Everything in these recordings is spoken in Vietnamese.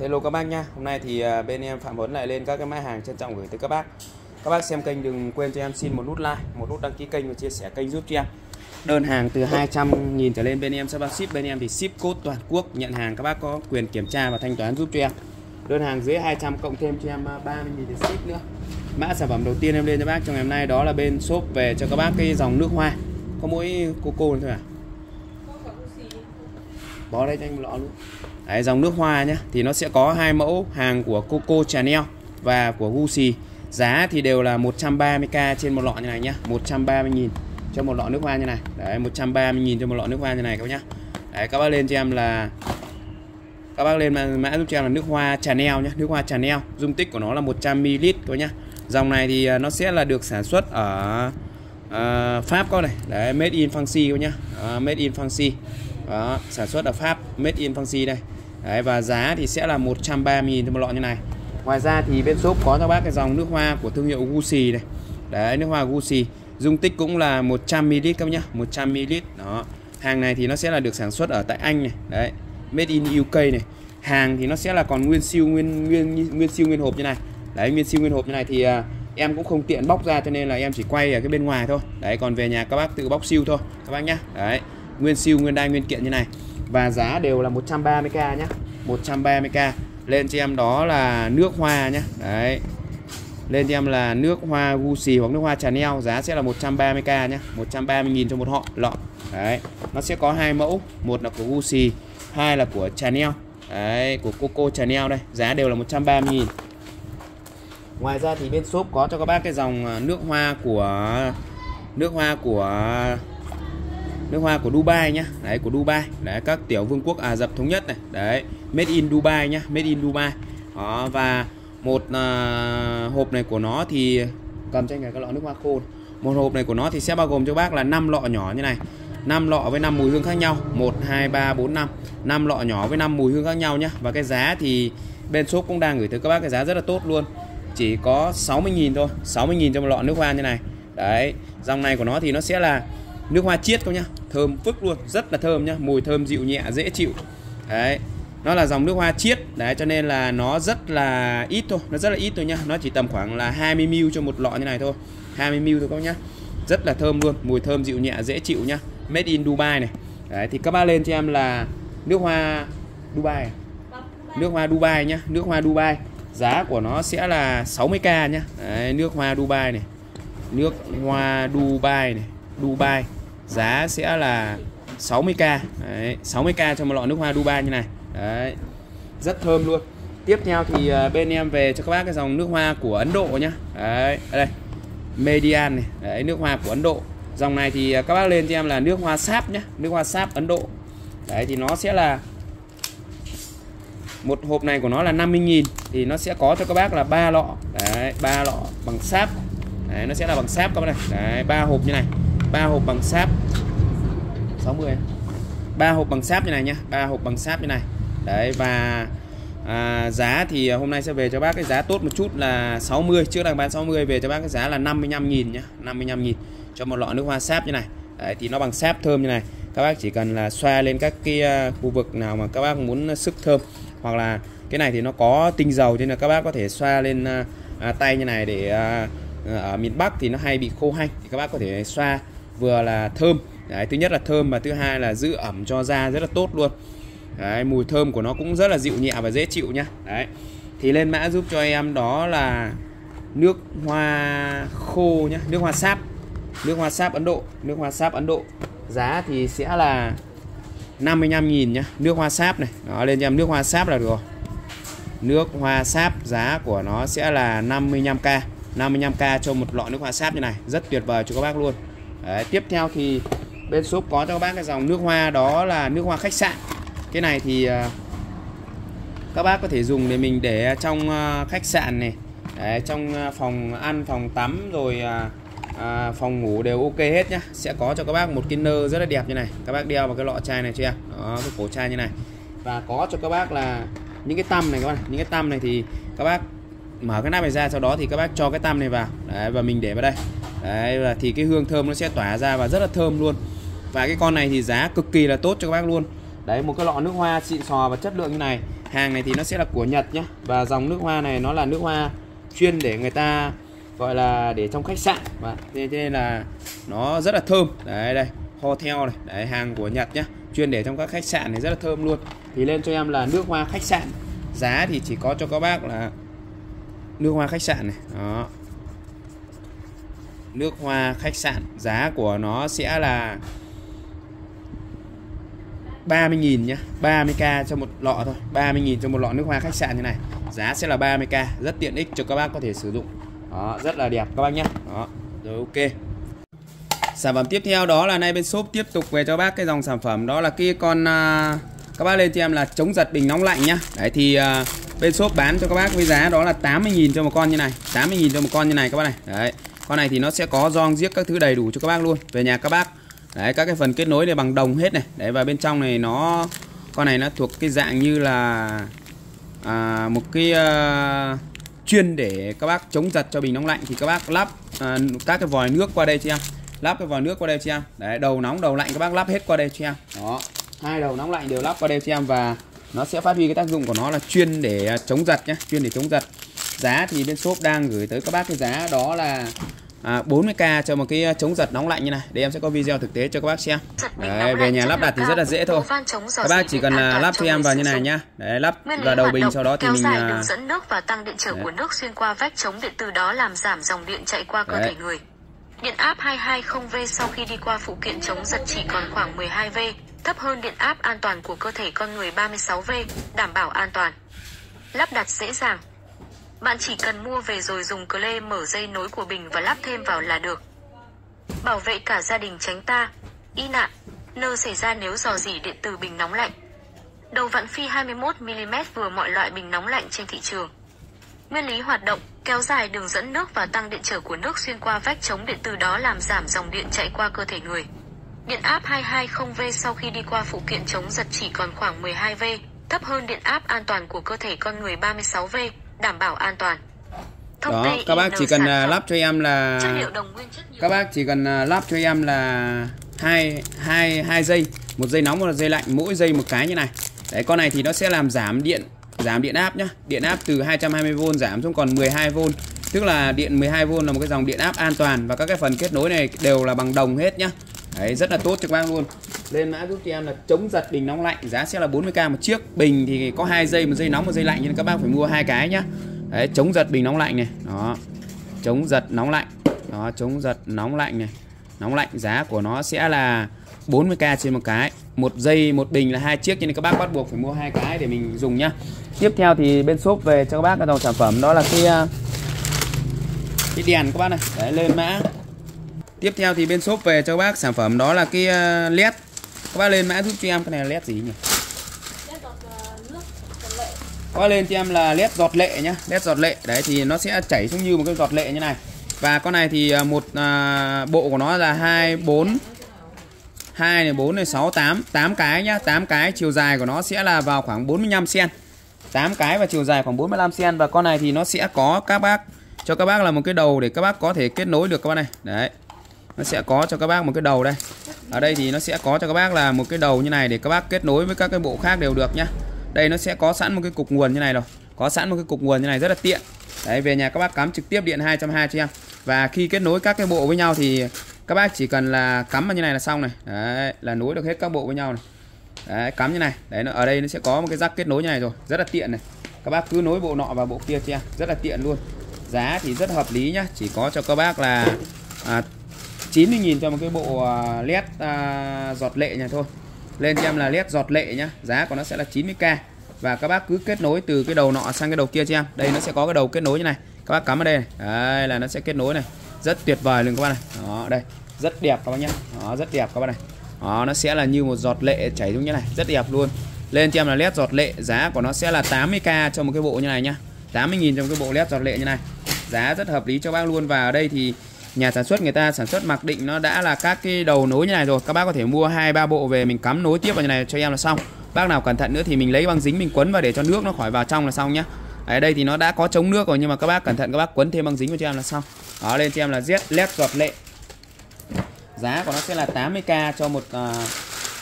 Hello các bác nhá. Hôm nay thì à, bên em Phạm Huấn lại lên các cái mã hàng trân trọng gửi tới các bác. Các bác xem kênh đừng quên cho em xin một nút like, một nút đăng ký kênh và chia sẻ kênh giúp cho em. Đơn hàng từ 200 nghìn trở lên bên em sẽ bao ship bên em thì ship code toàn quốc nhận hàng các bác có quyền kiểm tra và thanh toán giúp cho em. Đơn hàng dưới 200 cộng thêm cho em 30 nghìn tiền ship nữa. Mã sản phẩm đầu tiên em lên cho bác trong ngày hôm nay đó là bên shop về cho các bác cái dòng nước hoa. Có mỗi coco thôi à? Bó đây cho anh một lọ luôn. Đấy, dòng nước hoa nhé thì nó sẽ có hai mẫu hàng của Coco Chanel và của Gucci. Giá thì đều là 130k trên một lọ như này nhá 130.000 cho một lọ nước hoa như này. Đấy 130.000 cho một lọ nước hoa như này các bác nhá. Đấy các bác lên cho em là các bác lên mã, mã giúp cho em là nước hoa Chanel nhé nước hoa Chanel. Dung tích của nó là 100ml các bác nhá. Dòng này thì à, nó sẽ là được sản xuất ở uh, Pháp có này. Đấy made in France các nhá. Uh, made in France đó, sản xuất ở Pháp made in France đây. Đấy, và giá thì sẽ là 130.000 cho một lọ như này. Ngoài ra thì bên shop có cho bác cái dòng nước hoa của thương hiệu Gucci này. Đấy nước hoa Gucci. Dung tích cũng là 100ml các nhá 100ml đó. Hàng này thì nó sẽ là được sản xuất ở tại Anh này. Đấy made in UK này. Hàng thì nó sẽ là còn nguyên siêu nguyên nguyên nguyên siêu nguyên hộp như này. Đấy nguyên siêu nguyên hộp như này thì uh, em cũng không tiện bóc ra cho nên là em chỉ quay ở cái bên ngoài thôi. Đấy còn về nhà các bác tự bóc siêu thôi các bác nhá. Đấy nguyên siêu nguyên đai nguyên kiện như này và giá đều là 130k nhé 130k lên cho em đó là nước hoa nhé đấy. Lên cho em là nước hoa Gucci hoặc nước hoa Chanel, giá sẽ là 130k nhé 130.000 cho một họ lọ đấy. Nó sẽ có hai mẫu, một là của Gucci, hai là của Chanel. Đấy, của Coco Chanel đây, giá đều là 130.000 ngoài ra thì bên shop có cho các bác cái dòng à, nước hoa của, nước hoa của nước hoa của Dubai nhá. Đấy của Dubai. Đấy các tiểu vương quốc Ả Rập thống nhất này. Đấy made in Dubai nhá made in Dubai. Đó và một uh, hộp này của nó thì cầm cho anh cái lọ nước hoa khô này. một hộp này của nó thì sẽ bao gồm cho bác là 5 lọ nhỏ như này. 5 lọ với 5 mùi hương khác nhau. 1 2 3 4 5 5 lọ nhỏ với 5 mùi hương khác nhau nhá. Và cái giá thì bên shop cũng đang gửi tới các bác cái giá rất là tốt luôn. Chỉ có 60.000 thôi. 60.000 cho một lọ nước hoa như này. Đấy dòng này của nó thì nó sẽ là nước hoa chiết các nhá. Thơm phức luôn rất là thơm nhá. Mùi thơm dịu nhẹ dễ chịu. Đấy. Nó là dòng nước hoa chiết. Đấy cho nên là nó rất là ít thôi. Nó rất là ít thôi nhá. Nó chỉ tầm khoảng là 20 ml cho một lọ như này thôi. 20 ml thôi các nhá. Rất là thơm luôn. Mùi thơm dịu nhẹ dễ chịu nhá. Made in Dubai này. Đấy thì các bác lên cho em là nước hoa Dubai à? nước hoa Dubai nhá. Nước hoa Dubai. Giá của nó sẽ là 60k nhá. Đấy, nước hoa Dubai này. Nước hoa Dubai này. Dubai giá sẽ là 60k Đấy, 60k cho một lọ nước hoa Dubai như này. Đấy, rất thơm luôn. Tiếp theo thì à, bên em về cho các bác cái dòng nước hoa của Ấn Độ nhá. Đấy, đây Median này. Đấy, nước hoa của Ấn Độ. Dòng này thì à, các bác lên cho em là nước hoa sáp nhá nước hoa sáp Ấn Độ. Đấy thì nó sẽ là một hộp này của nó là 50.000 thì nó sẽ có cho các bác là ba lọ. Đấy ba lọ bằng sáp. Đấy nó sẽ là bằng sáp các bác này. Đấy ba hộp như này ba hộp bằng sáp. 60 ba hộp bằng sáp như này nhá. Ba hộp bằng sáp như này. Đấy và à, giá thì hôm nay sẽ về cho bác cái giá tốt một chút là 60 trước đang bán 60 về cho bác cái giá là 55.000 nhá. 55.000 cho một lọ nước hoa sáp như này. Đấy thì nó bằng sáp thơm như này. Các bác chỉ cần là xoa lên các cái à, khu vực nào mà các bác muốn sức thơm. Hoặc là cái này thì nó có tinh dầu nên là các bác có thể xoa lên à, à tay như này để à, à, ở miền Bắc thì nó hay bị khô hanh. Thì các bác có thể xoa vừa là thơm. Đấy, thứ nhất là thơm và thứ hai là giữ ẩm cho da rất là tốt luôn. Đấy, mùi thơm của nó cũng rất là dịu nhẹ và dễ chịu nhá. Đấy. thì lên mã giúp cho em đó là nước hoa khô nhá nước hoa sáp. Nước hoa sáp Ấn Độ nước hoa sáp Ấn Độ. Giá thì sẽ là 55.000 nhá. Nước hoa sáp này đó lên cho em nước hoa sáp là được rồi. Nước hoa sáp giá của nó sẽ là 55k 55k cho một lọ nước hoa sáp như này. Rất tuyệt vời cho các bác luôn. Đấy, tiếp theo thì bên shop có cho các bác cái dòng nước hoa đó là nước hoa khách sạn. Cái này thì à, các bác có thể dùng để mình để trong à, khách sạn này. Đấy, trong à, phòng ăn phòng tắm rồi phòng ngủ đều ok hết nhá. Sẽ có cho các bác một cái nơ rất là đẹp như này. Các bác đeo vào cái lọ chai này chưa? Đó cái cổ chai như này. Và có cho các bác là những cái tăm này các bạn. Những cái tăm này thì các bác mở cái nắp này ra sau đó thì các bác cho cái tăm này vào. Đấy, và mình để vào đây đấy, và thì cái hương thơm nó sẽ tỏa ra và rất là thơm luôn. Và cái con này thì giá cực kỳ là tốt cho các bác luôn. Đấy, một cái lọ nước hoa xịn sò và chất lượng như này. Hàng này thì nó sẽ là của Nhật nhá. Và dòng nước hoa này nó là nước hoa chuyên để người ta, gọi là, để trong khách sạn. Và thế nên là nó rất là thơm. Đấy, đây, hotel này. Đấy, hàng của Nhật nhá. Chuyên để trong các khách sạn này rất là thơm luôn. Thì lên cho em là nước hoa khách sạn. Giá thì chỉ có cho các bác là nước hoa khách sạn này. Đó nước hoa khách sạn. Giá của nó sẽ là 30.000 nhá. 30k cho một lọ thôi. 30.000 cho một lọ nước hoa khách sạn như này. Giá sẽ là 30k rất tiện ích cho các bác có thể sử dụng. Đó rất là đẹp các bác nhé đó rồi ok. Sản phẩm tiếp theo đó là nay bên shop tiếp tục về cho bác cái dòng sản phẩm. Đó là cái con uh, các bác lên cho em là chống giật bình nóng lạnh nhá. Đấy thì uh, bên shop bán cho các bác với giá đó là 80.000 cho một con như này. 80.000 cho một con như này các bác này. Đấy con này thì nó sẽ có giòn giếc các thứ đầy đủ cho các bác luôn. Về nhà các bác. Đấy các cái phần kết nối này bằng đồng hết này. Đấy và bên trong này nó con này nó thuộc cái dạng như là à, một cái à, chuyên để các bác chống giật cho bình nóng lạnh. Thì các bác lắp à, các cái vòi nước qua đây chị em. Lắp cái vòi nước qua đây chị em. Đấy đầu nóng đầu lạnh các bác lắp hết qua đây chị em. Đó hai đầu nóng lạnh đều lắp qua đây chị em và nó sẽ phát huy cái tác dụng của nó là chuyên để à, chống giật nhé chuyên để chống giật giá thì bên shop đang gửi tới các bác cái giá đó là à, 40k cho một cái à, chống giật nóng lạnh như này. Để em sẽ có video thực tế cho các bác xem. Đấy, về nhà lắp đặt thì rất là dễ thôi. các bác chỉ cần là lắp cho em vào như này nhá. Để lắp vào đầu bình sau đó thì mình đường dẫn nước và tăng điện trở của nước xuyên qua vách chống điện từ đó làm giảm dòng điện chạy qua cơ thể người. Điện áp 220V sau khi đi qua phụ kiện chống giật chỉ còn khoảng 12V thấp hơn điện áp an toàn của cơ thể con người 36V đảm bảo an toàn. Lắp đặt dễ dàng bạn chỉ cần mua về rồi dùng cle mở dây nối của bình và lắp thêm vào là được. Bảo vệ cả gia đình tránh ta, y nạn, nơ xảy ra nếu dò dỉ điện từ bình nóng lạnh. Đầu vặn phi 21mm vừa mọi loại bình nóng lạnh trên thị trường. Nguyên lý hoạt động, kéo dài đường dẫn nước và tăng điện trở của nước xuyên qua vách chống điện từ đó làm giảm dòng điện chạy qua cơ thể người. Điện áp 220V sau khi đi qua phụ kiện chống giật chỉ còn khoảng 12V, thấp hơn điện áp an toàn của cơ thể con người 36V, đảm bảo an toàn. Thông đó các bác chỉ cần lắp cho em là các bác chỉ cần lắp cho em là hai hai hai giây một dây nóng một dây lạnh mỗi dây một cái như này. Đấy con này thì nó sẽ làm giảm điện giảm điện áp nhá. Điện áp từ 220V giảm xuống còn 12V tức là điện 12V là một cái dòng điện áp an toàn và các cái phần kết nối này đều là bằng đồng hết nhá đấy, rất là tốt cho các bác luôn. Lên mã giúp cho em là chống giật bình nóng lạnh, giá sẽ là 40k một chiếc. Bình thì có hai dây, một dây nóng, một dây lạnh nên các bác phải mua hai cái nhá. Đấy, chống giật bình nóng lạnh này. Đó, chống giật nóng lạnh. Đó, chống giật nóng lạnh này. Nóng lạnh, giá của nó sẽ là 40k trên một cái. Một dây, một bình là hai chiếc cho nên các bác bắt buộc phải mua hai cái để mình dùng nhá. Tiếp theo thì bên shop về cho các bác cái dòng sản phẩm đó là cái ờ, cái đèn các bác này. Đấy, lên mã tiếp theo thì bên shop về cho các bác sản phẩm đó là cái à, led. Các bác lên mã giúp cho em cái này là led gì nhỉ? Các bác lên cho em là led giọt lệ nhá led giọt lệ. Đấy thì nó sẽ chảy xuống như một cái giọt lệ như này. Và con này thì à, một à, bộ của nó là hai bốn hai này bốn này sáu tám. Tám cái nhá tám cái chiều dài của nó sẽ là vào khoảng 45 cm 8 cái và chiều dài khoảng 45 cm và con này thì nó sẽ có các bác cho các bác là một cái đầu để các bác có thể kết nối được các bác này. Đấy nó sẽ có cho các bác một cái đầu đây. Ở đây thì nó sẽ có cho các bác là một cái đầu như này để các bác kết nối với các cái bộ khác đều được nhá. Đây nó sẽ có sẵn một cái cục nguồn như này rồi. Có sẵn một cái cục nguồn như này rất là tiện. Đấy về nhà các bác cắm trực tiếp điện 220 cho em. Và khi kết nối các cái bộ với nhau thì các bác chỉ cần là cắm vào như này là xong này. Đấy là nối được hết các bộ với nhau này. Đấy cắm như này. Đấy nó ở đây nó sẽ có một cái rắc kết nối như này rồi. Rất là tiện này. Các bác cứ nối bộ nọ vào bộ kia cho em. Rất là tiện luôn. Giá thì rất hợp lý nhá. Chỉ có cho các bác là à, 90.000 cho một cái bộ à, led à, giọt lệ này thôi. Lên cho em là led giọt lệ nhá giá của nó sẽ là 90k và các bác cứ kết nối từ cái đầu nọ sang cái đầu kia cho em. Đây nó sẽ có cái đầu kết nối như này. Các bác cắm ở đây này. đây là nó sẽ kết nối này. Rất tuyệt vời luôn các bác này. Đó đây. Rất đẹp các bác nhé đó rất đẹp các bác này. Đó nó sẽ là như một giọt lệ chảy xuống như này. Rất đẹp luôn. Lên cho em là led giọt lệ. Giá của nó sẽ là 80k cho một cái bộ như này nhá. 80.000 cho một cái bộ led giọt lệ như này. Giá rất hợp lý cho bác luôn. Và ở đây thì nhà sản xuất người ta sản xuất mặc định nó đã là các cái đầu nối như này rồi. Các bác có thể mua hai ba bộ về mình cắm nối tiếp vào như này cho em là xong. Bác nào cẩn thận nữa thì mình lấy băng dính mình quấn vào để cho nước nó khỏi vào trong là xong nhá. Ở đây thì nó đã có chống nước rồi nhưng mà các bác cẩn thận các bác quấn thêm băng dính vào cho em là xong. Đó lên cho em là Z led giọt lệ. Giá của nó sẽ là 80k cho một à, uh,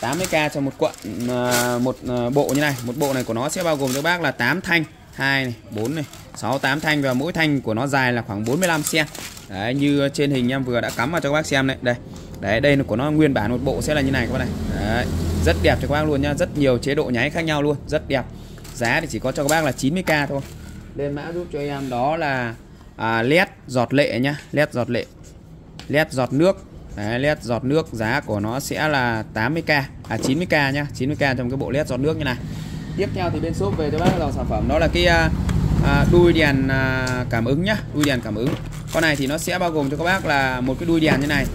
80k cho một cuộn à, một à, bộ như này. Một bộ này của nó sẽ bao gồm cho bác là 8 thanh 2 này 4 này 6 8 thanh và mỗi thanh của nó dài là khoảng 45 cm đấy như trên hình em vừa đã cắm vào cho các bác xem đấy. Đây đấy đây của nó nguyên bản một bộ sẽ là như này các bác này. Đấy, rất đẹp cho các bác luôn nhá. Rất nhiều chế độ nháy khác nhau luôn rất đẹp. Giá thì chỉ có cho các bác là 90k thôi. Lên mã giúp cho em đó là à, led giọt lệ nhá. Led giọt lệ. Led giọt nước. Đấy, led giọt nước giá của nó sẽ là 80k à 90k nhá. 90k trong cái bộ led giọt nước như này. Tiếp theo thì bên shop về cho bác dòng sản phẩm đó là cái à, à, đuôi đèn à, cảm ứng nhá đuôi đèn cảm ứng. Con này thì nó sẽ bao gồm cho các bác là một cái đuôi đèn như này.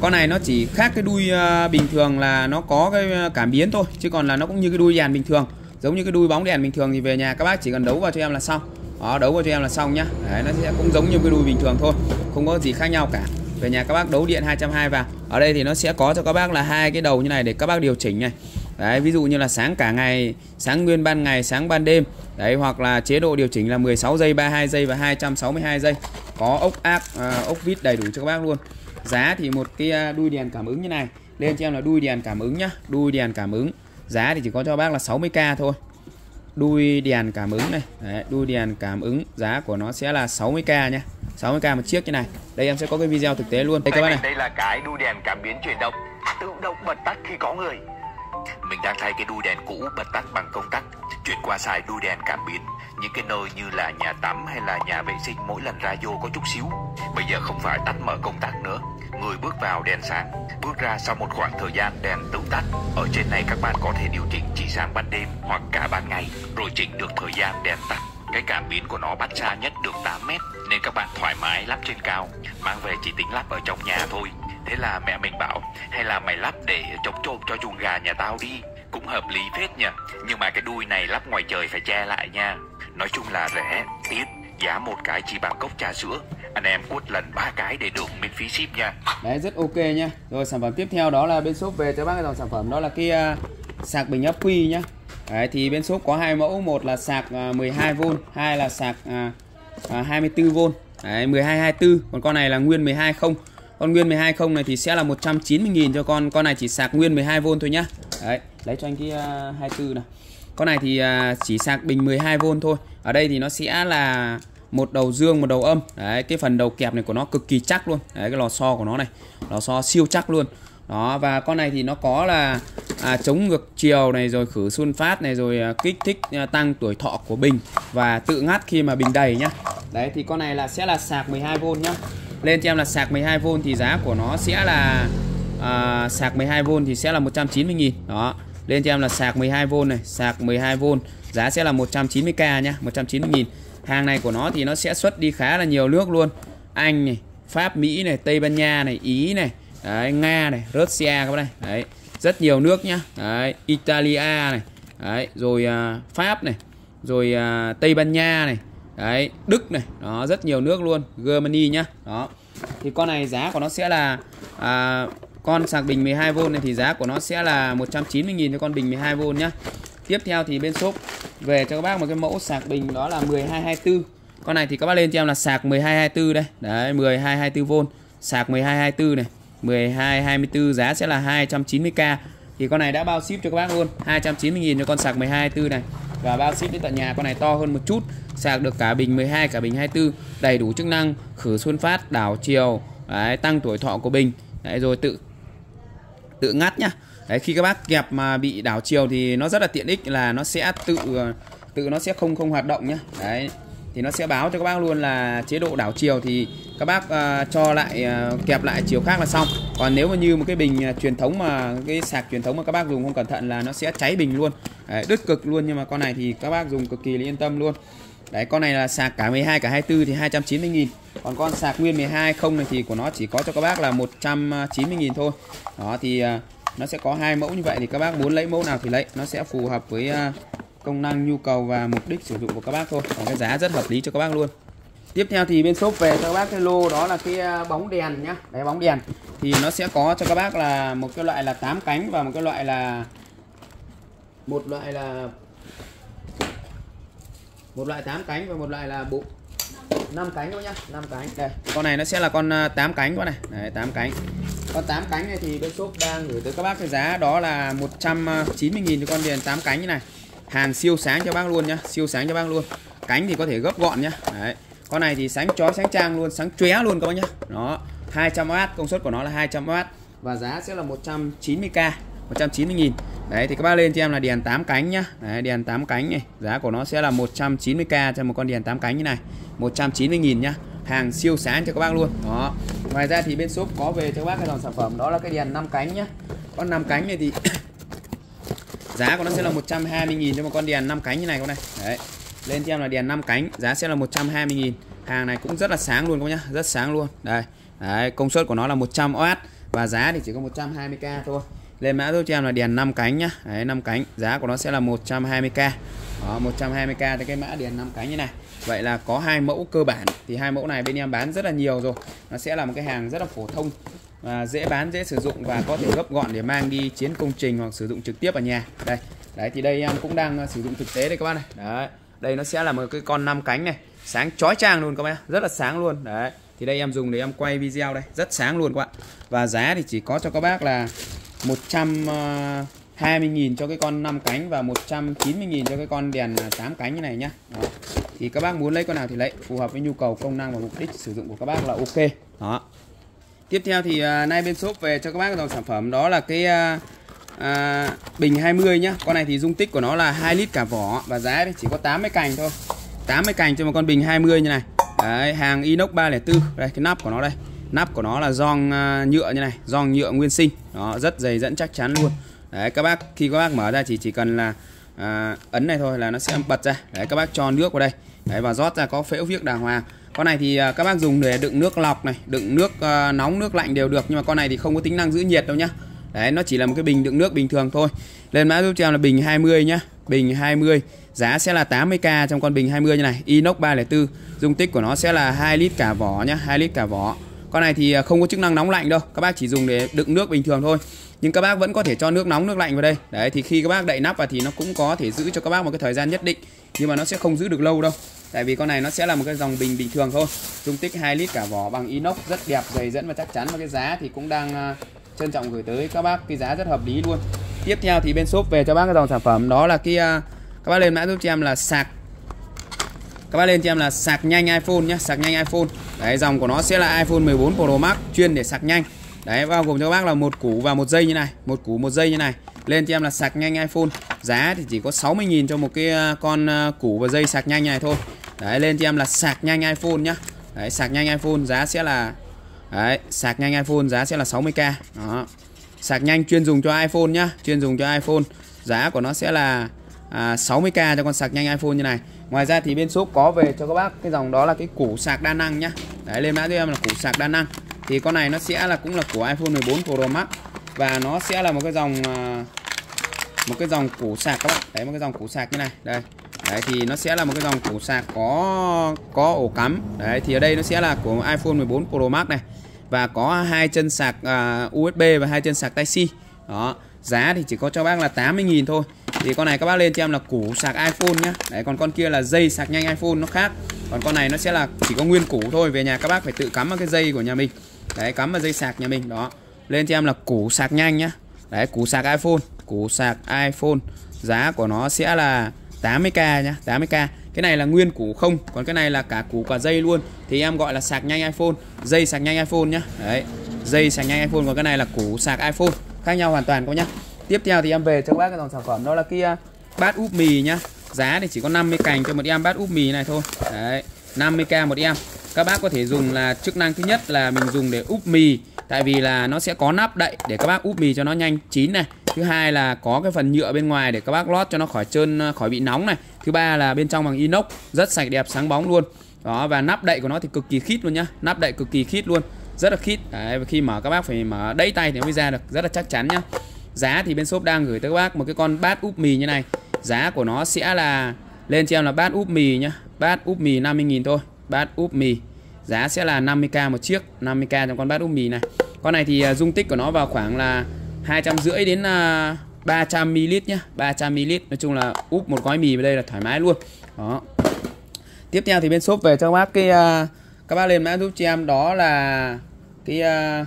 Con này nó chỉ khác cái đuôi à, bình thường là nó có cái à, cảm biến thôi chứ còn là nó cũng như cái đuôi đèn bình thường. Giống như cái đuôi bóng đèn bình thường thì về nhà các bác chỉ cần đấu vào cho em là xong. Đó đấu vào cho em là xong nhá. Đấy nó sẽ cũng giống như cái đuôi bình thường thôi không có gì khác nhau cả. Về nhà các bác đấu điện 220 vào. Ở đây thì nó sẽ có cho các bác là hai cái đầu như này để các bác điều chỉnh này đấy ví dụ như là sáng cả ngày sáng nguyên ban ngày sáng ban đêm. Đấy hoặc là chế độ điều chỉnh là 16 giây 32 giây và 262 giây. Có ốc áp uh, ốc vít đầy đủ cho các bác luôn. Giá thì một cái à, đuôi đèn cảm ứng như này. Lên cho em là đuôi đèn cảm ứng nhá đuôi đèn cảm ứng. Giá thì chỉ có cho bác là 60k thôi. Đuôi đèn cảm ứng này. Đấy, đuôi đèn cảm ứng giá của nó sẽ là 60k nha 60k một chiếc như này. Đây em sẽ có cái video thực tế luôn. Đây các bạn này. Đây là cái đuôi đèn cảm biến chuyển động. Tự động bật tắt khi có người mình đang thay cái đuôi đèn cũ bật tắt bằng công tắc. Chuyển qua xài đuôi đèn cảm biến. Những cái nơi như là nhà tắm hay là nhà vệ sinh mỗi lần ra vô có chút xíu. Bây giờ không phải tắt mở công tắc nữa. Người bước vào đèn sáng. Bước ra sau một khoảng thời gian đèn tự tắt. Ở trên này các bạn có thể điều chỉnh chỉ sáng ban đêm hoặc cả ban ngày. Rồi chỉnh được thời gian đèn tắt cái cảm biến của nó bắt xa nhất được 8 mét nên các bạn thoải mái lắp trên cao mang về chỉ tính lắp ở trong nhà thôi. Thế là mẹ mình bảo hay là mày lắp để chống trộm cho chuồng gà nhà tao đi. Cũng hợp lý phết nhỉ. Nhưng mà cái đuôi này lắp ngoài trời phải che lại nha. Nói chung là rẻ tiết giá một cái chỉ bằng cốc trà sữa. Anh em quất lần ba cái để được miễn phí ship nha. Đấy rất ok nha rồi sản phẩm tiếp theo đó là bên shop về cho bác cái dòng sản phẩm đó là cái uh, sạc bình ắc quy nhá đấy thì bên shop có hai mẫu một là sạc à, 12V hai là sạc à, à, 24V đấy 1224, còn con này là nguyên 120 con nguyên 120 này thì sẽ là 190.000 cho con con này chỉ sạc nguyên 12V thôi nhá. Đấy lấy cho anh cái uh, 24 này con này thì uh, chỉ sạc bình 12V thôi. Ở đây thì nó sẽ là một đầu dương một đầu âm. Đấy cái phần đầu kẹp này của nó cực kỳ chắc luôn. Đấy cái lò xo của nó này lò xo siêu chắc luôn đó và con này thì nó có là à, chống ngược chiều này rồi khử xuân phát này rồi à, kích thích à, tăng tuổi thọ của bình và tự ngắt khi mà bình đầy nhá. Đấy thì con này là sẽ là sạc 12V nhá. Lên cho em là sạc 12V thì giá của nó sẽ là à, sạc 12V thì sẽ là 190.000 đó lên cho em là sạc 12V này sạc 12V giá sẽ là 190k nhá 190.000 hàng này của nó thì nó sẽ xuất đi khá là nhiều nước luôn. Anh này Pháp Mỹ này Tây Ban Nha này Ý này đấy, Nga này Russia các bạn này. Đấy rất nhiều nước nhá. Đấy, Italia này. Đấy, rồi uh, Pháp này. Rồi uh, Tây Ban Nha này. Đấy Đức này. Đó rất nhiều nước luôn. Germany nhá. Đó. Thì con này giá của nó sẽ là à, con sạc bình 12V này thì giá của nó sẽ là 190.000 cho con bình 12V nhá. Tiếp theo thì bên shop về cho các bác một cái mẫu sạc bình đó là 1224 con này thì các bác lên cho em là sạc 1224 đây. Đấy 1224V sạc 1224 này. 12 24 giá sẽ là 290k thì con này đã bao ship cho các bác luôn 290.000 cho con sạc 1224 này. Và bao ship đến tận nhà con này to hơn một chút sạc được cả bình 12 cả bình 24 đầy đủ chức năng khử xuân phát đảo chiều đấy, tăng tuổi thọ của bình. Đấy, rồi tự tự ngắt nhá. Đấy khi các bác kẹp mà bị đảo chiều thì nó rất là tiện ích là nó sẽ tự ờ, tự nó sẽ không không hoạt động nhá. Đấy thì nó sẽ báo cho các bác luôn là chế độ đảo chiều thì các bác uh, cho lại uh, kẹp lại chiều khác là xong. Còn nếu mà như một cái bình uh, truyền thống mà cái sạc truyền thống mà các bác dùng không cẩn thận là nó sẽ cháy bình luôn. Đấy, đứt cực luôn nhưng mà con này thì các bác dùng cực kỳ là yên tâm luôn. Đấy con này là sạc cả 12 cả 24 thì 290 nghìn. Còn con sạc nguyên 12 không này thì của nó chỉ có cho các bác là 190 nghìn thôi. Đó thì uh, nó sẽ có hai mẫu như vậy thì các bác muốn lấy mẫu nào thì lấy. Nó sẽ phù hợp với uh, công năng, nhu cầu và mục đích sử dụng của các bác thôi. Còn cái giá rất hợp lý cho các bác luôn. Tiếp theo thì bên shop về cho các bác cái lô, đó là cái à, bóng đèn nhá. Đấy, bóng đèn. Thì nó sẽ có cho các bác là một cái loại là 8 cánh và một cái loại là, một loại là, một loại 8 cánh và một loại là bộ 5 cánh thôi nhá 5 cánh. Đây, con này nó sẽ là con à, 8 cánh con này. Đấy 8 cánh. Con 8 cánh này thì bên shop đang gửi tới các bác cái giá đó là 190.000 à, cho con đèn 8 cánh như này. Hàn siêu sáng cho bác luôn nhá siêu sáng cho bác luôn. Cánh thì có thể gấp gọn nhá. Đấy. Con này thì sáng chói sáng trang luôn sáng chóe luôn các bác nhá. Đó 200W công suất của nó là 200W và giá sẽ là 190k 190.000 đấy thì các bác lên cho em là đèn 8 cánh nhá. Đấy, đèn 8 cánh này giá của nó sẽ là 190k cho một con đèn 8 cánh như này. 190.000 nhá. Hàng siêu sáng cho các bác luôn. Đó. Ngoài ra thì bên shop có về cho các bác cái dòng sản phẩm đó là cái đèn 5 cánh nhá. Con 5 cánh này thì giá của nó sẽ là 120.000 cho một con đèn 5 cánh như này con này. Đấy. Lên cho em là đèn 5 cánh, giá sẽ là 120.000 hàng này cũng rất là sáng luôn các nhá, rất sáng luôn. Đây. Đấy, công suất của nó là 100W và giá thì chỉ có 120k thôi. Lên mã giúp cho em là đèn 5 cánh nhá. Đấy 5 cánh, giá của nó sẽ là 120k đó 120k thì cái mã đèn 5 cánh như này. Vậy là có hai mẫu cơ bản. Thì hai mẫu này bên em bán rất là nhiều rồi. Nó sẽ là một cái hàng rất là phổ thông và dễ bán, dễ sử dụng và có thể gấp gọn để mang đi chiến công trình hoặc sử dụng trực tiếp ở nhà. Đây, đấy, thì đây, em cũng đang ờ, sử dụng thực tế đây các bác này. Đấy, đây nó sẽ là một cái con năm cánh này, sáng chói chang luôn các bác rất là sáng luôn. Đấy, thì đây em dùng để em quay video đây, rất sáng luôn các bạn. Và giá thì chỉ có cho các bác là 120.000 ờ, cho cái con 5 cánh và 190.000 cho cái con đèn ờ, 8 cánh như này nhá. Đó. thì các bác muốn lấy con nào thì lấy, phù hợp với nhu cầu, công năng và mục đích sử dụng của các bác là ok. Đó tiếp theo thì à, uh, nay bên shop về cho các bác dòng sản phẩm. Đó là cái uh, uh, bình 20 nhá. Con này thì dung tích của nó là 2 lít cả vỏ và giá thì chỉ có 80 cành thôi. 80 cành cho một con bình 20 như này. Đấy, hàng inox 304 đây cái nắp của nó đây. Nắp của nó là giòn uh, nhựa như này giòn nhựa nguyên sinh. Đó rất dày dẫn chắc chắn luôn. Đấy các bác khi các bác mở ra chỉ chỉ cần là uh, ấn này thôi là nó sẽ bật ra. Đấy các bác cho nước vào đây. Đấy và rót ra có phễu viếc đàng hoàng con này thì à, các bác dùng để đựng nước lọc này đựng nước uh, nóng nước lạnh đều được. Nhưng mà con này thì không có tính năng giữ nhiệt đâu nhá. Đấy nó chỉ là một cái bình đựng nước bình thường thôi. Lên mã giúp cho em là bình 20 nhá. Bình 20 giá sẽ là 80k trong con bình 20 như này. Inox 304 dung tích của nó sẽ là 2 lít cả vỏ nhá 2 lít cả vỏ. Con này thì à, không có chức năng nóng lạnh đâu. Các bác chỉ dùng để đựng nước bình thường thôi. Nhưng các bác vẫn có thể cho nước nóng nước lạnh vào đây. Đấy thì khi các bác đậy nắp vào thì nó cũng có thể giữ cho các bác một cái thời gian nhất định. Nhưng mà nó sẽ không giữ được lâu đâu tại vì con này nó sẽ là một cái dòng bình bình thường thôi. Dung tích 2 lít cả vỏ bằng inox, rất đẹp dày dẫn và chắc chắn. Và cái giá thì cũng đang à, trân trọng gửi tới các bác. Cái giá rất hợp lý luôn. Tiếp theo thì bên shop về cho bác cái dòng sản phẩm. Đó là cái à, các bác lên mã giúp cho em là sạc. Các bác lên cho em là sạc nhanh iPhone nhé sạc nhanh iPhone. Đấy, dòng của nó sẽ là iPhone 14 Pro Max, chuyên để sạc nhanh. Đấy, bao gồm cho các bác là một củ và một dây như này, một củ, một dây như này. Lên cho em là sạc nhanh iPhone. Giá thì chỉ có 60.000 cho một cái à, con củ và dây sạc nhanh này thôi đấy lên cho em là sạc nhanh iPhone nhá. Đấy sạc nhanh iPhone giá sẽ là đấy sạc nhanh iPhone giá sẽ là 60k đó. Sạc nhanh chuyên dùng cho iPhone nhá chuyên dùng cho iPhone. Giá của nó sẽ là à, 60k cho con sạc nhanh iPhone như này. Ngoài ra thì bên shop có về cho các bác cái dòng đó là cái củ sạc đa năng nhá. Đấy lên mã cho em là củ sạc đa năng. Thì con này nó sẽ là cũng là của iPhone 14 Pro Max. Và nó sẽ là một cái dòng à, một cái dòng củ sạc các bạn đấy một cái dòng củ sạc như này. Đây đấy thì nó sẽ là một cái dòng củ sạc có có ổ cắm. Đấy thì ở đây nó sẽ là của iPhone 14 Pro Max này. Và có hai chân sạc à, uh, USB và hai chân sạc Type C. Đó giá thì chỉ có cho bác là 80.000 thôi. Thì con này các bác lên cho em là củ sạc iPhone nhá. Đấy còn con kia là dây sạc nhanh iPhone nó khác. Còn con này nó sẽ là chỉ có nguyên củ thôi về nhà các bác phải tự cắm vào cái dây của nhà mình. Đấy cắm vào dây sạc nhà mình đó. Lên cho em là củ sạc nhanh nhá. Đấy củ sạc iPhone củ sạc iPhone. Giá của nó sẽ là 80k nhá 80k cái này là nguyên củ không, còn cái này là cả củ cả dây luôn. Thì em gọi là sạc nhanh iPhone, dây sạc nhanh iPhone nhá. Đấy, dây sạc nhanh iPhone, còn cái này là củ sạc iPhone, khác nhau hoàn toàn các nhá. Tiếp theo thì em về cho các bác cái dòng sản phẩm, đó là kia à, bát úp mì nhá. Giá thì chỉ có 50 cành cho một em bát úp mì này thôi. Đấy 50k một em. Các bác có thể dùng là chức năng thứ nhất là mình dùng để úp mì tại vì là nó sẽ có nắp đậy để các bác úp mì cho nó nhanh, chín này. Thứ hai là có cái phần nhựa bên ngoài để các bác lót cho nó khỏi trơn à, khỏi bị nóng này. Thứ ba là bên trong bằng inox, rất sạch đẹp, sáng bóng luôn. Đó, và nắp đậy của nó thì cực kỳ khít luôn nhá. Nắp đậy cực kỳ khít luôn, rất là khít. Đấy, và khi mở các bác phải mở đẩy tay thì mới ra được, rất là chắc chắn nhá. Giá thì bên shop đang gửi tới các bác một cái con bát úp mì như này. Giá của nó sẽ là, lên cho em là bát úp mì nhá. Bát úp mì 50.000 thôi, bát úp mì giá sẽ là 50k một chiếc 50k trong con bát úp mì này. Con này thì à, dung tích của nó vào khoảng là hai trăm rưỡi đến à, 300 ml nhá 300 ml nói chung là úp một gói mì vào đây là thoải mái luôn. Đó. Tiếp theo thì bên shop về cho các bác cái uh, các bác lên mã giúp cho em. Đó là cái uh,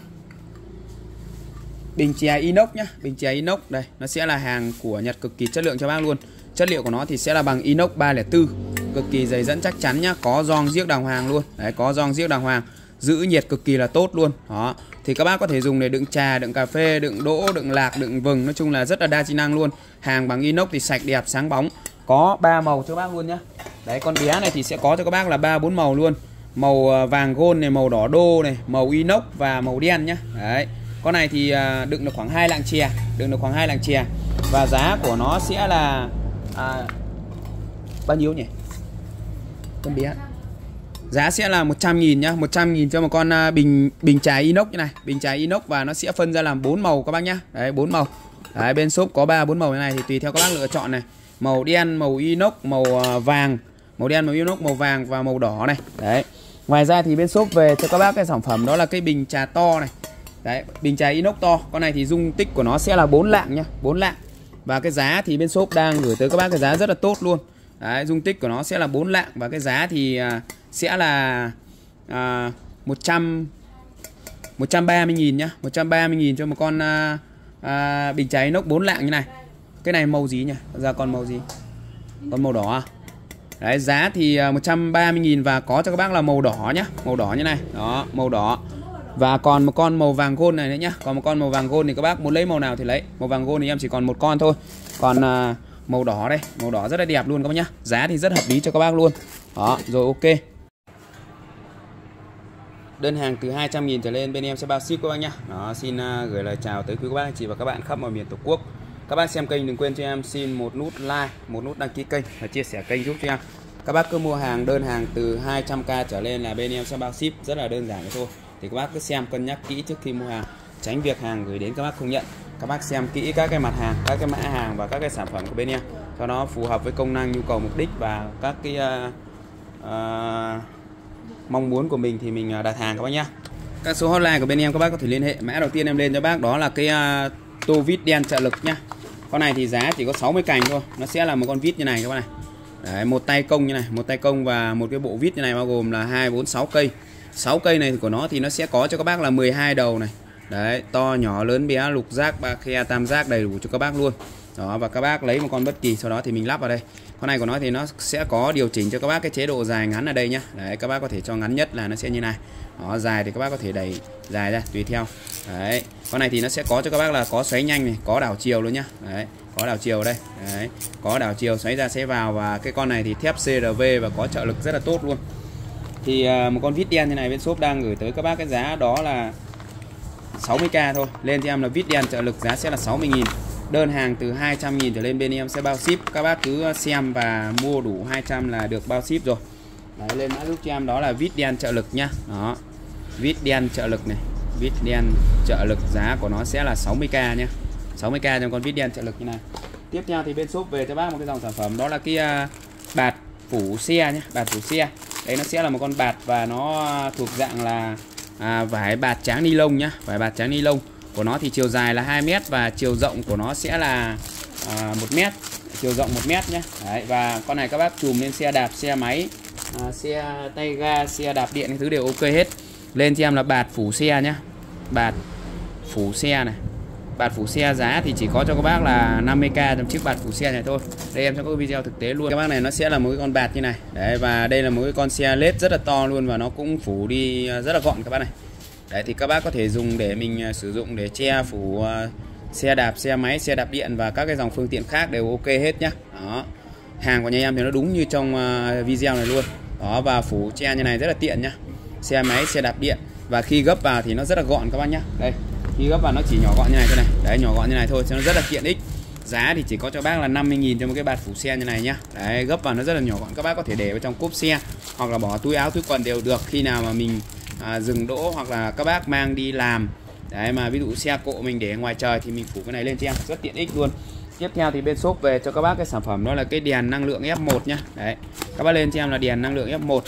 bình chè inox nhá bình chè inox. Đây nó sẽ là hàng của Nhật cực kỳ chất lượng cho bác luôn chất liệu của nó thì sẽ là bằng inox 304 cực kỳ dày dẫn chắc chắn nhá, có giòn giếc đàng hoàng luôn. Đấy, có giòn giếc đàng hoàng, giữ nhiệt cực kỳ là tốt luôn. Đó, thì các bác có thể dùng để đựng trà, đựng cà phê, đựng đỗ, đựng lạc, đựng vừng, nói chung là rất là đa chức năng luôn. Hàng bằng inox thì sạch đẹp, sáng bóng. Có ba màu cho bác luôn nhá. Đấy, con bé này thì sẽ có cho các bác là ba bốn màu luôn. Màu à, vàng gold này, màu đỏ đô này, màu inox và màu đen nhá. Đấy, con này thì à, đựng được khoảng hai lạng chè, đựng được khoảng hai lạng chè. Và giá của nó sẽ là à, bao nhiêu nhỉ? Con bé giá sẽ là 100 nghìn nhá. 100 nghìn cho một con à, bình bình trà inox như này. Bình trà inox và nó sẽ phân ra làm bốn màu các bác nhá. Đấy bốn màu. Đấy bên shop có ba bốn màu như này thì tùy theo các bác lựa chọn này. Màu đen màu inox màu à, vàng. Màu đen màu inox màu vàng và màu đỏ này. Đấy. Ngoài ra thì bên shop về cho các bác cái sản phẩm đó là cái bình trà to này. Đấy bình trà inox to. Con này thì dung tích của nó sẽ là 4 lạng nhá. 4 lạng và cái giá thì bên shop đang gửi tới các bác cái giá rất là tốt luôn. Đấy dung tích của nó sẽ là 4 lạng và cái giá thì à, sẽ là à, 100 130 000 nhá. 130 000 cho một con à, à, bình cháy inox 4 lạng như này. Cái này màu gì nhỉ? Ra con màu gì? Con màu đỏ à? Đấy, giá thì à, 130.000 và có cho các bác là màu đỏ nhá. Màu đỏ như này. Đó, màu đỏ. Và còn một con màu vàng gold này nữa nhá. Còn một con màu vàng gold thì các bác muốn lấy màu nào thì lấy. Màu vàng gold thì em chỉ còn một con thôi. Còn à, màu đỏ đây. Màu đỏ rất là đẹp luôn các bác nhá. Giá thì rất hợp lý cho các bác luôn. Đó, rồi ok. Đơn hàng từ 200.000 trở lên bên em sẽ bao ship các bác nhá. Đó, xin uh, gửi lời chào tới quý các bác anh chị và các bạn khắp mọi miền Tổ quốc. Các bác xem kênh đừng quên cho em xin một nút like, một nút đăng ký kênh và chia sẻ kênh giúp cho em. Các bác cứ mua hàng đơn hàng từ 200k trở lên là bên em sẽ bao ship. Rất là đơn giản thôi. Thì các bác cứ xem cân nhắc kỹ trước khi mua hàng, tránh việc hàng gửi đến các bác không nhận. Các bác xem kỹ các cái mặt hàng, các cái mã hàng và các cái sản phẩm của bên em. Cho nó phù hợp với công năng, nhu cầu, mục đích và các cái uh, uh, mong muốn của mình thì mình ờ, đặt hàng các bác nhé Các số hotline của bên em các bác có thể liên hệ. Mã đầu tiên em lên cho bác đó là cái uh, tô vít đen trợ lực nhá. Con này thì giá chỉ có 60 cành thôi. Nó sẽ là một con vít như này các bạn này. Đấy, một tay công như này một tay công và một cái bộ vít như này bao gồm là hai bốn sáu cây. 6 cây này của nó thì nó sẽ có cho các bác là 12 đầu này. Đấy, to, nhỏ, lớn, bé, lục giác, ba khe, tam giác đầy đủ cho các bác luôn. Đó, và các bác lấy một con bất kỳ, sau đó thì mình lắp vào đây. Con này của nó thì nó sẽ có điều chỉnh cho các bác cái chế độ dài ngắn ở đây nhá. Đấy, các bác có thể cho ngắn nhất là nó sẽ như này. Đó, dài thì các bác có thể đẩy dài ra, tùy theo. Đấy, con này thì nó sẽ có cho các bác là có xoáy nhanh này, có đảo chiều luôn nhá. Đấy, có đảo chiều đây. Đấy, có đảo chiều xoáy ra sẽ vào, và cái con này thì thép CRV và có trợ lực rất là tốt luôn thì à, một con vít đen như này bên shop đang gửi tới các bác cái giá đó là 60k thôi. Lên cho em là vít đen trợ lực giá sẽ là 60.000 đơn hàng từ 200.000 trở lên bên em sẽ bao ship. Các bác cứ xem và mua đủ 200 là được bao ship rồi. Đấy, lên mã giúp cho em đó là vít đen trợ lực nhá. Đó. Vít đen trợ lực này. Vít đen trợ lực giá của nó sẽ là 60k nhé 60k cho con vít đen trợ lực như này. Tiếp theo thì bên shop về cho bác một cái dòng sản phẩm đó là cái bạt phủ xe nhé bạt phủ xe đấy nó sẽ là một con bạt và nó thuộc dạng là à, vải bạt trắng ni lông nhá vải bạt trắng ni lông. Của nó thì chiều dài là 2 mét và chiều rộng của nó sẽ là à, 1 mét chiều rộng 1 mét nhé đấy, và con này các bác chùm lên xe đạp xe máy à, xe tay ga xe đạp điện cái thứ đều ok hết. Lên cho em là bạt phủ xe nhá. Bạt phủ xe này bạt phủ xe giá thì chỉ có cho các bác là 50k trong chiếc bạt phủ xe này thôi. Đây, em sẽ có video thực tế luôn. Các bác này nó sẽ là một cái con bạt như này. Đấy, và đây là một cái con xe led rất là to luôn và nó cũng phủ đi à, rất là gọn các bác này. Đấy, thì các bác có thể dùng để mình à, sử dụng để che phủ à, xe đạp, xe máy, xe đạp điện và các cái dòng phương tiện khác đều ok hết nhá. Đó. Hàng của nhà em thì nó đúng như trong video này luôn. Đó, và phủ che như này rất là tiện nhá. Xe máy, xe đạp điện. Và khi gấp vào thì nó rất là gọn các bác nhá. Đây khi gấp vào nó chỉ nhỏ gọn như này thôi này. Đấy nhỏ gọn như này thôi cho nó rất là tiện ích. Giá thì chỉ có cho bác là 50.000 cho một cái bạt phủ xe như này nhá. Đấy gấp vào nó rất là nhỏ gọn các bác có thể để vào trong cốp xe hoặc là bỏ túi áo túi quần đều được. Khi nào mà mình à, dừng đỗ hoặc là các bác mang đi làm. Đấy mà ví dụ xe cộ mình để ngoài trời thì mình phủ cái này lên cho em. Rất tiện ích luôn. Tiếp theo thì bên shop về cho các bác cái sản phẩm đó là cái đèn năng lượng F1 nhá. Đấy các bác lên cho em là đèn năng lượng F1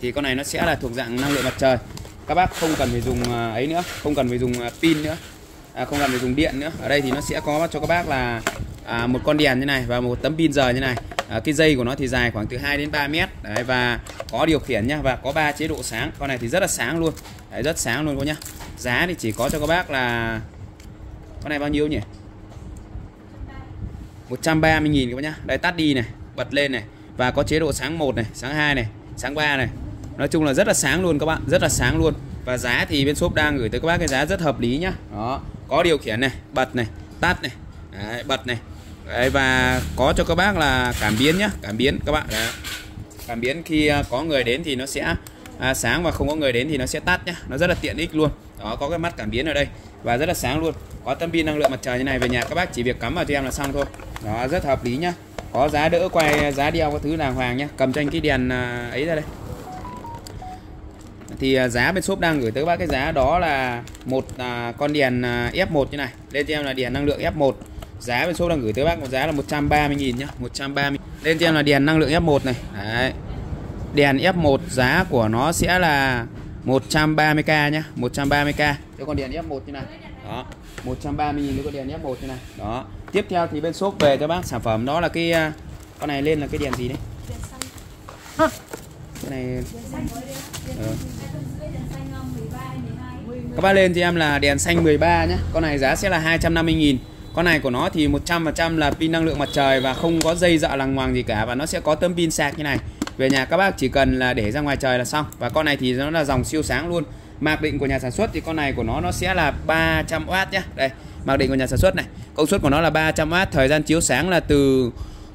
thì con này nó sẽ là thuộc dạng năng lượng mặt trời các bác không cần phải dùng à, ấy nữa không cần phải dùng à, pin nữa à, không cần phải dùng điện nữa. Ở đây thì nó sẽ có cho các bác là à, một con đèn như này và một tấm pin giờ như này. À, cái dây của nó thì dài khoảng từ 2 đến 3 mét. Đấy và có điều khiển nhá và có ba chế độ sáng. Con này thì rất là sáng luôn. Đấy, rất sáng luôn cô nhá. Giá thì chỉ có cho các bác là con này bao nhiêu nhỉ? 130.000 các bác nhá. Đây tắt đi này bật lên này. Và có chế độ sáng 1 này sáng 2 này sáng 3 này nói chung là rất là sáng luôn các bạn rất là sáng luôn. Và giá thì bên shop đang gửi tới các bác cái giá rất hợp lý nhá. Đó có điều khiển này bật này tắt này Đấy, bật này. Đấy, và có cho các bác là cảm biến nhá cảm biến các bạn. Đấy. cảm biến khi à, có người đến thì nó sẽ à, sáng và không có người đến thì nó sẽ tắt nhá. Nó rất là tiện ích luôn. Đó có cái mắt cảm biến ở đây và rất là sáng luôn. Có tấm pin năng lượng mặt trời như này về nhà các bác chỉ việc cắm vào cho em là xong thôi. Đó rất hợp lý nhá. Có giá đỡ quay giá đeo các thứ đàng hoàng nhá. Cầm cho anh cái đèn à, ấy ra đây thì à, giá bên shop đang gửi tới các bác cái giá đó là một à, con đèn à, F1 như này. Lên cho em là đèn năng lượng F1 giá bên shop đang gửi tới bác một giá là 130.000 nhá 130 lên cho em là đèn năng lượng F1 này. Đấy. đèn F1 giá của nó sẽ là 130k nhá 130k cho con đèn F1 như này. Đó. 130 000 cho con đèn F1 như này. Đó. Tiếp theo thì bên shop về cho bác sản phẩm đó là cái à, con này lên là cái đèn gì đấy? Cái này ờ. các bác lên cho em là đèn xanh 13 nhé con này giá sẽ là 250.000 con này của nó thì 100% là pin năng lượng mặt trời và không có dây dọa lằng ngoằng gì cả. Và nó sẽ có tấm pin sạc như này. Về nhà các bác chỉ cần là để ra ngoài trời là xong. Và con này thì nó là dòng siêu sáng luôn. Mạc định của nhà sản xuất thì con này của nó nó sẽ là 300W nhé đây mạc định của nhà sản xuất này. Công suất của nó là 300W thời gian chiếu sáng là từ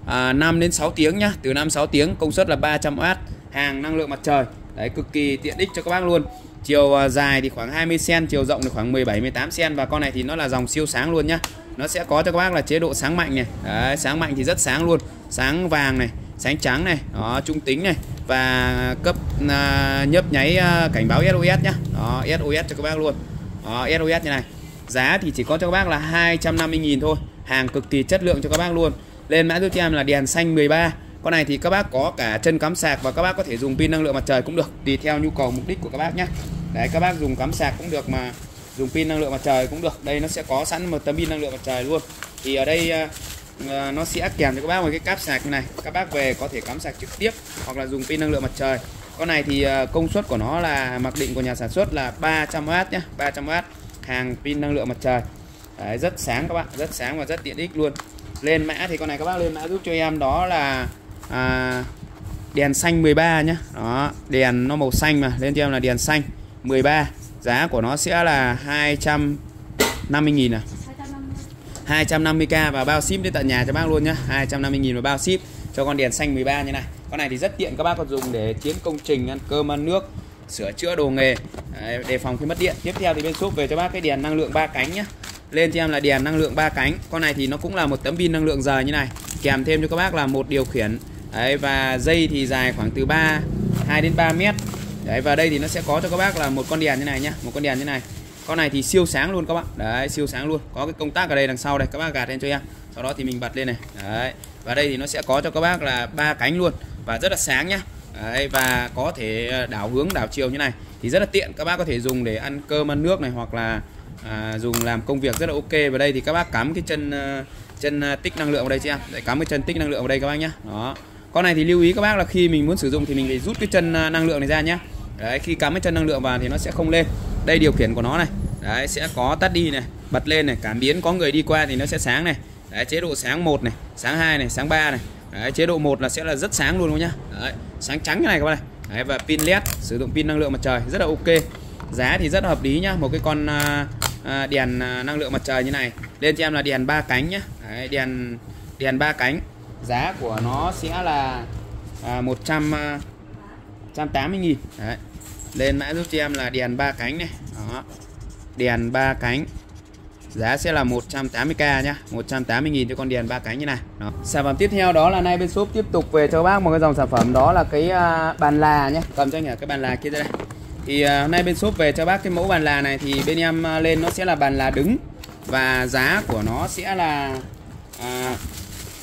à, 5 đến 6 tiếng nhá. Từ 5 6 tiếng công suất là 300W hàng năng lượng mặt trời đấy cực kỳ tiện ích cho các bác luôn. Chiều à, dài thì khoảng 20 cm chiều rộng thì khoảng 17 18 cm và con này thì nó là dòng siêu sáng luôn nhá. Nó sẽ có cho các bác là chế độ sáng mạnh này. Đấy, sáng mạnh thì rất sáng luôn. Sáng vàng này sáng trắng này đó trung tính này và cấp à, nhấp nháy à, cảnh báo SOS nhá. Đó SOS cho các bác luôn. Đó SOS như này. Giá thì chỉ có cho các bác là 250.000 thôi. Hàng cực kỳ chất lượng cho các bác luôn. Lên mã giúp cho em là đèn xanh 13 con này thì các bác có cả chân cắm sạc và các bác có thể dùng pin năng lượng mặt trời cũng được tùy theo nhu cầu mục đích của các bác nhé. Đấy các bác dùng cắm sạc cũng được mà dùng pin năng lượng mặt trời cũng được. Đây nó sẽ có sẵn một tấm pin năng lượng mặt trời luôn. Thì ở đây ờ, ờ, nó sẽ kèm cho các bác một cái cáp sạc như này. Các bác về có thể cắm sạc trực tiếp hoặc là dùng pin năng lượng mặt trời. Con này thì ờ, công suất của nó là mặc định của nhà sản xuất là 300W nhé 300W hàng pin năng lượng mặt trời. Đấy, rất sáng các bạn rất sáng và rất tiện ích luôn. Lên mã thì con này các bác lên mã giúp cho em đó là à, đèn xanh 13 nhá. Đó đèn nó màu xanh mà lên cho em là đèn xanh 13 giá của nó sẽ là 250.000 à? 250k và bao ship đến tận nhà cho bác luôn nhá. 250.000 và bao ship cho con đèn xanh 13 như này. Con này thì rất tiện các bác còn dùng để chiến công trình ăn cơm ăn nước sửa chữa đồ nghề Đấy, đề phòng khi mất điện. Tiếp theo thì bên shop về cho bác cái đèn năng lượng ba cánh nhá. Lên cho em là đèn năng lượng ba cánh. Con này thì nó cũng là một tấm pin năng lượng rời như này. Kèm thêm cho các bác là một điều khiển Đấy, và dây thì dài khoảng từ 3 2 đến 3 mét. Đấy và đây thì nó sẽ có cho các bác là một con đèn như này nhá một con đèn như này. Con này thì siêu sáng luôn các bạn. Đấy siêu sáng luôn. Có cái công tắc ở đây đằng sau đây các bác gạt lên cho em. Sau đó thì mình bật lên này. Đấy và đây thì nó sẽ có cho các bác là ba cánh luôn và rất là sáng nhá. Đấy và có thể đảo hướng đảo chiều như này. Thì rất là tiện các bác có thể dùng để ăn cơm ăn nước này hoặc là à, dùng làm công việc rất là ok. Và đây thì các bác cắm cái chân ờ, chân ờ, tích năng lượng vào đây cho em để cắm cái chân tích năng lượng vào đây các bác nhá. Đó con này thì lưu ý các bác là khi mình muốn sử dụng thì mình phải rút cái chân à, năng lượng này ra nhé đấy khi cắm cái chân năng lượng vào thì nó sẽ không lên. Đây điều khiển của nó này. Đấy sẽ có tắt đi này bật lên này cảm biến. Có người đi qua thì nó sẽ sáng này. Đấy chế độ sáng 1 này sáng 2 này sáng 3 này. Đấy chế độ 1 là sẽ là rất sáng luôn nhá. Đấy sáng trắng cái này các bạn này. Đấy, và pin led sử dụng pin năng lượng mặt trời rất là ok. Giá thì rất là hợp lý nhá một cái con uh, đèn uh, năng lượng mặt trời như này. Lên cho em là đèn ba cánh nhá. Đấy, đèn đèn ba cánh giá của nó sẽ là à, 100 uh, 180 nghìn. Đấy. lên mã giúp cho em là đèn ba cánh này. Đó. Đèn ba cánh. Giá sẽ là 180k nhá. 180 nghìn cho con đèn ba cánh như này. Đó. sản phẩm tiếp theo đó là nay bên shop tiếp tục về cho bác một cái dòng sản phẩm. Đó là cái à, bàn là nhé cầm cho anh cái bàn là kia ra đây thì à, hôm nay bên shop về cho bác cái mẫu bàn là này thì bên em à, lên nó sẽ là bàn là đứng. Và giá của nó sẽ là à,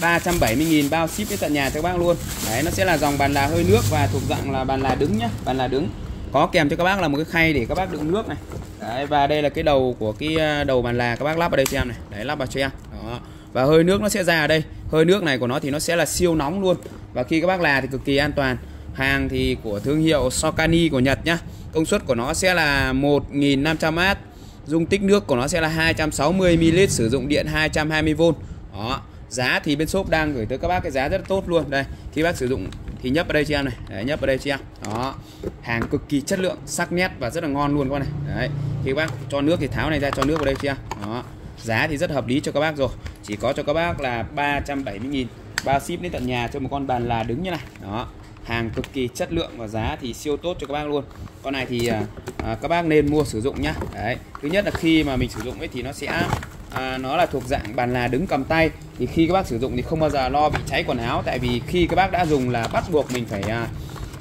370.000 bao ship đến tận nhà cho các bác luôn. Đấy nó sẽ là dòng bàn là hơi nước và thuộc dạng là bàn là đứng nhá bàn là đứng. Có kèm cho các bác là một cái khay để các bác đựng nước này. Đấy, và đây là cái đầu của cái ờ, đầu bàn là các bác lắp vào đây cho em này. Đấy lắp vào cho em. Đó. Và hơi nước nó sẽ ra ở đây. Hơi nước này của nó thì nó sẽ là siêu nóng luôn. Và khi các bác là thì cực kỳ an toàn. Hàng thì của thương hiệu Sokani của Nhật nhá. Công suất của nó sẽ là 1.500W dung tích nước của nó sẽ là 260ml sử dụng điện 220V đó giá thì bên shop đang gửi tới các bác cái giá rất tốt luôn. Đây khi bác sử dụng thì nhấp vào đây chị em này. Đấy, nhấp vào đây chị em. Đó. Hàng cực kỳ chất lượng sắc nét và rất là ngon luôn con này. Đấy khi các bác cho nước thì tháo này ra cho nước vào đây chị em. Đó. Giá thì rất hợp lý cho các bác rồi. Chỉ có cho các bác là 370.000 bao ship đến tận nhà cho một con bàn là đứng như này. Đó. Hàng cực kỳ chất lượng và giá thì siêu tốt cho các bác luôn. Con này thì à, à các bác nên mua sử dụng nhá. Đấy thứ nhất là khi mà mình sử dụng ấy thì nó sẽ à, nó là thuộc dạng bàn là đứng cầm tay. Thì khi các bác sử dụng thì không bao giờ lo bị cháy quần áo. Tại vì khi các bác đã dùng là bắt buộc mình phải à,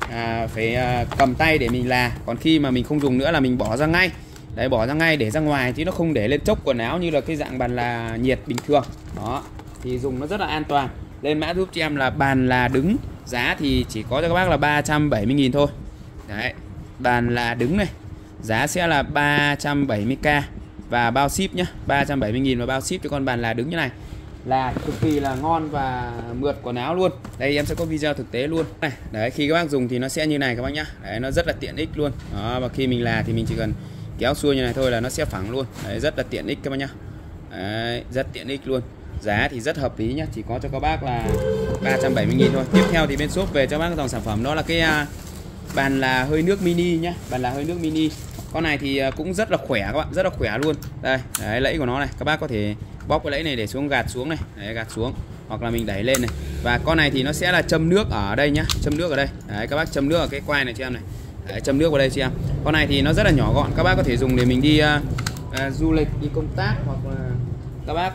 à, phải à, cầm tay để mình là. Còn khi mà mình không dùng nữa là mình bỏ ra ngay. Đấy bỏ ra ngay để ra ngoài chứ nó không để lên chốc quần áo như là cái dạng bàn là nhiệt bình thường. Đó thì dùng nó rất là an toàn. Lên mã giúp cho em là bàn là đứng giá thì chỉ có cho các bác là 370.000 thôi. Đấy bàn là đứng này giá sẽ là 370k và bao ship nhá 370.000 và bao ship cho con bàn là đứng như này. Là cực kỳ là ngon và mượt quần áo luôn. Đây em sẽ có video thực tế luôn. Này đấy khi các bác dùng thì nó sẽ như này các bác nhá. Đấy nó rất là tiện ích luôn. Đó và khi mình là thì mình chỉ cần kéo xuôi như này thôi là nó sẽ phẳng luôn. Đấy rất là tiện ích các bác nhá. Đấy, rất tiện ích luôn. Giá thì rất hợp lý nhá chỉ có cho các bác là 370.000 thôi. Tiếp theo thì bên shop về cho bác dòng sản phẩm. Đó là cái à, bàn là hơi nước mini nhá bàn là hơi nước mini con này thì à, cũng rất là khỏe các bạn rất là khỏe luôn. Đây đấy, lẫy của nó này. Các bác có thể bóc cái lẫy này để xuống gạt xuống này. Đấy, gạt xuống. Hoặc là mình đẩy lên này. Và con này thì nó sẽ là châm nước ở đây nhá. Châm nước ở đây. Đấy các bác châm nước ở cái quai này cho em này. Đấy, châm nước vào đây chị em. Con này thì nó rất là nhỏ gọn. Các bác có thể dùng để mình đi uh, uh, du lịch đi công tác hoặc là các bác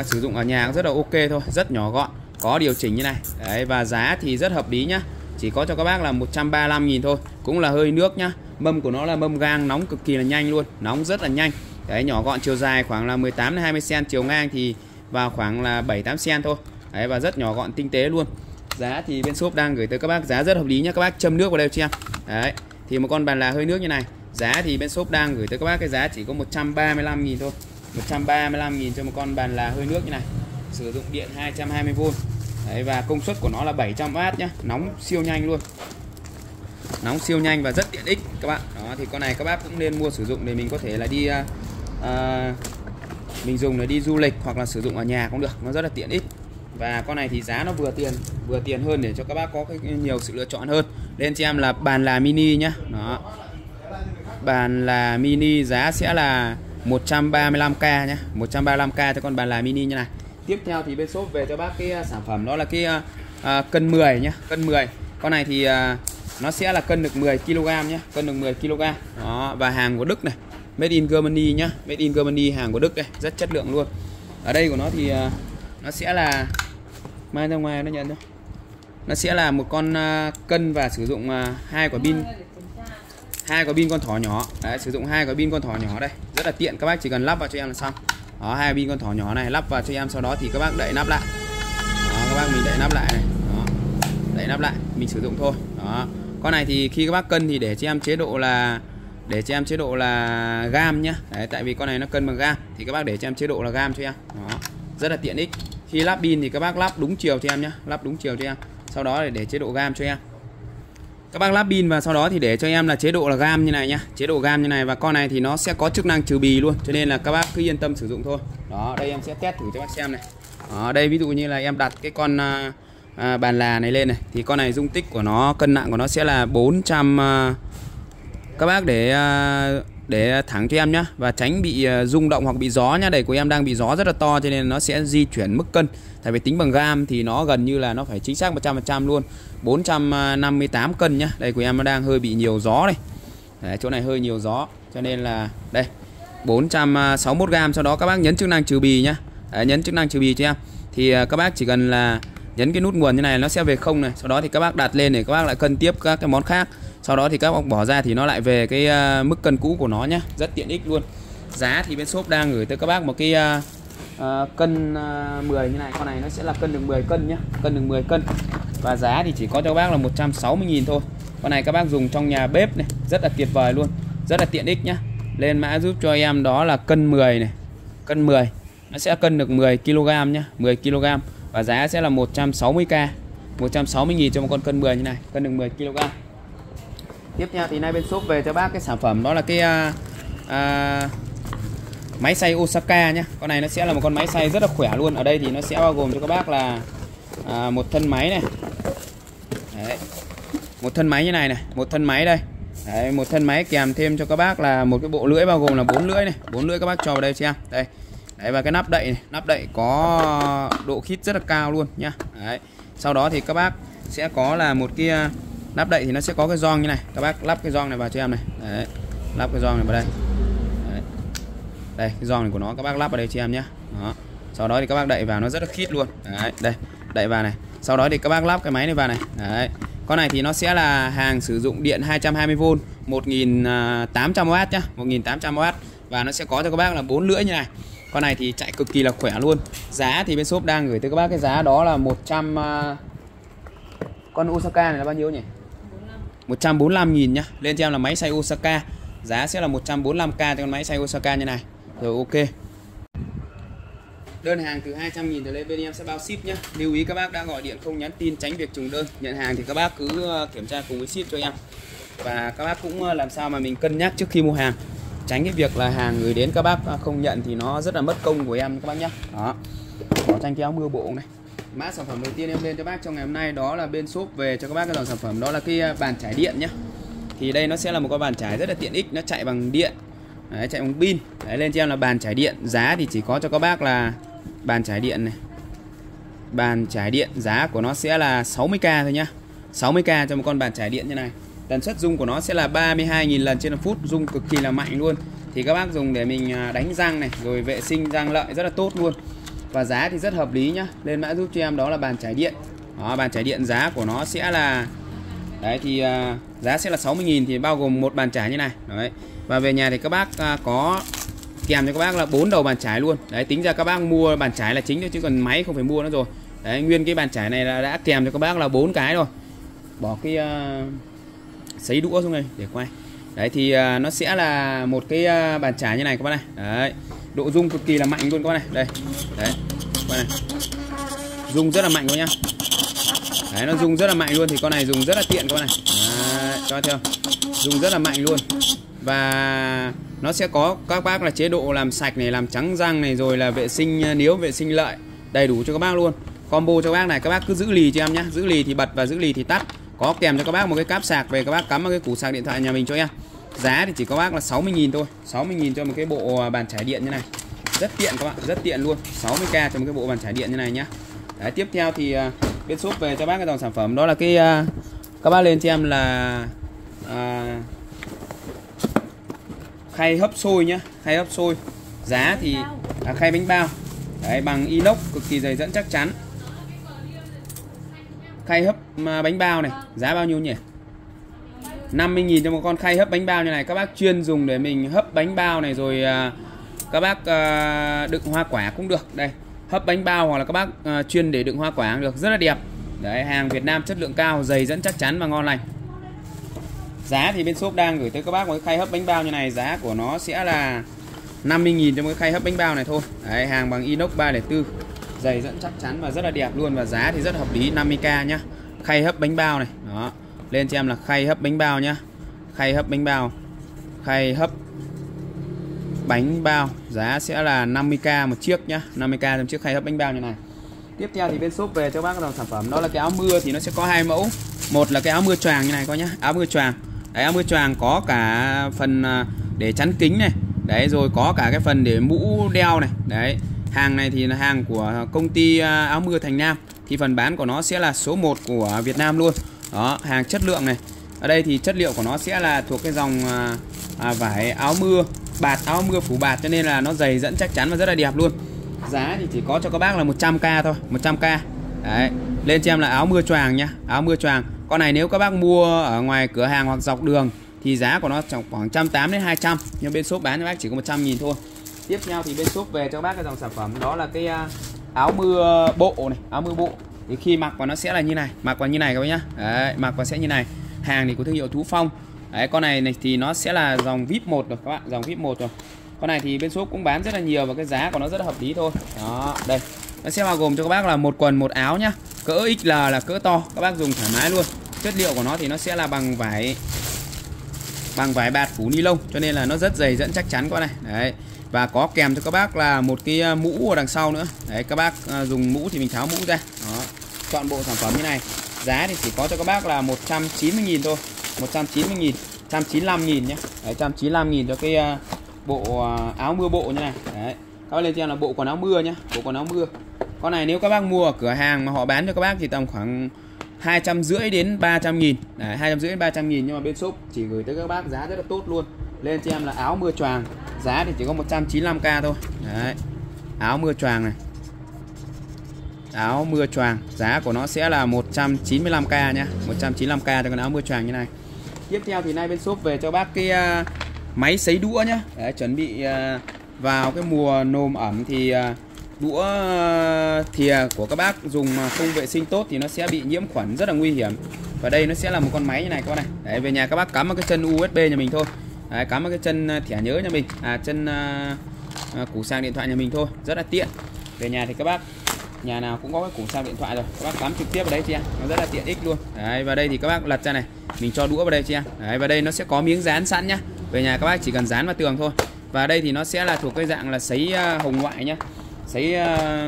uh, sử dụng ở nhà cũng rất là ok thôi. Rất nhỏ gọn. Có điều chỉnh như này. Đấy và giá thì rất hợp lý nhá. Chỉ có cho các bác là 135.000 thôi. Cũng là hơi nước nhá mâm của nó là mâm gang nóng cực kỳ là nhanh luôn nóng rất là nhanh. Đấy nhỏ gọn chiều dài khoảng là 18 đến 20 cm chiều ngang thì vào khoảng là 7 8 cm thôi. Đấy và rất nhỏ gọn tinh tế luôn. Giá thì bên shop đang gửi tới các bác giá rất hợp lý nhá các bác châm nước vào đây cho em. Đấy thì một con bàn là hơi nước như này. Giá thì bên shop đang gửi tới các bác cái giá chỉ có 135.000 thôi. 135.000 cho một con bàn là hơi nước như này. Sử dụng điện 220V Đấy, và công suất của nó là 700W nhé nóng siêu nhanh luôn nóng siêu nhanh và rất tiện ích các bạn. Đó thì con này các bác cũng nên mua sử dụng để mình có thể là đi uh, mình dùng để đi du lịch hoặc là sử dụng ở nhà cũng được. Nó rất là tiện ích. Và con này thì giá nó vừa tiền vừa tiền hơn để cho các bác có cái nhiều sự lựa chọn hơn. Lên cho em là bàn là mini nhá. Đó. Bàn là mini giá sẽ là 135k nhá. 135k cho con bàn là mini như này. Tiếp theo thì bên shop về cho bác cái à, sản phẩm đó là cái à, cân 10 nhá cân 10 con này thì à, nó sẽ là cân được 10 kg nhé cân được 10 kg đó và hàng của Đức này made in Germany nhá made in Germany hàng của Đức đây rất chất lượng luôn. Ở đây của nó thì à, nó sẽ là mai ra ngoài nó nhận thôi. Nó sẽ là một con à, cân và sử dụng à, hai quả pin. Hai quả pin con thỏ nhỏ. Đấy, sử dụng hai quả pin con thỏ nhỏ đây. Rất là tiện các bác chỉ cần lắp vào cho em là xong. Đó hai pin con thỏ nhỏ này lắp vào cho em sau đó thì các bác đậy nắp lại. Đó các bác mình đậy nắp lại này. Đó. đậy nắp lại mình sử dụng thôi. Đó con này thì khi các bác cân thì để cho em chế độ là để cho em chế độ là gam nhá. Đấy, tại vì con này nó cân bằng gam. Thì các bác để cho em chế độ là gam cho em. Đó rất là tiện ích. Khi lắp pin thì các bác lắp đúng chiều cho em nhá. Lắp đúng chiều cho em. Sau đó để, để chế độ gam cho em. Các bác lắp pin và sau đó thì để cho em là chế độ là gam như này nhá. Chế độ gam như này và con này thì nó sẽ có chức năng trừ bì luôn. Cho nên là các bác cứ yên tâm sử dụng thôi. Đó đây em sẽ test thử cho bác xem này. Đó, đây ví dụ như là em đặt cái con uh, à, bàn là này lên này. Thì con này dung tích của nó cân nặng của nó sẽ là 400 à, các bác để à, để thẳng cho em nhá. Và tránh bị à, rung động hoặc bị gió nhá. Đây của em đang bị gió rất là to cho nên nó sẽ di chuyển mức cân. Tại vì tính bằng gam thì nó gần như là nó phải chính xác 100% luôn. 458 cân nhá. Đây của em nó đang hơi bị nhiều gió đây Đấy, chỗ này hơi nhiều gió. Cho nên là đây 461 gram. Sau đó các bác nhấn chức năng trừ bì nhá. Đấy, nhấn chức năng trừ bì cho em. Thì à, các bác chỉ cần là nhấn cái nút nguồn như này nó sẽ về không này. Sau đó thì các bác đặt lên để các bác lại cân tiếp các cái món khác. Sau đó thì các bác bỏ ra thì nó lại về cái uh, mức cân cũ của nó nhá. Rất tiện ích luôn. Giá thì bên shop đang gửi tới các bác một cái uh, uh, cân uh, 10 như này. Con này nó sẽ là cân được 10 cân nhá. Cân được 10 cân. Và giá thì chỉ có cho các bác là 160.000 thôi. Con này các bác dùng trong nhà bếp này. Rất là tuyệt vời luôn. Rất là tiện ích nhá. Lên mã giúp cho em đó là cân 10 này. Cân 10 nó sẽ cân được 10 kg nhá. 10 kg và giá sẽ là 160k 160.000 cho một con cân 10 như này. Cân được 10 kg tiếp theo thì nay bên shop về cho bác cái sản phẩm đó là cái uh, uh, máy xay Osaka nhé con này nó sẽ là một con máy xay rất là khỏe luôn. Ở đây thì nó sẽ bao gồm cho các bác là à, một thân máy này. Đấy. một thân máy như này này. Một thân máy đây. Đấy, một thân máy kèm thêm cho các bác là một cái bộ lưỡi bao gồm là bốn lưỡi này. Bốn lưỡi các bác cho vào đây xem. Đây. Đấy, và cái nắp đậy này nắp đậy có độ khít rất là cao luôn nhá Đấy. sau đó thì các bác sẽ có là một cái à, nắp đậy thì nó sẽ có cái gioăng như này các bác lắp cái gioăng này vào cho em này Đấy. lắp cái gioăng này vào đây Đấy. đây cái gioăng này của nó các bác lắp vào đây cho em nhé đó sau đó thì các bác đậy vào nó rất là khít luôn Đấy. đây đậy vào này sau đó thì các bác lắp cái máy này vào này Đấy. con này thì nó sẽ là hàng sử dụng điện 220V 1800W à, nhá 1800W và nó sẽ có cho các bác là bốn lưỡi như này con này thì chạy cực kỳ là khỏe luôn. Giá thì bên shop đang gửi tới các bác, cái giá đó là 100 à, con Osaka này là bao nhiêu nhỉ? 145 nghìn nhá. Lên cho em là máy xay Osaka. Giá sẽ là 145k cho con máy xay Osaka như này. Rồi, ok. Đơn hàng từ 200 nghìn trở lên, bên em sẽ bao ship nhé Lưu ý các bác đã gọi điện không nhắn tin, tránh việc trùng đơn. Nhận hàng thì các bác cứ à, kiểm tra cùng với ship cho em. Và các bác cũng à, làm sao mà mình cân nhắc trước khi mua hàng. Tránh cái việc là hàng gửi đến các bác à, không nhận thì nó rất là mất công của em các bác nhé Đó. Bỏ tranh kéo mưa bộ này. Mã sản phẩm đầu tiên em lên cho bác trong ngày hôm nay đó là bên shop về cho các bác cái dòng sản phẩm đó là cái à, bàn trải điện nhé thì đây nó sẽ là một cái bàn trải rất là tiện ích nó chạy bằng điện Đấy, chạy bằng pin. Đấy, lên cho em là bàn trải điện giá thì chỉ có cho các bác là bàn trải điện này. Bàn trải điện giá của nó sẽ là 60k thôi nhá. 60k cho một con bàn trải điện như này tần suất rung của nó sẽ là 32.000 lần trên một phút rung cực kỳ là mạnh luôn. Thì các bác dùng để mình à, đánh răng này rồi vệ sinh răng lợi rất là tốt luôn. Và giá thì rất hợp lý nhá. Lên mã giúp cho em đó là bàn trải điện. Đó, bàn trải điện giá của nó sẽ là đấy thì uh, giá sẽ là 60.000 thì bao gồm một bàn trải như này. Đấy. Và về nhà thì các bác uh, có kèm cho các bác là bốn đầu bàn trải luôn. Đấy tính ra các bác mua bàn trải là chính thôi chứ còn máy không phải mua nữa rồi. Đấy nguyên cái bàn trải này là đã kèm cho các bác là bốn cái rồi. Bỏ cái uh, sấy đũa xuống đây để quay. Đấy thì uh, nó sẽ là một cái uh, bàn chải như này các bác này. Đấy độ rung cực kỳ là mạnh luôn các bạn này. Đây đấy các bạn này. Rung rất là mạnh luôn nhá. Đấy nó rung rất là mạnh luôn thì con này dùng rất là tiện các bạn này. Đấy, cho theo dùng rất là mạnh luôn. Và nó sẽ có các bác là chế độ làm sạch này làm trắng răng này rồi là vệ sinh ờ, vệ sinh lợi đầy đủ cho các bác luôn. Combo cho các bác này các bác cứ giữ lì cho em nhá, giữ lì thì bật và giữ lì thì tắt có kèm cho các bác một cái cáp sạc về các bác cắm vào cái củ sạc điện thoại nhà mình cho em. Giá thì chỉ có bác là 60.000 thôi 60.000 cho một cái bộ à, bàn trải điện như này. Rất tiện các bạn rất tiện luôn 60k cho một cái bộ bàn trải điện như này nhá. Đấy, tiếp theo thì uh, bên shop về cho bác cái dòng sản phẩm đó là cái uh, các bác lên cho em là uh, khay hấp xôi nhá khay hấp xôi. Giá thì à, khay bánh bao. Đấy bằng inox cực kỳ dày dẫn chắc chắn khay hấp à, bánh bao này. Giá bao nhiêu nhỉ? 50.000 cho một con khay hấp bánh bao như này. Các bác chuyên dùng để mình hấp bánh bao này rồi à, các bác à, đựng hoa quả cũng được. Đây hấp bánh bao hoặc là các bác chuyên để đựng hoa quả cũng được. Rất là đẹp. Đấy hàng Việt Nam chất lượng cao dày dẫn chắc chắn và ngon lành. Giá thì bên shop đang gửi tới các bác một cái khay hấp bánh bao như này. Giá của nó sẽ là 50.000 cho một cái khay hấp bánh bao này thôi. Đấy, hàng bằng inox 304 Dày dẫn chắc chắn và rất là đẹp luôn Và giá thì rất hợp lý, 50k nhá. Khay hấp bánh bao này. Đó. Lên cho em là khay hấp bánh bao nhá. Khay hấp bánh bao. Khay hấp bánh bao. Giá sẽ là 50k một chiếc nhá. 50k một chiếc khay hấp bánh bao như này. Tiếp theo thì bên shop về cho bác cái dòng sản phẩm. Đó là cái áo mưa thì nó sẽ có hai mẫu. Một là cái áo mưa choàng như này coi nhá. Áo mưa choàng. Đấy, áo mưa choàng có cả phần à, để chắn kính này. Đấy, rồi có cả cái phần để mũ đeo này. Đấy hàng này thì là hàng của công ty à, áo mưa Thành Nam. Thì phần bán của nó sẽ là số 1 của Việt Nam luôn. Đó hàng chất lượng này. Ở đây thì chất liệu của nó sẽ là thuộc cái dòng à, à, vải áo mưa bạt áo mưa phủ bạt cho nên là nó dày dẫn chắc chắn và rất là đẹp luôn. Giá thì chỉ có cho các bác là 100k thôi 100k đấy lên cho em là áo mưa choàng nhá áo mưa choàng. Con này nếu các bác mua ở ngoài cửa hàng hoặc dọc đường thì giá của nó khoảng 180 đến 200 nhưng bên shop bán cho bác chỉ có 100 nghìn thôi tiếp theo thì bên shop về cho bác cái dòng sản phẩm. Đó là cái à, áo mưa bộ này áo mưa bộ. Thì khi mặc vào nó sẽ là như này mặc vào như này các bác nhá. Đấy, mặc vào sẽ như này. Hàng thì của thương hiệu Thú Phong. Đấy, con này, này thì nó sẽ là dòng VIP 1 rồi các bạn dòng VIP 1 rồi. Con này thì bên shop cũng bán rất là nhiều và cái giá của nó rất là hợp lý thôi. Đó đây. Nó sẽ bao gồm cho các bác là một quần một áo nhá. Cỡ XL là cỡ to các bác dùng thoải mái luôn. Chất liệu của nó thì nó sẽ là bằng vải bằng vải bạt phủ ni lông cho nên là nó rất dày dẫn chắc chắn qua này. Đấy và có kèm cho các bác là một cái à, mũ ở đằng sau nữa. Đấy các bác à, dùng mũ thì mình tháo mũ ra. Đó chọn bộ sản phẩm như này. Giá thì chỉ có cho các bác là 190.000 thôi. 190.000 195.000 nhé. Đấy 195.000 cho cái uh, bộ uh, áo mưa bộ như này. Đấy các bác lên cho là bộ quần áo mưa nhé. Bộ quần áo mưa. Con này nếu các bác mua ở cửa hàng mà họ bán cho các bác thì tầm khoảng hai trăm rưỡi đến 300 nghìn. Đấy, hai trăm rưỡi đến 300 nghìn nhưng mà bên shop chỉ gửi tới các bác giá rất là tốt luôn lên cho em là áo mưa choàng. Giá thì chỉ có 195k thôi. Đấy. áo mưa choàng này. Áo mưa choàng. Giá của nó sẽ là 195k nhá. 195k cho con áo mưa choàng như này. Tiếp theo thì nay bên shop về cho bác cái uh, máy sấy đũa nhá. Đấy, chuẩn bị uh, vào cái mùa nồm ẩm thì uh, đũa thìa của các bác dùng mà không vệ sinh tốt thì nó sẽ bị nhiễm khuẩn rất là nguy hiểm. Và đây nó sẽ là một con máy như này các bác này. Đấy về nhà các bác cắm vào cái chân USB nhà mình thôi đấy, cắm vào cái chân à, thẻ nhớ nhà mình. À chân à, à củ sạc điện thoại nhà mình thôi. Rất là tiện. Về nhà thì các bác nhà nào cũng có cái củ sạc điện thoại rồi. Các bác cắm trực tiếp vào đây chị em. Nó rất là tiện ích luôn. Đấy và đây thì các bác lật ra này. Mình cho đũa vào đây chị em. Đấy và đây nó sẽ có miếng dán sẵn nhá. Về nhà các bác chỉ cần dán vào tường thôi. Và đây thì nó sẽ là thuộc cái dạng là sấy à, hồng ngoại nhá. Sấy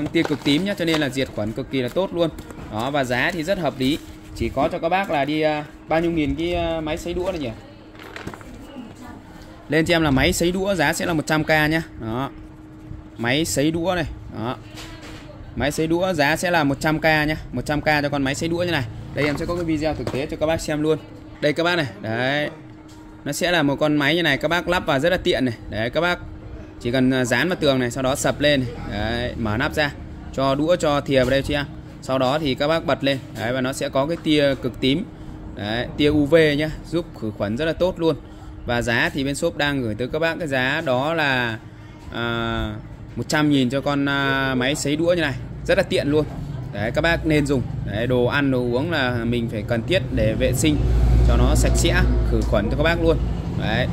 uh, tia cực tím nhá cho nên là diệt khuẩn cực kỳ là tốt luôn. Đó và giá thì rất hợp lý. Chỉ có cho các bác là đi uh, bao nhiêu nghìn cái uh, máy sấy đũa này nhỉ? Lên cho em là máy sấy đũa giá sẽ là 100k nhá. Đó. Máy sấy đũa này. Đó. Máy sấy đũa giá sẽ là 100k nhá. 100k cho con máy sấy đũa như này. Đây em sẽ có cái video thực tế cho các bác xem luôn. Đây các bác này. Đấy. Nó sẽ là một con máy như này các bác lắp vào rất là tiện này. Đấy các bác chỉ cần à, dán vào tường này sau đó sập lên đấy, mở nắp ra. Cho đũa cho thìa vào đây chị em. Sau đó thì các bác bật lên. Đấy và nó sẽ có cái tia cực tím. Đấy, tia UV nhá giúp khử khuẩn rất là tốt luôn và giá thì bên shop đang gửi tới các bác cái giá đó là à, 100 nghìn cho con à, máy sấy đũa như này. Rất là tiện luôn. Đấy các bác nên dùng. Đấy, đồ ăn đồ uống là mình phải cần thiết để vệ sinh cho nó sạch sẽ khử khuẩn cho các bác luôn. Đấy.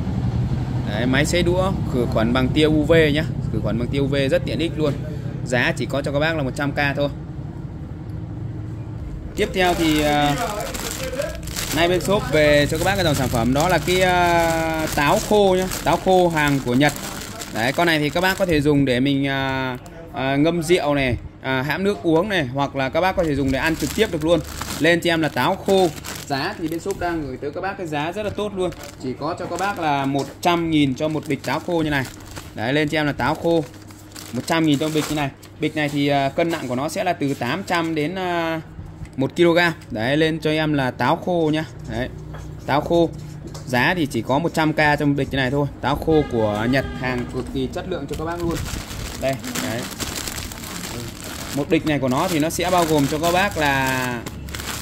Đấy, máy sấy đũa khử khuẩn bằng tia UV nhá. Khử khuẩn bằng tia UV rất tiện ích luôn. Giá chỉ có cho các bác là 100k thôi. Tiếp theo thì uh, nay bên shop về cho các bác cái dòng sản phẩm đó là cái uh, táo khô nhá táo khô hàng của Nhật. Đấy con này thì các bác có thể dùng để mình uh, uh, ngâm rượu này uh, hãm nước uống này hoặc là các bác có thể dùng để ăn trực tiếp được luôn. Lên cho em là táo khô. Giá thì bên shop đang gửi tới các bác cái giá rất là tốt luôn. Chỉ có cho các bác là 100.000 cho một bịch táo khô như này. Đấy lên cho em là táo khô. 100.000 cho bịch như này. Bịch này thì uh, cân nặng của nó sẽ là từ 800 đến uh, 1 kg. Đấy lên cho em là táo khô nhá. Đấy. Táo khô. Giá thì chỉ có 100k trong bịch này thôi. Táo khô của Nhật hàng cực kỳ chất lượng cho các bác luôn. Đây đấy. Một bịch này của nó thì nó sẽ bao gồm cho các bác là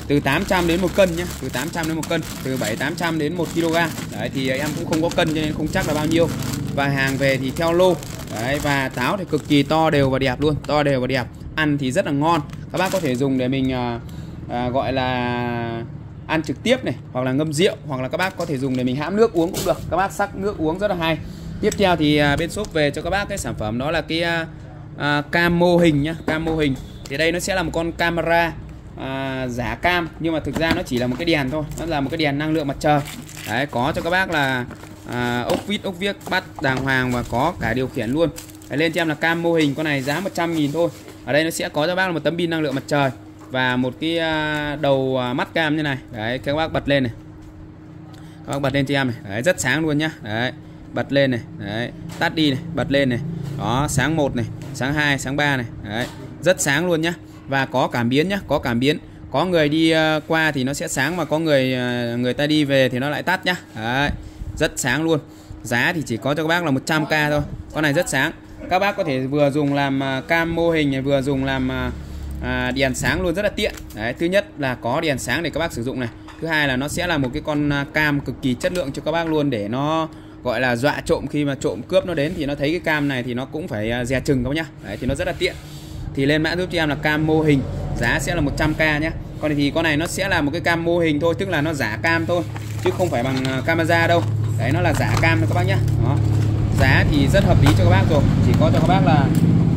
từ 800 đến 1 cân nhé từ 800 đến 1 cân từ 7 800 đến 1 kg. Đấy thì em cũng không có cân cho nên không chắc là bao nhiêu. Và hàng về thì theo lô. Đấy và táo thì cực kỳ to đều và đẹp luôn. To đều và đẹp. Ăn thì rất là ngon. Các bác có thể dùng để mình uh, à, gọi là ăn trực tiếp này hoặc là ngâm rượu hoặc là các bác có thể dùng để mình hãm nước uống cũng được. Các bác sắc nước uống rất là hay. Tiếp theo thì à, bên shop về cho các bác cái sản phẩm đó là cái à, à, cam mô hình nhá cam mô hình. Thì đây nó sẽ là một con camera à, giả cam nhưng mà thực ra nó chỉ là một cái đèn thôi nó là một cái đèn năng lượng mặt trời. Đấy có cho các bác là à, ốc vít ốc viếc bắt đàng hoàng và có cả điều khiển luôn. Đấy, lên cho em là cam mô hình con này giá 100 nghìn thôi. Ở đây nó sẽ có cho bác là một tấm pin năng lượng mặt trời và một cái à, đầu à, mắt cam như này. Đấy các bác bật lên này. Các bác bật lên cho em này. Đấy, rất sáng luôn nhá. Đấy bật lên này. Đấy tắt đi này bật lên này. Đó sáng 1 này sáng 2 sáng 3 này. Đấy rất sáng luôn nhá. Và có cảm biến nhá có cảm biến. Có người đi à, qua thì nó sẽ sáng mà có người người ta đi về thì nó lại tắt nhá. Đấy rất sáng luôn. Giá thì chỉ có cho các bác là 100k thôi. Con này rất sáng. Các bác có thể vừa dùng làm cam mô hình này vừa dùng làm à, đèn sáng luôn rất là tiện. Đấy thứ nhất là có đèn sáng để các bác sử dụng này. Thứ hai là nó sẽ là một cái con à, cam cực kỳ chất lượng cho các bác luôn để nó gọi là dọa trộm. Khi mà trộm cướp nó đến thì nó thấy cái cam này thì nó cũng phải à, dè chừng các bác nhá. Đấy thì nó rất là tiện. Thì lên mã giúp cho em là cam mô hình giá sẽ là 100k nhé còn thì con này nó sẽ là một cái cam mô hình thôi tức là nó giả cam thôi chứ không phải bằng à, camera đâu. Đấy nó là giả cam thôi các bác nhé đó. Giá thì rất hợp lý cho các bác rồi. Chỉ có cho các bác là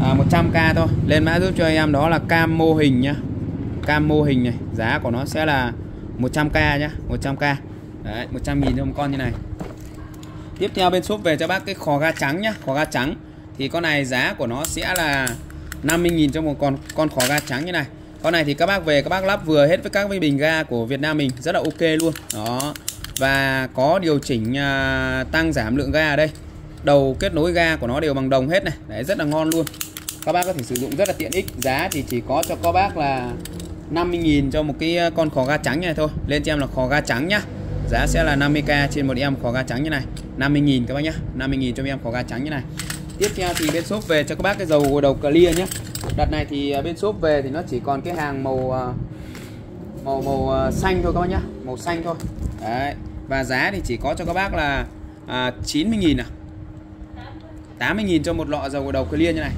à, 100k thôi. Lên mã giúp cho em đó là cam mô hình nhá. Cam mô hình này. Giá của nó sẽ là 100k nhá. 100k đấy 100 nghìn cho một con như này. Tiếp theo bên shop về cho bác cái khò ga trắng nhá. Khò ga trắng. Thì con này giá của nó sẽ là 50.000 cho một con con khò ga trắng như này. Con này thì các bác về các bác lắp vừa hết với các cái bình ga của Việt Nam mình. Rất là ok luôn. Đó. Và có điều chỉnh à, tăng giảm lượng ga ở đây. Đầu kết nối ga của nó đều bằng đồng hết này. Đấy rất là ngon luôn các bác có thể sử dụng rất là tiện ích. Giá thì chỉ có cho các bác là 50.000 cho một cái con khó ga trắng này thôi. Lên cho em là khó ga trắng nhá. Giá sẽ là 50k trên một em khó ga trắng như này. 50.000 các bác nhá. 50.000 cho em khó ga trắng như này. Tiếp theo thì bên shop về cho các bác cái dầu đầu clear nhé đợt này thì à, bên shop về thì nó chỉ còn cái hàng màu à, màu màu à, xanh thôi các bác nhá. Màu xanh thôi. Đấy. Và giá thì chỉ có cho các bác là à, 90.000 à. 80.000 cho một lọ dầu đầu clear như này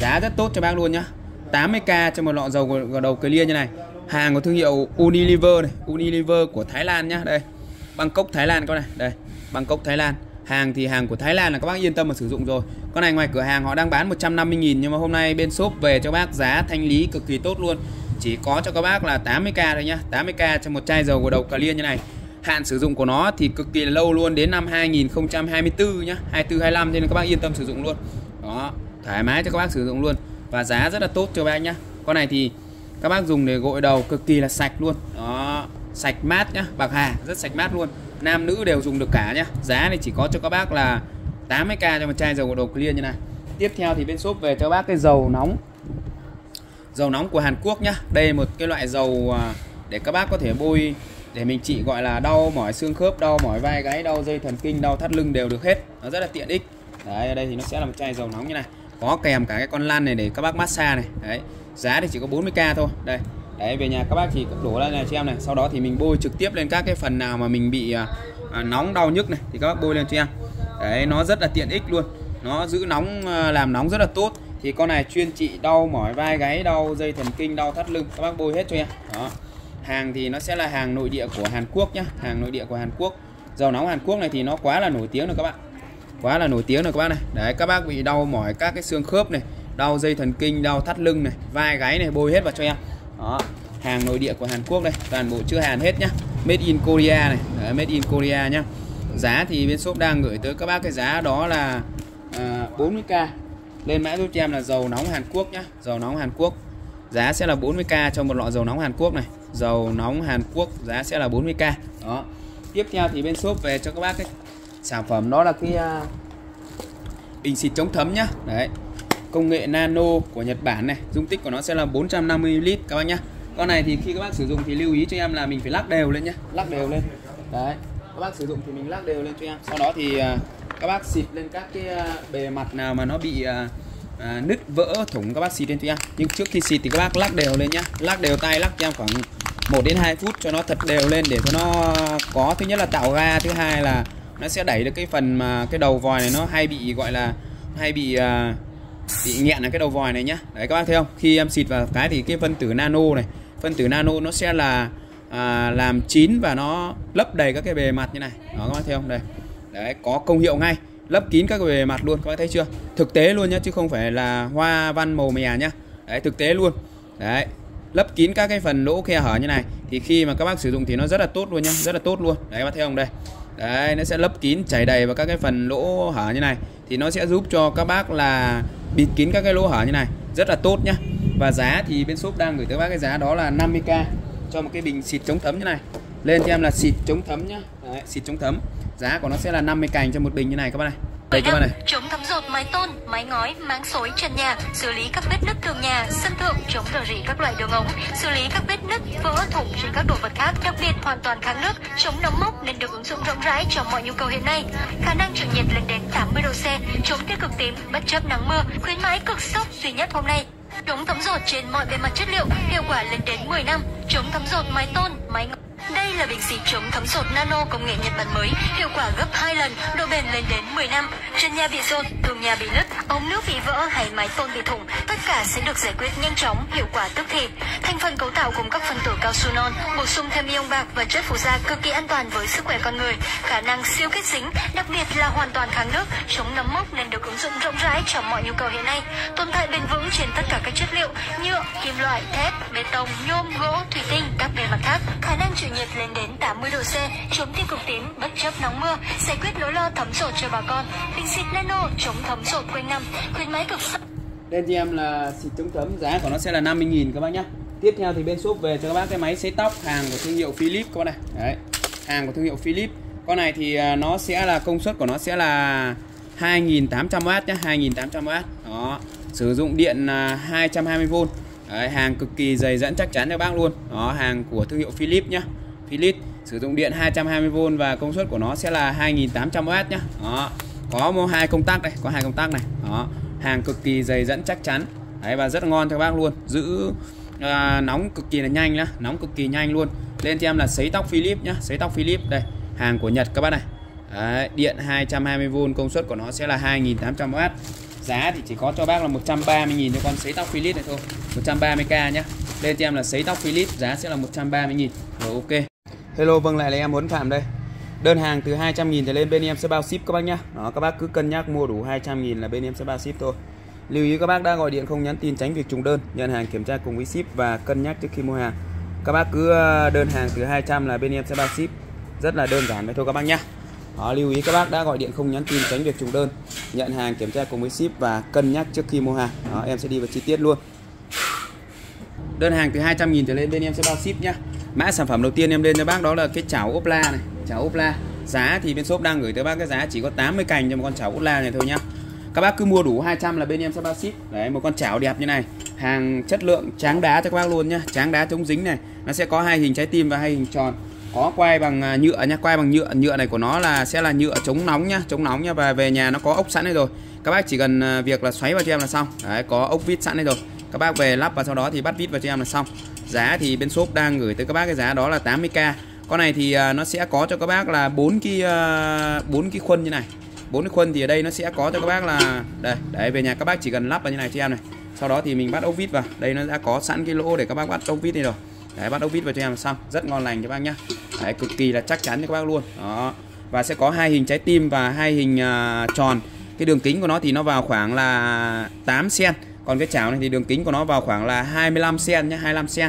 giá rất tốt cho bác luôn nhá. 80k cho một lọ dầu gội đầu clear như này. Hàng của thương hiệu Unilever này, Unilever của Thái Lan nhá. Đây, Bangkok, Thái Lan các này. Đây, Bangkok, Thái Lan. Hàng thì hàng của Thái Lan là các bác yên tâm mà sử dụng rồi. Con này ngoài cửa hàng họ đang bán 150.000 nhưng mà hôm nay bên shop về cho bác giá thanh lý cực kỳ tốt luôn. Chỉ có cho các bác là 80k thôi nhá. 80k cho một chai dầu của đầu clear như này. Hạn sử dụng của nó thì cực kỳ lâu luôn, đến năm 2024 nhá. 24 25 nên các bác yên tâm sử dụng luôn. Đó thoải mái cho các bác sử dụng luôn. Và giá rất là tốt cho bác nhá. Con này thì các bác dùng để gội đầu cực kỳ là sạch luôn. Đó, sạch mát nhá. Bạc hà, rất sạch mát luôn. Nam, nữ đều dùng được cả nhá. Giá này chỉ có cho các bác là 80k cho một chai dầu gội đầu clear như này. Tiếp theo thì bên shop về cho bác cái dầu nóng. Dầu nóng của Hàn Quốc nhá. Đây một cái loại dầu à, để các bác có thể bôi, để mình trị gọi là đau mỏi xương khớp, đau mỏi vai gáy, đau dây thần kinh, đau thắt lưng đều được hết. Nó rất là tiện ích. Đấy, ở đây thì nó sẽ là một chai dầu nóng như này có kèm cả cái con lan này để các bác massage này. Đấy giá thì chỉ có 40k thôi. Đây đấy về nhà các bác chỉ đổ lên này cho em này. Sau đó thì mình bôi trực tiếp lên các cái phần nào mà mình bị à, à, nóng đau nhức này thì các bác bôi lên cho em. Đấy nó rất là tiện ích luôn. Nó giữ nóng à, làm nóng rất là tốt. Thì con này chuyên trị đau mỏi vai gáy đau dây thần kinh đau thắt lưng. Các bác bôi hết cho em. Đó. Hàng thì nó sẽ là hàng nội địa của Hàn Quốc nhá. Hàng nội địa của Hàn Quốc. Dầu nóng Hàn Quốc này thì nó quá là nổi tiếng rồi các bạn quá là nổi tiếng rồi các bác này. Đấy các bác bị đau mỏi các cái xương khớp này đau dây thần kinh đau thắt lưng này vai gáy này bôi hết vào cho em. Đó hàng nội địa của Hàn Quốc đây toàn bộ chữ Hàn hết nhá. Made in Korea này. Đấy, made in Korea nhá. Giá thì bên shop đang gửi tới các bác cái giá đó là à, 40k lên mã giúp cho em là dầu nóng Hàn Quốc nhá. Dầu nóng Hàn Quốc. Giá sẽ là 40k cho một lọ dầu nóng Hàn Quốc này. Dầu nóng Hàn Quốc giá sẽ là 40k đó. Tiếp theo thì bên shop về cho các bác cái sản phẩm đó là cái uh, bình xịt chống thấm nhá. Đấy. Công nghệ nano của Nhật Bản này dung tích của nó sẽ là 450 ml các bác nhá. Con này thì khi các bác sử dụng thì lưu ý cho em là mình phải lắc đều lên nhá. Lắc đều lên. Đấy. Các bác sử dụng thì mình lắc đều lên cho em. Sau đó thì uh, các bác xịt lên các cái uh, bề mặt nào mà nó bị uh, à, nứt vỡ thủng các bác xịt lên cho em. Nhưng trước khi xịt thì các bác lắc đều lên nhá. Lắc đều tay lắc cho em khoảng 1 đến 2 phút cho nó thật đều lên để cho nó có. Thứ nhất là tạo ga thứ hai là nó sẽ đẩy được cái phần mà cái đầu vòi này nó hay bị gọi là hay bị uh, bị nghẹn ở cái đầu vòi này nhá. Đấy các bác thấy không? Khi em xịt vào cái thì cái phân tử nano này phân tử nano nó sẽ là à, làm chín và nó lấp đầy các cái bề mặt như này. Đó các bác thấy không? Đây. Đấy có công hiệu ngay. Lấp kín các cái bề mặt luôn các bác thấy chưa? Thực tế luôn nhá chứ không phải là hoa văn màu mè nhá. Đấy thực tế luôn. Đấy lấp kín các cái phần lỗ khe hở như này. Thì khi mà các bác sử dụng thì nó rất là tốt luôn nhá rất là tốt luôn. Đấy các bác thấy không? Đây đấy nó sẽ lấp kín chảy đầy vào các cái phần lỗ hở như này. Thì nó sẽ giúp cho các bác là bịt kín các cái lỗ hở như này. Rất là tốt nhá. Và giá thì bên shop đang gửi tới bác cái giá đó là 50k cho một cái bình xịt chống thấm như này. Lên cho em là xịt chống thấm nhá. Đấy, xịt chống thấm. Giá của nó sẽ là 50 cành cho một bình như này các bạn này đây các bạn này. chống thấm rột mái tôn mái ngói máng xối trần nhà xử lý các vết nứt tường nhà sân thượng chống rò rỉ các loại đường ống xử lý các vết nứt vỡ thủng trên các đồ vật khác đặc biệt hoàn toàn kháng nước chống nấm mốc nên được ứng dụng rộng rãi cho mọi nhu cầu hiện nay. Khả năng chịu nhiệt lên đến 80 độ C chống tiêu cực tím bất chấp nắng mưa khuyến mãi cực sốc duy nhất hôm nay. Chống thấm rột trên mọi bề mặt chất liệu hiệu quả lên đến 10 năm chống thấm rột mái tôn mái ngói đây là bình xịt chống thấm sột nano công nghệ Nhật Bản mới, hiệu quả gấp 2 lần, độ bền lên đến 10 năm. Trần nhà bị rột, tường nhà bị nứt, ống nước bị vỡ hay mái tôn bị thủng, tất cả sẽ được giải quyết nhanh chóng, hiệu quả tức thì. Thành phần cấu tạo gồm các phân tử cao su non, bổ sung thêm ion bạc và chất phụ gia cực kỳ an toàn với sức khỏe con người, khả năng siêu kết dính, đặc biệt là hoàn toàn kháng nước, chống nấm mốc nên được ứng dụng rộng rãi cho mọi nhu cầu hiện nay, tồn tại bền vững trên tất cả các chất liệu nhựa, kim loại, thép, bê tông, nhôm, gỗ, thủy tinh, các bề mặt khác, khả năng chịu nhiệt lên đến 80 độ C, chống tiêu cực tím, bất chấp nóng mưa, giải quyết nỗi lo thấm sột cho bà con. Bình xịt Nano chống thấm sột quanh năm, khuyến mãi cực sắc. thì em là xịt chống thấm, giá của nó sẽ là 50.000 các bác nhé. Tiếp theo thì bên shop về cho các bác cái máy sấy tóc hàng của thương hiệu Philips các bác này. Đấy. Hàng của thương hiệu Philips. Con này thì à, nó sẽ là công suất của nó sẽ là 2800W nhé, 2800W. Đó. Sử dụng điện à, 220V. Đấy, hàng cực kỳ dày dẫn chắc chắn cho bác luôn. Đó, hàng của thương hiệu Philips nhá. Philips sử dụng điện 220V và công suất của nó sẽ là 2800W nhá. Đó. Có một hai công tắc đây, có hai công tắc này. Đó. Hàng cực kỳ dày dẫn chắc chắn. Đấy và rất ngon cho bác luôn. Giữ à, nóng cực kỳ là nhanh nhá, nóng cực kỳ nhanh luôn. Lên cho em là sấy tóc Philips nhá, sấy tóc Philips đây, hàng của Nhật các bác này. Đấy, điện 220V công suất của nó sẽ là 2800W giá thì chỉ có cho bác là 130.000 cho con sấy tóc Philips này thôi 130k nhá lên cho em là sấy tóc Philips giá sẽ là 130.000 rồi ok Hello vâng lại là em Huấn Phạm đây. Đơn hàng từ 200.000 trở lên bên em sẽ bao ship các bác nhá. Đó các bác cứ cân nhắc mua đủ 200.000 là bên em sẽ bao ship thôi. Lưu ý các bác đã gọi điện không nhắn tin tránh việc trùng đơn nhận hàng kiểm tra cùng với ship và cân nhắc trước khi mua hàng. Các bác cứ ờ, đơn hàng từ 200 là bên em sẽ bao ship. Rất là đơn giản vậy thôi các bác nhá. Đó, lưu ý các bác đã gọi điện không nhắn tin tránh việc trùng đơn nhận hàng kiểm tra cùng với ship và cân nhắc trước khi mua hàng. Đó, em sẽ đi vào chi tiết luôn. Đơn hàng từ 200.000 trở lên bên em sẽ bao ship nhá mã sản phẩm đầu tiên em lên cho bác đó là cái chảo ốp la này. Chảo ốp la giá thì bên shop đang gửi tới bác cái giá chỉ có 80 cành cho một con chảo ốp la này thôi nhá. Các bác cứ mua đủ 200 là bên em sẽ bao ship. Đấy, một con chảo đẹp như này. Hàng chất lượng tráng đá cho các bác luôn nhá. Tráng đá chống dính này. Nó sẽ có hai hình trái tim và hai hình tròn. Có quay bằng à, nhựa nha quay bằng nhựa. Nhựa này của nó là, sẽ là nhựa chống nóng nhá. Chống nóng nhá. Và về nhà nó có ốc sẵn đây rồi. Các bác chỉ cần à, việc là xoáy vào cho em là xong. Đấy, có ốc vít sẵn đây rồi. Các bác về lắp và sau đó thì bắt vít vào cho em là xong giá thì bên shop đang gửi tới các bác cái giá đó là 80k con này thì à, nó sẽ có cho các bác là bốn cái à, bốn cái khuôn như này. Bốn cái khuôn thì ở đây nó sẽ có cho các bác là đây đấy về nhà các bác chỉ cần lắp vào như này cho em này. Sau đó thì mình bắt ốc vít vào. Đây nó đã có sẵn cái lỗ để các bác bắt ốc vít này rồi. Đấy bắt ốc vít vào cho em xong. Rất ngon lành cho bác nhá. Đấy, cực kỳ là chắc chắn cho các bác luôn. Đó. Và sẽ có hai hình trái tim và hai hình uh, tròn. Cái đường kính của nó thì nó vào khoảng là 8 cm còn cái chảo này thì đường kính của nó vào khoảng là 25 cm nhé 25 cm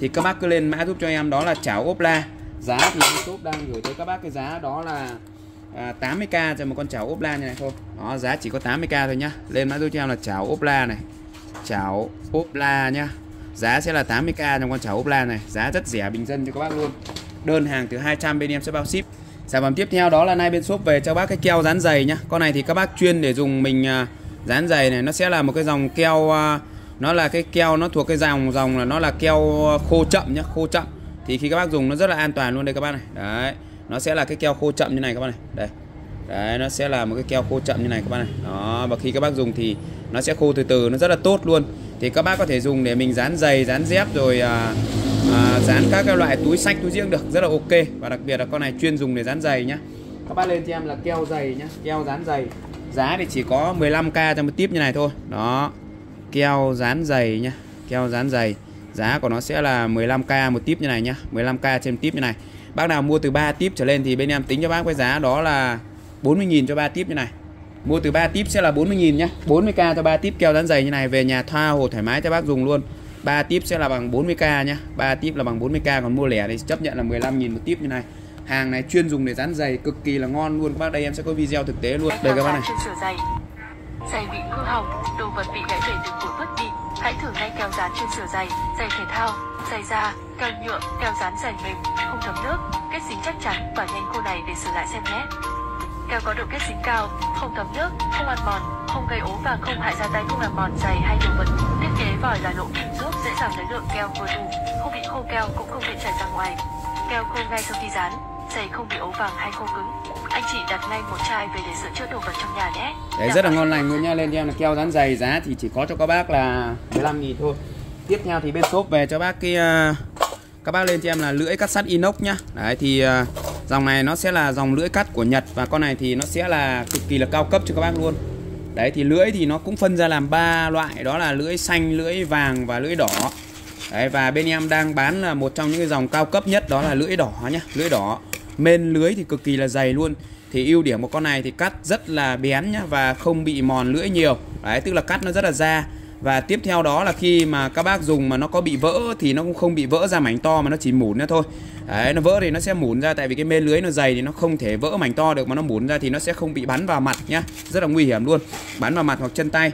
thì các bác cứ lên mã giúp cho em đó là chảo ốp la giá thì YouTube đang gửi tới các bác cái giá đó là à, 80k cho một con chảo ốp la như này thôi. Đó giá chỉ có 80k thôi nhá. Lên mã giúp cho em là chảo ốp la này chảo ốp la nhá. Giá sẽ là 80k trong con chảo ốp la này. Giá rất rẻ bình dân cho các bác luôn. Đơn hàng từ 200 bên em sẽ bao ship. Sản phẩm tiếp theo đó là nay bên shop về cho bác cái keo dán giày nhá. Con này thì các bác chuyên để dùng mình à, dán dày này Nó sẽ là một cái dòng keo à, Nó là cái keo nó thuộc cái dòng dòng là nó là keo à, khô chậm nhá Khô chậm. Thì khi các bác dùng nó rất là an toàn luôn đây các bác này. Đấy Nó sẽ là cái keo khô chậm như này các bác này. Đây. Đấy, nó sẽ là một cái keo khô chậm như này các bác này. Đó, và khi các bác dùng thì nó sẽ khô từ từ, nó rất là tốt luôn. Thì các bác có thể dùng để mình dán giày dán dép rồi à, à, dán các cái loại túi sách túi riêng được rất là ok. Và đặc biệt là con này chuyên dùng để dán giày nhá. Các bác lên cho em là keo giày nhá keo dán giày giá thì chỉ có 15k cho một tiếp như này thôi. Đó. Keo dán dày nhá. Keo dán dày. giá của nó sẽ là 15k một tiếp như này nhá. 15k trên tiếp như này. Bác nào mua từ 3 tiếp trở lên thì bên em tính cho bác cái giá đó là 40.000 cho 3 tiếp như này. Mua từ 3 tip sẽ là 40.000 nhá. 40k cho 3 tip keo dán dày như này Về nhà thoa hồ thoải mái cho bác dùng luôn. 3 tip sẽ là bằng 40k nhá. 3 tip là bằng 40k Còn mua lẻ thì chấp nhận là 15.000 một tip như này. Hàng này chuyên dùng để dán giày cực kỳ là ngon luôn. Các bác đây em sẽ có video thực tế luôn. Đây các bác này. Giày. giày bị hư hỏng, đồ vật bị gãy bể từ của vứt đi. Hãy thử ngay keo dán chuyên sửa giày. Giày thể thao, giày da, keo nhựa, keo dán giày mềm Không thấm nước, kết dính chắc chắn và nhanh khô này để sửa lại xem nhé. Keo có độ kết dính cao, không thấm nước, không ăn mòn, không gây ố và không hại da tay không làm mòn giày hay đồ vật. Thiết kế vòi là lỗ kim giúp dễ dàng lấy lượng keo vừa đủ, không bị khô keo cũng không bị chảy ra ngoài. Keo khô ngay sau khi dán, giày không bị ố vàng hay khô cứng. Anh chị đặt ngay một chai về để sửa chữa đồ vật trong nhà nhé. Đấy rất là ngon lành luôn nha, lên cho em là keo dán giày giá thì chỉ có cho các bác là 15 000 thôi. Tiếp theo thì bên shop về cho bác cái các bác lên cho em là lưỡi cắt sắt inox nhá. Đấy thì uh, Dòng này nó sẽ là dòng lưỡi cắt của Nhật và con này thì nó sẽ là cực kỳ là cao cấp cho các bác luôn. Đấy thì lưỡi thì nó cũng phân ra làm ba loại đó là lưỡi xanh, lưỡi vàng và lưỡi đỏ. Đấy và bên em đang bán là một trong những cái dòng cao cấp nhất đó là lưỡi đỏ nhá, lưỡi đỏ. Mên lưới thì cực kỳ là dày luôn. Thì ưu điểm của con này thì cắt rất là bén nhá, và không bị mòn lưỡi nhiều. Đấy, tức là cắt nó rất là da. Và tiếp theo đó là khi mà các bác dùng mà nó có bị vỡ thì nó cũng không bị vỡ ra mảnh to mà nó chỉ mủn ra thôi. Đấy, nó vỡ thì nó sẽ mủn ra, tại vì cái mê lưới nó dày thì nó không thể vỡ mảnh to được mà nó mủn ra thì nó sẽ không bị bắn vào mặt nhá. Rất là nguy hiểm luôn. Bắn vào mặt hoặc chân tay.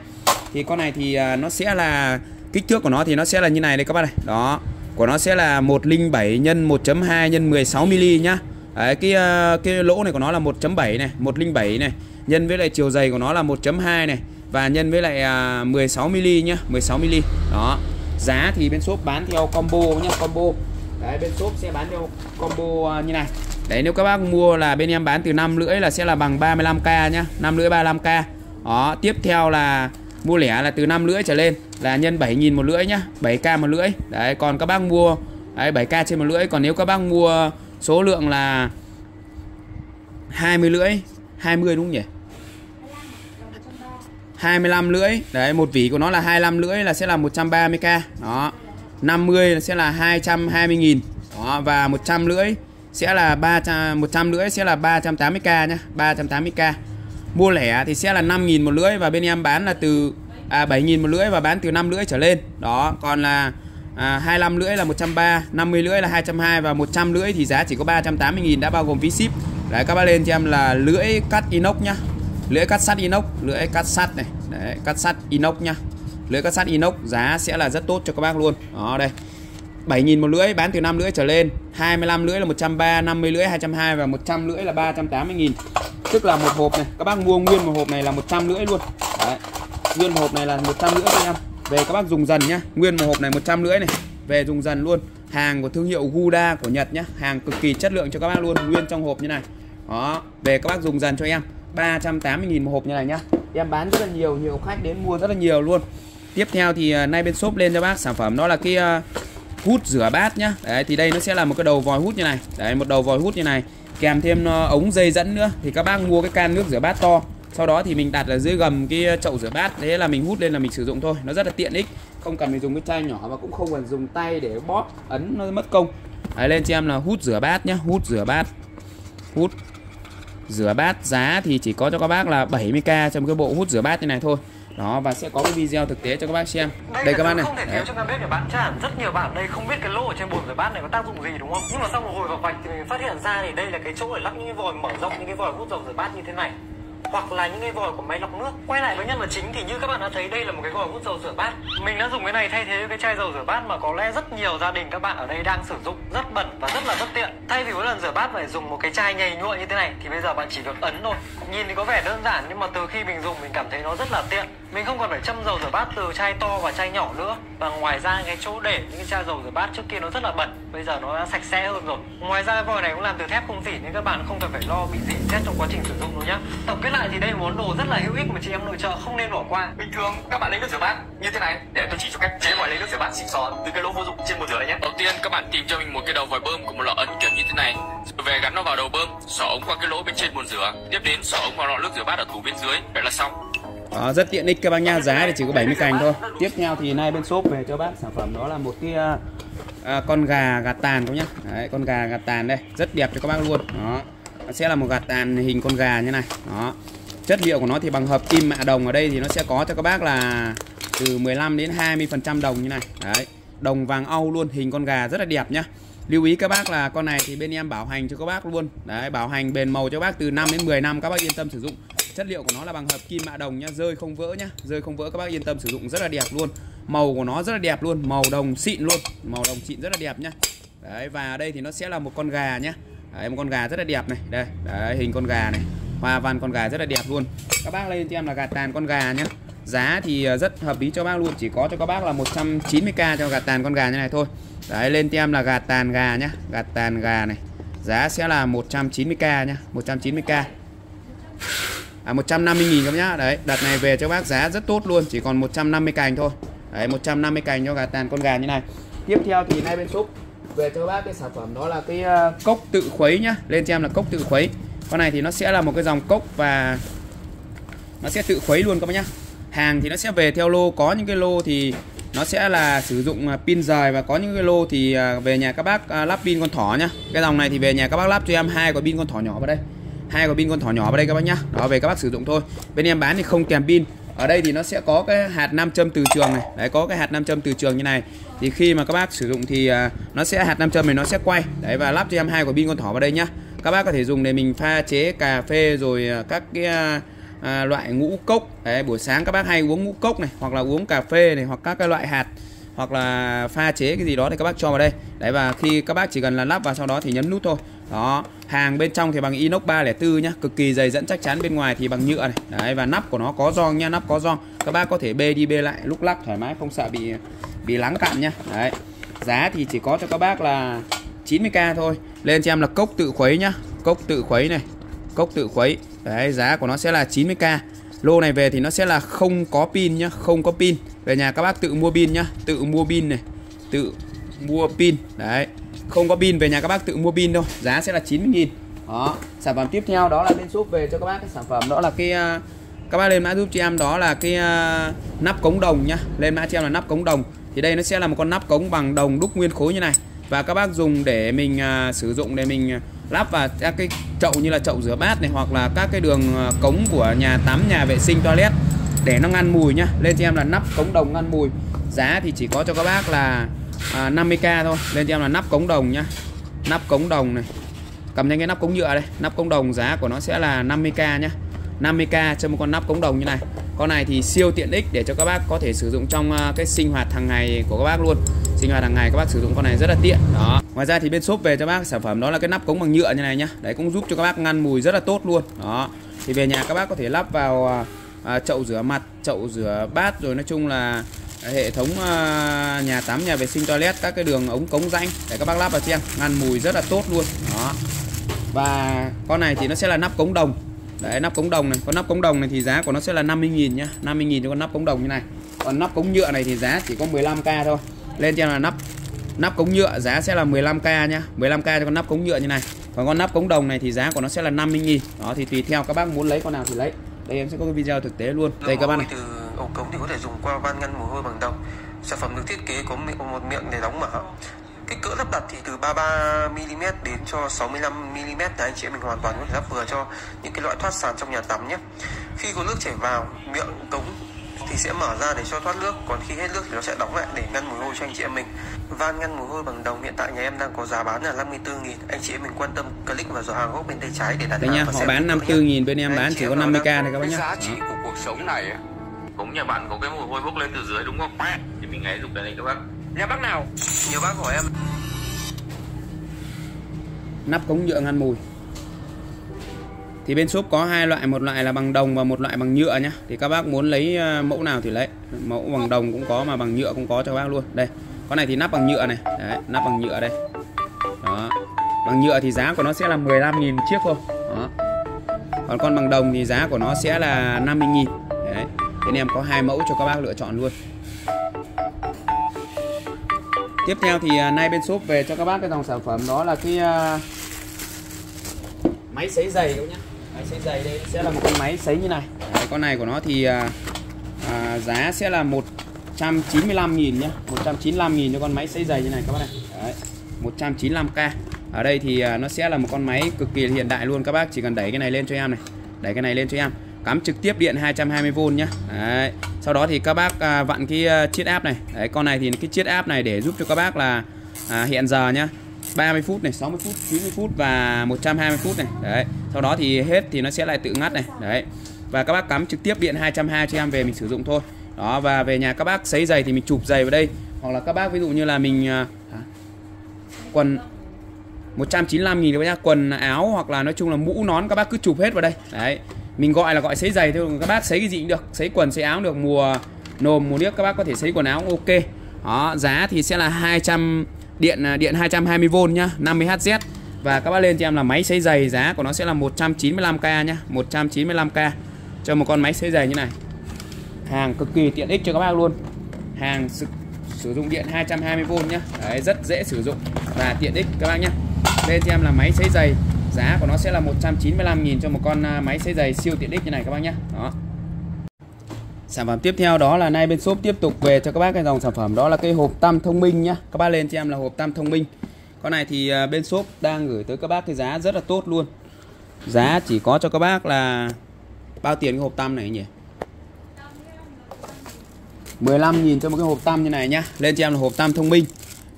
Thì con này thì à, nó sẽ là, kích thước của nó thì nó sẽ là như này đây các bác này. Đó, của nó sẽ là 107 nhân 1.2 nhân 16 mm nhá. Đấy, cái ờ, cái lỗ này của nó là 1.7 này 107 này. Nhân với lại chiều dày của nó là 1.2 này. Và nhân với lại à, 16 mm nhá 16 mm đó. Giá thì bên shop bán theo combo nhá combo. Đấy bên shop sẽ bán theo combo à, như này. Đấy nếu các bác mua là bên em bán từ 5 lưỡi là sẽ là bằng 35k nhá 5 lưỡi 35k đó tiếp theo là mua lẻ là từ 5 lưỡi trở lên là nhân 7.000 một lưỡi nhá 7k một lưỡi. Đấy còn các bác mua đấy, 7k trên một lưỡi. Còn nếu các bác mua số lượng là 20 lưỡi 20 đúng không nhỉ? 25 lưỡi, đấy, một vỉ của nó là 25 lưỡi là sẽ là 130k đó 50 sẽ là 220.000 đó, và 100 lưỡi sẽ là 300 100 lưỡi sẽ là 380k nhá 380k mua lẻ thì sẽ là 5.000 một lưỡi và bên em bán là từ à 7.000 một lưỡi và bán từ 5 lưỡi trở lên. Đó, còn là à, 25 lưỡi là 130 50 lưỡi là 220 và 100 lưỡi thì giá chỉ có 380.000 đã bao gồm phí ship. Đấy các bác lên cho em là lưỡi cắt inox nhá. Lưỡi cắt sắt inox lưỡi cắt sắt này. Đấy, cắt sắt inox nhá. Lưỡi cắt sắt inox giá sẽ là rất tốt cho các bác luôn. Đó đây. 7.000 một lưỡi bán từ 5 lưỡi trở lên. 25 lưỡi là 130 50 lưỡi 220 và 100 lưỡi là 380.000 tức là một hộp này các bác mua nguyên một hộp này là 100 lưỡi luôn. Đấy. nguyên một hộp này là 100 lưỡi anh em về các bác dùng dần nhá. Nguyên một hộp này 100 lưỡi này. Về dùng dần luôn. Hàng của thương hiệu Guda của Nhật nhá. Hàng cực kỳ chất lượng cho các bác luôn. Nguyên trong hộp như này. Đó. Về các bác dùng dần cho em. 380.000 một hộp như này nhá. Em bán rất là nhiều nhiều khách đến mua rất là nhiều luôn. Tiếp theo thì à, nay bên shop lên cho bác sản phẩm. Đó là cái à, hút rửa bát nhá. Đấy, thì đây nó sẽ là một cái đầu vòi hút như này. Đấy, một đầu vòi hút như này. Kèm thêm à, ống dây dẫn nữa. Thì các bác mua cái can nước rửa bát to sau đó thì mình đặt ở dưới gầm cái chậu rửa bát. Thế là mình hút lên là mình sử dụng thôi. Nó rất là tiện ích. Không cần phải dùng cái chai nhỏ và cũng không cần dùng tay để bóp ấn nó mất công. Đấy, lên cho em là hút rửa bát nhá. Hút rửa bát. Hút rửa bát giá thì chỉ có cho các bác là 70k trong cái bộ hút rửa bát như này thôi. Đó và sẽ có cái video thực tế cho các bác xem. Đây, đây các bác này. không thể thiếu trong bếp bạn chắc hẳn rất nhiều bạn đây không biết cái lỗ ở trên bồn rửa bát này có tác dụng gì đúng không? Nhưng mà sau một hồi vào vạch thì mình phát hiện ra thì đây là cái chỗ để lắp những cái vòi mở rộng những cái vòi hút dầu rửa bát như thế này hoặc là những cái vòi của máy lọc nước. Quay lại với nhân vật chính thì như các bạn đã thấy, đây là một cái vòi hút dầu rửa bát. Mình đã dùng cái này thay thế cái chai dầu rửa bát mà có lẽ rất nhiều gia đình các bạn ở đây đang sử dụng rất bẩn và rất là bất tiện. Thay vì mỗi lần rửa bát phải dùng một cái chai nhầy nhụa như thế này, thì bây giờ bạn chỉ việc ấn thôi. Nhìn thì có vẻ đơn giản, nhưng mà từ khi mình dùng mình cảm thấy nó rất là tiện. Mình không còn phải châm dầu rửa bát từ chai to và chai nhỏ nữa. Và ngoài ra, cái chỗ để những cái chai dầu rửa bát trước kia nó rất là bẩn, bây giờ nó đã sạch sẽ hơn rồi. Ngoài ra, vòi này cũng làm từ thép không dỉ nên các bạn không cần phải lo bị dỉ xét trong quá trình sử dụng đâu nhá. Tổng kết lại thì đây là món đồ rất là hữu ích mà chị em nội trợ không nên bỏ qua. Bình thường các bạn lấy nước rửa bát như thế này để tôi chỉ cho cách chế vòi lấy nước rửa bát xịn sò từ cái lỗ vô dụng trên bồn rửa nhé. Đầu tiên các bạn tìm cho mình một cái đầu vòi bơm của một lọ ấn kiểu như thế này, rồi về gắn nó vào đầu bơm, xỏ ống qua cái lỗ bên trên bồn rửa, tiếp đến xỏ ống vào lọ nước rửa bát ở tủ bên dưới, vậy là xong. Đó, rất tiện ích các bác nha. Giá thì chỉ có 70 cành thôi. Tiếp theo thì nay bên shop về cho bác sản phẩm đó là một cái à, à, con gà gạt tàn các nhá. Đấy, con gà gạt tàn đây. Rất đẹp cho các bác luôn. Đó nó sẽ là một gạt tàn hình con gà như này. Đó. Chất liệu của nó thì bằng hợp kim mạ đồng ở đây thì nó sẽ có cho các bác là từ 15 đến 20 phần trăm đồng như này. Đấy. Đồng vàng âu luôn, hình con gà rất là đẹp nhá. Lưu ý các bác là con này thì bên em bảo hành cho các bác luôn. Đấy, bảo hành bền màu cho bác từ 5 đến 10 năm các bác yên tâm sử dụng. Chất liệu của nó là bằng hợp kim mạ đồng nhá, rơi không vỡ nhá, rơi không vỡ các bác yên tâm sử dụng, rất là đẹp luôn. Màu của nó rất là đẹp luôn, màu đồng xịn luôn, màu đồng xịn rất là đẹp nhá. Đấy, và đây thì nó sẽ là một con gà nhá đấy, một con gà rất là đẹp này. Đây đấy, hình con gà này. Hoa văn con gà rất là đẹp luôn. Các bác lên cho em là gà tàn con gà nhá. Giá thì ờ, rất hợp lý cho bác luôn. Chỉ có cho các bác là 190k cho gà tàn con gà như này thôi. Đấy lên cho em là gà tàn gà nhá. Gà tàn gà này. Giá sẽ là 190k nhá. 190k à 150 nghìn các nhá. Đấy đợt này về cho bác giá rất tốt luôn. Chỉ còn 150 cành thôi. Đấy 150 cành cho gà tàn con gà như này. Tiếp theo thì nay bên shop về cho bác cái sản phẩm đó là cái ờ, cốc tự khuấy nhá, lên cho em là cốc tự khuấy. Con này thì nó sẽ là một cái dòng cốc và nó sẽ tự khuấy luôn các bác nhá. Hàng thì nó sẽ về theo lô, có những cái lô thì nó sẽ là sử dụng ờ, pin rời và có những cái lô thì ờ, về nhà các bác lắp pin con thỏ nhá. Cái dòng này thì về nhà các bác lắp cho em hai quả pin con thỏ nhỏ vào đây. Hai quả pin con thỏ nhỏ vào đây các bác nhá. Đó, về các bác sử dụng thôi. Bên em bán thì không kèm pin ở đây thì nó sẽ có cái hạt nam châm từ trường này. Đấy có cái hạt nam châm từ trường như này. Thì khi mà các bác sử dụng thì à, nó sẽ hạt nam châm này nó sẽ quay. Đấy và lắp cho em hai quả pin con thỏ vào đây nhá. Các bác có thể dùng để mình pha chế cà phê rồi à, các cái à, à, loại ngũ cốc. Đấy buổi sáng các bác hay uống ngũ cốc này hoặc là uống cà phê này hoặc các cái loại hạt hoặc là pha chế cái gì đó thì các bác cho vào đây. Đấy, và khi các bác chỉ cần là lắp vào sau đó thì nhấn nút thôi. Đó, hàng bên trong thì bằng inox 304 nhá, cực kỳ dày dẫn, chắc chắn. Bên ngoài thì bằng nhựa này. Đấy, và nắp của nó có gioăng nha, nắp có gioăng các bác có thể bê đi bê lại, lúc lắc thoải mái, không sợ bị bị lắng cạn nhá đấy, giá thì chỉ có cho các bác là 90k thôi. Lên cho em là cốc tự khuấy nhá, cốc tự khuấy này, cốc tự khuấy. Đấy, giá của nó sẽ là 90k lô này về thì nó sẽ là không có pin nhá, không có pin về nhà các bác tự mua pin nhá, tự mua pin này, tự mua pin, đấy. Không có pin, về nhà các bác tự mua pin thôi, giá sẽ là 90 000 đó, sản phẩm tiếp theo đó là bên shop về cho các bác cái sản phẩm đó là cái à, các bác lên mã giúp cho em đó là cái à, nắp cống đồng nhá. Lên mã cho em là nắp cống đồng. Thì đây nó sẽ là một con nắp cống bằng đồng đúc nguyên khối như này. Và các bác dùng để mình à, sử dụng để mình lắp vào các cái chậu như là chậu rửa bát này hoặc là các cái đường cống của nhà tắm nhà vệ sinh toilet để nó ngăn mùi nhá. Lên cho em là nắp cống đồng ngăn mùi. Giá thì chỉ có cho các bác là à, 50k thôi. Lên cho em là nắp cống đồng nhá. Nắp cống đồng này. Cầm lên cái nắp cống nhựa đây. Nắp cống đồng giá của nó sẽ là 50k nhá. 50k cho một con nắp cống đồng như này. Con này thì siêu tiện ích để cho các bác có thể sử dụng trong à, cái sinh hoạt hàng ngày của các bác luôn. Sinh hoạt hàng ngày các bác sử dụng con này rất là tiện. Đó. Ngoài ra thì bên shop về cho bác sản phẩm đó là cái nắp cống bằng nhựa như này nhá. Đấy cũng giúp cho các bác ngăn mùi rất là tốt luôn. Đó. Thì về nhà các bác có thể lắp vào à, à, chậu rửa mặt chậu rửa bát rồi nói chung là hệ thống à, nhà tắm nhà vệ sinh toilet các cái đường ống cống rãnh để các bác lắp vào cho em ngăn mùi rất là tốt luôn. Đó. Và con này thì nó sẽ là nắp cống đồng. Đấy nắp cống đồng này. Con nắp cống đồng này thì giá của nó sẽ là 50.000 nhá. 50.000 cho con nắp cống đồng như này. Còn nắp cống nhựa này thì giá chỉ có 15k thôi. Lên cho là nắp nắp cống nhựa giá sẽ là 15k nhá. 15k cho con nắp cống nhựa như này. Còn con nắp cống đồng này thì giá của nó sẽ là 50.000 đó thì tùy theo các bác muốn lấy con nào thì lấy đây em sẽ có cái video thực tế luôn. Đây các bác này từ ổ cống thì có thể dùng qua van ngăn mồ hôi bằng đồng. Sản phẩm được thiết kế có một miệng để đóng mở. Kích cỡ lắp đặt thì từ 33mm đến cho 65mm là anh chị em mình hoàn toàn có thể lắp vừa cho những cái loại thoát sàn trong nhà tắm nhé. Khi có nước chảy vào miệng cống thì sẽ mở ra để cho thoát nước. Còn khi hết nước thì nó sẽ đóng lại để ngăn mồ hôi cho anh chị em mình. Van ngăn mồ hôi bằng đồng hiện tại nhà em đang có giá bán là 54 nghìn. Anh chị em mình quan tâm click vào giỏ hàng gốc bên tay trái để đặt Đây nha, họ bán 54 nghìn bên em bán chỉ có 50k này các bác nhé giá trị của cuộc sống này cũng nhà bạn có cái mồ hôi bốc lên từ dưới đúng không? Thì mình hãy dùng cái này các bác. Nhà bác nào? Nhiều bác hỏi em. Nắp cống nhựa ngăn mùi thì bên shop có hai loại một loại là bằng đồng và một loại bằng nhựa nhá. Thì các bác muốn lấy ờ, mẫu nào thì lấy. Mẫu bằng đồng cũng có mà bằng nhựa cũng có cho các bác luôn. Đây con này thì nắp bằng nhựa này. Đấy, nắp bằng nhựa đây. Đó. Bằng nhựa thì giá của nó sẽ là 15.000 chiếc thôi. Đó. Còn con bằng đồng thì giá của nó sẽ là 50.000 đấy. Nên em có hai mẫu cho các bác lựa chọn luôn. Tiếp theo thì ờ, nay bên shop về cho các bác cái dòng sản phẩm đó là cái ờ, máy sấy giày các nhá? Máy sấy giày đây sẽ là một con máy sấy như này. Đấy, con này của nó thì à, à, giá sẽ là 195.000 nhá. 195.000 cho con máy sấy giày như này các bác này. Đấy, 195k ở đây thì à, nó sẽ là một con máy cực kỳ hiện đại luôn các bác. Chỉ cần đẩy cái này lên cho em này đẩy cái này lên cho em. Cắm trực tiếp điện 220V nhá. Đấy. sau đó thì các bác à, vặn cái uh, chiết áp này. Đấy, con này thì cái chiết áp này để giúp cho các bác là à, hiện giờ nhá. 30 phút này 60 phút 90 phút và 120 phút này. Đấy sau đó thì hết thì nó sẽ lại tự ngắt này. Đấy và các bác cắm trực tiếp điện 220 cho em về mình sử dụng thôi. Đó và về nhà các bác sấy giày thì mình chụp giày vào đây. Hoặc là các bác ví dụ như là mình à, quần 195 nghìn các bác nhá. Quần áo hoặc là nói chung là mũ nón các bác cứ chụp hết vào đây. Đấy mình gọi là gọi sấy giày thôi. Các bác sấy cái gì cũng được sấy quần sấy áo được. Mùa nồm mùa nước các bác có thể sấy quần áo ok. Đó giá thì sẽ là 200 điện à, điện 220V nhá 50Hz và các bác lên cho em là máy sấy giày giá của nó sẽ là 195k nhá 195k cho một con máy sấy giày như này. Hàng cực kỳ tiện ích cho các bác luôn. Hàng sử, sử dụng điện 220V nhá. Đấy, rất dễ sử dụng và tiện ích các bác nhá. Lên cho em là máy sấy giày giá của nó sẽ là 195.000 cho một con à, máy sấy giày siêu tiện ích như này các bác nhá. Đó sản phẩm tiếp theo đó là nay bên shop tiếp tục về cho các bác cái dòng sản phẩm. Đó là cái hộp tăm thông minh nhá. Các bác lên cho em là hộp tăm thông minh. Con này thì à, bên shop đang gửi tới các bác cái giá rất là tốt luôn. Giá chỉ có cho các bác là bao tiền cái hộp tăm này nhỉ? 15.000 cho một cái hộp tăm như này nhá. Lên cho em là hộp tăm thông minh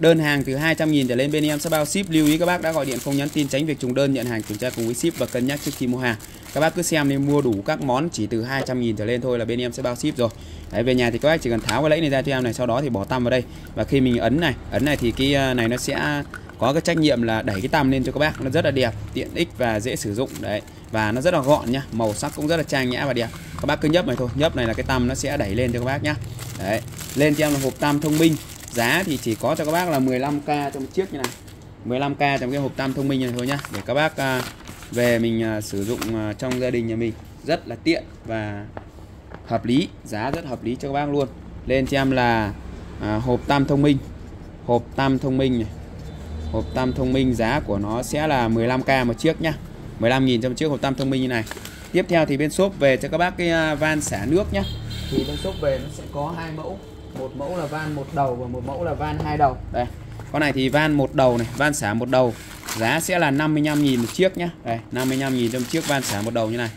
đơn hàng từ 200.000 trở lên, bên em sẽ bao ship. Lưu ý các bác đã gọi điện, không nhắn tin, tránh việc trùng đơn, nhận hàng kiểm tra cùng với ship và cân nhắc trước khi mua hàng. Các bác cứ xem nên mua đủ các món chỉ từ 200.000 trở lên thôi là bên em sẽ bao ship rồi. Đấy, về nhà thì các bác chỉ cần tháo cái lẫy này ra cho em này, sau đó thì bỏ tăm vào đây. Và khi mình ấn này ấn này thì cái à, này nó sẽ có cái trách nhiệm là đẩy cái tăm lên cho các bác. Nó rất là đẹp, tiện ích và dễ sử dụng. Đấy, và nó rất là gọn nhá, màu sắc cũng rất là trang nhã và đẹp. Các bác cứ nhấp này thôi, nhấp này là cái tăm nó sẽ đẩy lên cho các bác nhá. Đấy, lên cho em là hộp tăm thông minh giá thì chỉ có cho các bác là 15k trong một chiếc như này. 15k trong cái hộp tam thông minh này thôi nhá để các bác à, về mình à, sử dụng à, trong gia đình nhà mình. Rất là tiện và hợp lý giá rất hợp lý cho các bác luôn. Lên cho em là à, hộp tam thông minh. Hộp tam thông minh này. Hộp tam thông minh giá của nó sẽ là 15k một chiếc nhá. 15.000 cho một chiếc hộp tam thông minh như này. Tiếp theo thì bên shop về cho các bác cái van xả nước nhá. Thì bên shop về nó sẽ có hai mẫu một mẫu là van một đầu và một mẫu là van hai đầu. Đây, con này thì van một đầu này, van xả một đầu. Giá sẽ là 55.000 một chiếc nhá. Đây 55.000 trong chiếc van xả một đầu như này.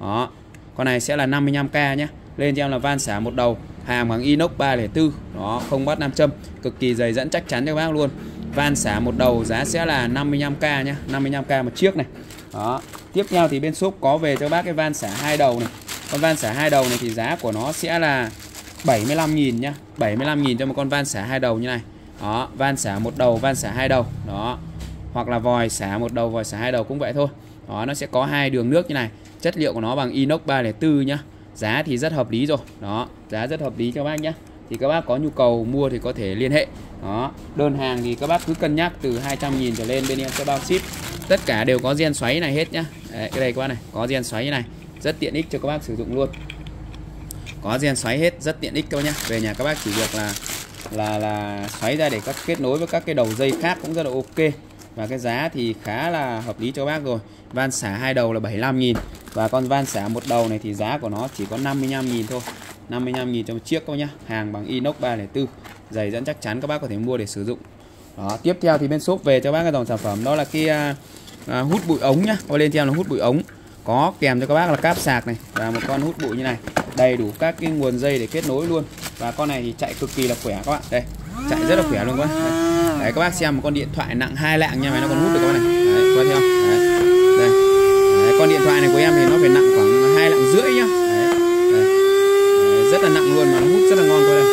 Đó, con này sẽ là 55k nhá. Lên cho em là van xả một đầu hàng bằng inox 304 đó, không bắt nam châm, cực kỳ dày dẫn, chắc chắn cho các bác luôn. Van xả một đầu giá sẽ là 55k nhá 55k một chiếc này. Đó, tiếp theo thì bên shop có về cho bác cái van xả hai đầu này. Con van xả hai đầu này thì giá của nó sẽ là 75.000 nhá. 75.000 cho một con van xả hai đầu như này. Đó van xả một đầu van xả hai đầu. Đó. Hoặc là vòi xả một đầu vòi xả hai đầu cũng vậy thôi. Đó nó sẽ có hai đường nước như này. Chất liệu của nó bằng inox 304 nhá. Giá thì rất hợp lý rồi. Đó giá rất hợp lý cho bác nhé thì các bác có nhu cầu mua thì có thể liên hệ. Đó đơn hàng thì các bác cứ cân nhắc từ 200.000 trở lên bên em sẽ bao ship. Tất cả đều có gen xoáy này hết nhá. Đấy, cái đây các bác này có gen xoáy như này. Rất tiện ích cho các bác sử dụng luôn có gen xoáy hết rất tiện ích các bác nhá. Về nhà các bác chỉ việc là là là xoáy ra để các kết nối với các cái đầu dây khác cũng rất là ok. Và cái giá thì khá là hợp lý cho bác rồi. Van xả hai đầu là 75.000 và con van xả một đầu này thì giá của nó chỉ có 55.000 thôi. 55.000 cho một chiếc thôi nhá. Hàng bằng inox 304 dày dẫn chắc chắn các bác có thể mua để sử dụng. Đó tiếp theo thì bên shop về cho bác cái dòng sản phẩm. Đó là cái à, à hút bụi ống nhá. Có lên theo là hút bụi ống có kèm cho các bác là cáp sạc này và một con hút bụi như này. Đầy đủ các cái nguồn dây để kết nối luôn. Và con này thì chạy cực kỳ là khỏe các bạn. Đây chạy rất là khỏe luôn các bạn. Đấy. đấy các bác xem một con điện thoại nặng hai lạng nha máy nó còn hút được các bạn này. Đấy qua theo đấy. đây. Đấy, con điện thoại này của em thì nó phải nặng khoảng hai lạng rưỡi nhá. Đấy. Đấy. Đấy, rất là nặng luôn mà nó hút rất là ngon thôi đây.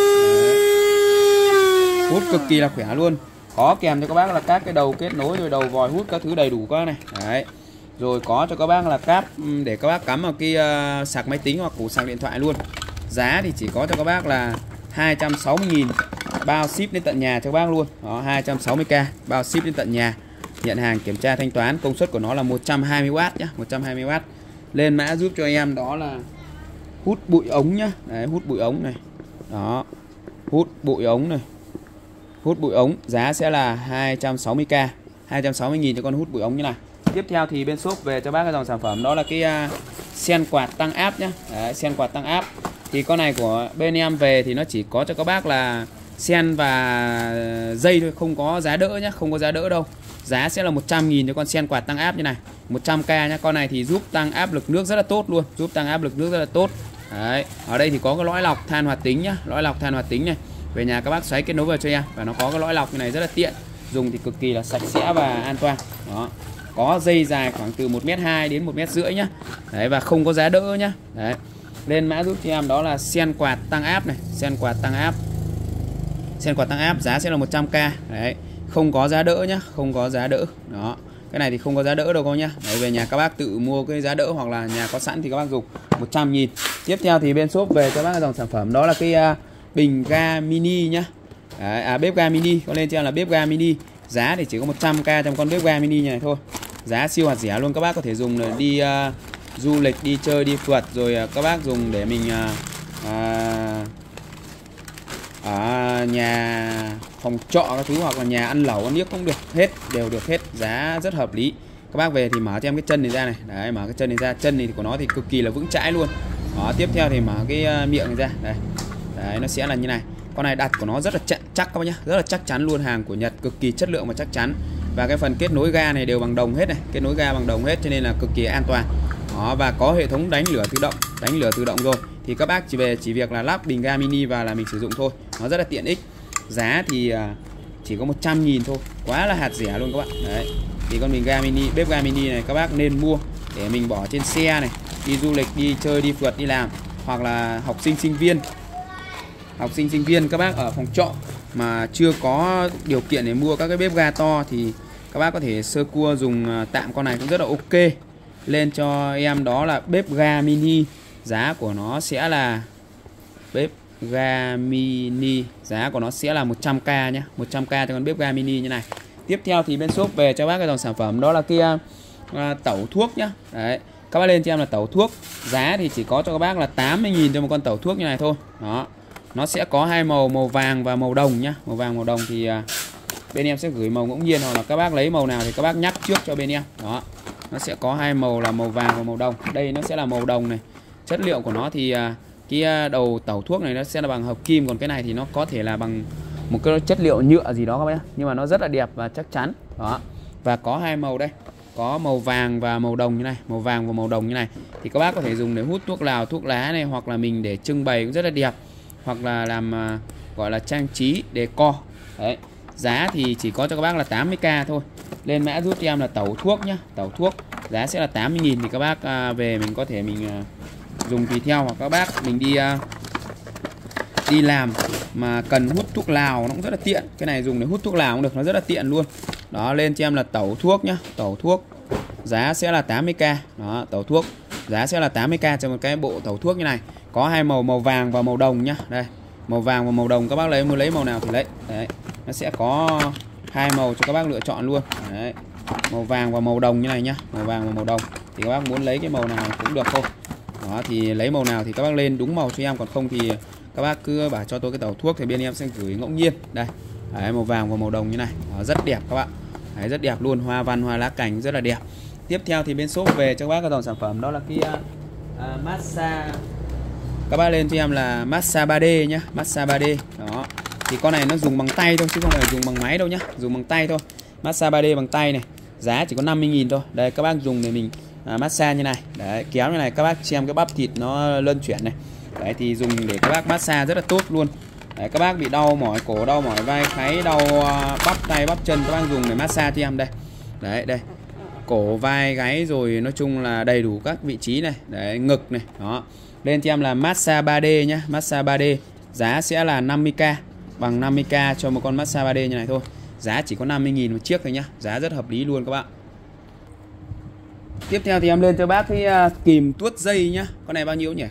Đấy. hút cực kỳ là khỏe luôn. Có kèm cho các bác là các cái đầu kết nối rồi đầu vòi hút các thứ đầy đủ các này. Đấy rồi có cho các bác là cáp ừ, để các bác cắm vào cái uh, sạc máy tính hoặc củ sạc điện thoại luôn. Giá thì chỉ có cho các bác là 260.000 bao ship đến tận nhà cho các bác luôn. Đó 260k bao ship đến tận nhà. Nhận hàng kiểm tra thanh toán công suất của nó là 120W nhé 120W lên mã giúp cho em đó là hút bụi ống nhá. Đấy, hút bụi ống này. Đó hút bụi ống này. Hút bụi ống giá sẽ là 260k 260.000 cho con hút bụi ống như này tiếp theo thì bên shop về cho bác cái dòng sản phẩm đó là cái uh, sen quạt tăng áp nhá. Đấy, sen quạt tăng áp. Thì con này của bên em về thì nó chỉ có cho các bác là sen và dây thôi không có giá đỡ nhá không có giá đỡ đâu. Giá sẽ là 100.000 cho con sen quạt tăng áp như này 100k nhá. Con này thì giúp tăng áp lực nước rất là tốt luôn giúp tăng áp lực nước rất là tốt. Đấy. ở đây thì có cái lõi lọc than hoạt tính nhá lõi lọc than hoạt tính này. Về nhà các bác xoáy kết nối vào cho em và nó có cái lõi lọc như này rất là tiện dùng thì cực kỳ là sạch sẽ và an toàn. Đó có dây dài khoảng từ 1m2 đến 1 mét rưỡi nhá. Đấy và không có giá đỡ nhá. Đấy lên mã giúp cho em đó là sen quạt tăng áp này sen quạt tăng áp. Sen quạt tăng áp giá sẽ là 100k đấy không có giá đỡ nhá không có giá đỡ. Đó cái này thì không có giá đỡ đâu cô nhá. Đấy về nhà các bác tự mua cái giá đỡ hoặc là nhà có sẵn thì các bác dùng 100 nghìn. Tiếp theo thì bên shop về cho bác dòng sản phẩm đó là cái uh, bình ga mini nhá. Đấy, à bếp ga mini có lên cho em là bếp ga mini giá thì chỉ có 100k trong con bếp ga mini như này thôi. Giá siêu hạt rẻ luôn. Các bác có thể dùng để đi uh, du lịch đi chơi đi phượt rồi uh, các bác dùng để mình uh, uh, ở nhà phòng trọ các thứ hoặc là nhà ăn lẩu ăn nước cũng được hết đều được hết. Giá rất hợp lý. Các bác về thì mở cho em cái chân này ra này. Đấy mở cái chân này ra. Chân này của nó thì cực kỳ là vững chãi luôn. Đó tiếp theo thì mở cái miệng này ra. Đây. Đấy nó sẽ là như này con này đặt của nó rất là chắc, chắc các bác nhá. Rất là chắc chắn luôn hàng của Nhật cực kỳ chất lượng và chắc chắn. Và cái phần kết nối ga này đều bằng đồng hết này. Kết nối ga bằng đồng hết cho nên là cực kỳ an toàn. Đó và có hệ thống đánh lửa tự động đánh lửa tự động rồi. Thì các bác chỉ về chỉ việc là lắp bình ga mini và là mình sử dụng thôi. Nó rất là tiện ích. Giá thì à, chỉ có 100 nghìn thôi. Quá là hạt rẻ luôn các bạn. Đấy. Thì con bình ga mini bếp ga mini này các bác nên mua để mình bỏ trên xe này đi du lịch đi chơi đi phượt đi làm. Hoặc là học sinh sinh viên học sinh sinh viên các bác ở phòng trọ mà chưa có điều kiện để mua các cái bếp ga to thì các bác có thể sơ cua dùng à, tạm con này cũng rất là ok. Lên cho em đó là bếp ga mini giá của nó sẽ là bếp ga mini giá của nó sẽ là 100k nhé 100k cho con bếp ga mini như này. Tiếp theo thì bên shop về cho bác cái dòng sản phẩm đó là kia à, tẩu thuốc nhá. Đấy các bác lên cho em là tẩu thuốc. Giá thì chỉ có cho các bác là 80.000 cho một con tẩu thuốc như này thôi. Đó nó sẽ có hai màu màu vàng và màu đồng nhá. Màu vàng, màu đồng thì à, bên em sẽ gửi màu ngẫu nhiên hoặc là các bác lấy màu nào thì các bác nhắc trước cho bên em. Đó. Nó sẽ có hai màu là màu vàng và màu đồng. Đây nó sẽ là màu đồng này. Chất liệu của nó thì à, cái à, đầu tẩu thuốc này nó sẽ là bằng hợp kim, còn cái này thì nó có thể là bằng một cái chất liệu nhựa gì đó các bác nhưng mà nó rất là đẹp và chắc chắn. Đó. Và có hai màu đây. Có màu vàng và màu đồng như này, màu vàng và màu đồng như này. Thì các bác có thể dùng để hút thuốc lào, thuốc lá này hoặc là mình để trưng bày cũng rất là đẹp hoặc là làm à, gọi là trang trí để co đấy giá thì chỉ có cho các bác là 80k thôi. Lên mã giúp cho em là tẩu thuốc nhá tẩu thuốc. Giá sẽ là 80.000 thì các bác à, về mình có thể mình à, dùng tùy theo. Hoặc các bác mình đi à, đi làm mà cần hút thuốc lào nó cũng rất là tiện. Cái này dùng để hút thuốc lào cũng được nó rất là tiện luôn. Đó lên cho em là tẩu thuốc nhá tẩu thuốc. Giá sẽ là 80k đó tẩu thuốc. Giá sẽ là 80k cho một cái bộ tẩu thuốc như này có hai màu màu vàng và màu đồng nhá. Đây màu vàng và màu đồng các bác lấy muốn lấy màu nào thì lấy. Đấy nó sẽ có hai màu cho các bác lựa chọn luôn. Đấy màu vàng và màu đồng như này nhá. Màu vàng và màu đồng. Thì các bác muốn lấy cái màu nào cũng được thôi. Đó thì lấy màu nào thì các bác lên đúng màu cho em. Còn không thì các bác cứ bảo cho tôi cái tàu thuốc thì bên em sẽ gửi ngẫu nhiên. Đây đấy, màu vàng và màu đồng như này. Đó, rất đẹp các bạn đấy, rất đẹp luôn. Hoa văn hoa lá cành rất là đẹp. Tiếp theo thì bên shop về cho các bác cái dòng sản phẩm. Đó là kia uh, à, à, massage các bác lên cho em là massage 3D nhá massage 3D đó. Thì con này nó dùng bằng tay thôi chứ không phải dùng bằng máy đâu nhá dùng bằng tay thôi. Massage 3D bằng tay này giá chỉ có 50.000 thôi. Đây các bác dùng để mình à, massage như này. Đấy kéo như này các bác xem cái bắp thịt nó lân chuyển này. Đấy thì dùng để các bác massage rất là tốt luôn. Đấy, các bác bị đau mỏi cổ đau mỏi vai kháy đau uh, bắp tay bắp chân các bác dùng để massage cho em đây. Đấy đây. Cổ vai gáy rồi nói chung là đầy đủ các vị trí này. Đấy ngực này đó lên cho em là massage 3D nhá. Massage 3D giá sẽ là 50k bằng 50k cho một con massage 3D như này thôi. Giá chỉ có 50.000 một chiếc thôi nhá. Giá rất hợp lý luôn các bạn. Tiếp theo thì em lên cho bác cái à, kìm tuốt dây nhá. Con này bao nhiêu nhỉ?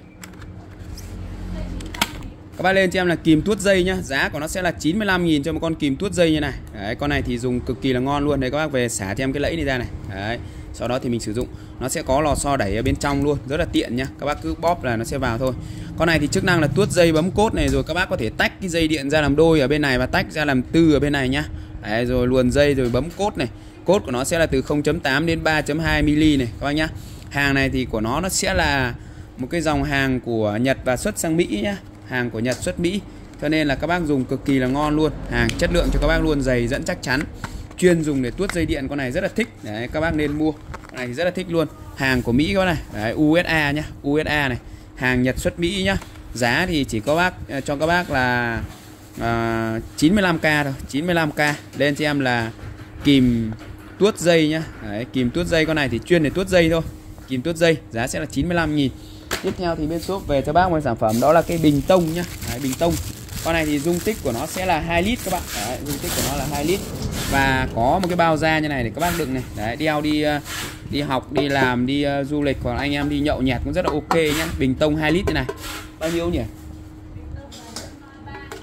Các bác lên cho em là kìm tuốt dây nhá. Giá của nó sẽ là 95.000 cho một con kìm tuốt dây như này. Đấy, con này thì dùng cực kỳ là ngon luôn. Đấy, các bác về xả cho em cái lẫy này ra này. Đấy sau đó thì mình sử dụng. Nó sẽ có lò xo đẩy ở bên trong luôn, rất là tiện nhá các bác cứ bóp là nó sẽ vào thôi. Con này thì chức năng là tuốt dây bấm cốt này rồi các bác có thể tách cái dây điện ra làm đôi ở bên này và tách ra làm tư ở bên này nhá. Đấy, rồi luồn dây rồi bấm cốt này. Cốt của nó sẽ là từ 0.8 đến 3.2 mm này, các bác nhá. Hàng này thì của nó nó sẽ là một cái dòng hàng của Nhật và xuất sang Mỹ nhá. Hàng của Nhật xuất Mỹ. Cho nên là các bác dùng cực kỳ là ngon luôn. Hàng chất lượng cho các bác luôn, dày dẫn chắc chắn chuyên dùng để tuốt dây điện con này rất là thích. Đấy các bác nên mua. Con này thì rất là thích luôn. Hàng của Mỹ các bác này. Đấy USA nhá USA này. Hàng Nhật xuất Mỹ nhá. Giá thì chỉ có bác ờ, cho các bác là ờ, uh, 95k thôi 95k lên cho em là kìm tuốt dây nhá. Đấy, kìm tuốt dây con này thì chuyên để tuốt dây thôi. Kìm tuốt dây giá sẽ là 95 nghìn. Tiếp theo thì bên shop về cho bác một sản phẩm đó là cái bình tông nhá. Đấy, bình tông con này thì dung tích của nó sẽ là 2 lít các bạn. Đấy, dung tích của nó là 2 lít. Và có một cái bao da như này để các bác đựng này. Đấy đeo đi ờ, đi học đi làm đi uh, du lịch còn anh em đi nhậu nhẹt cũng rất là ok nhá. Bình tông 2 lít như này. Bao nhiêu nhỉ?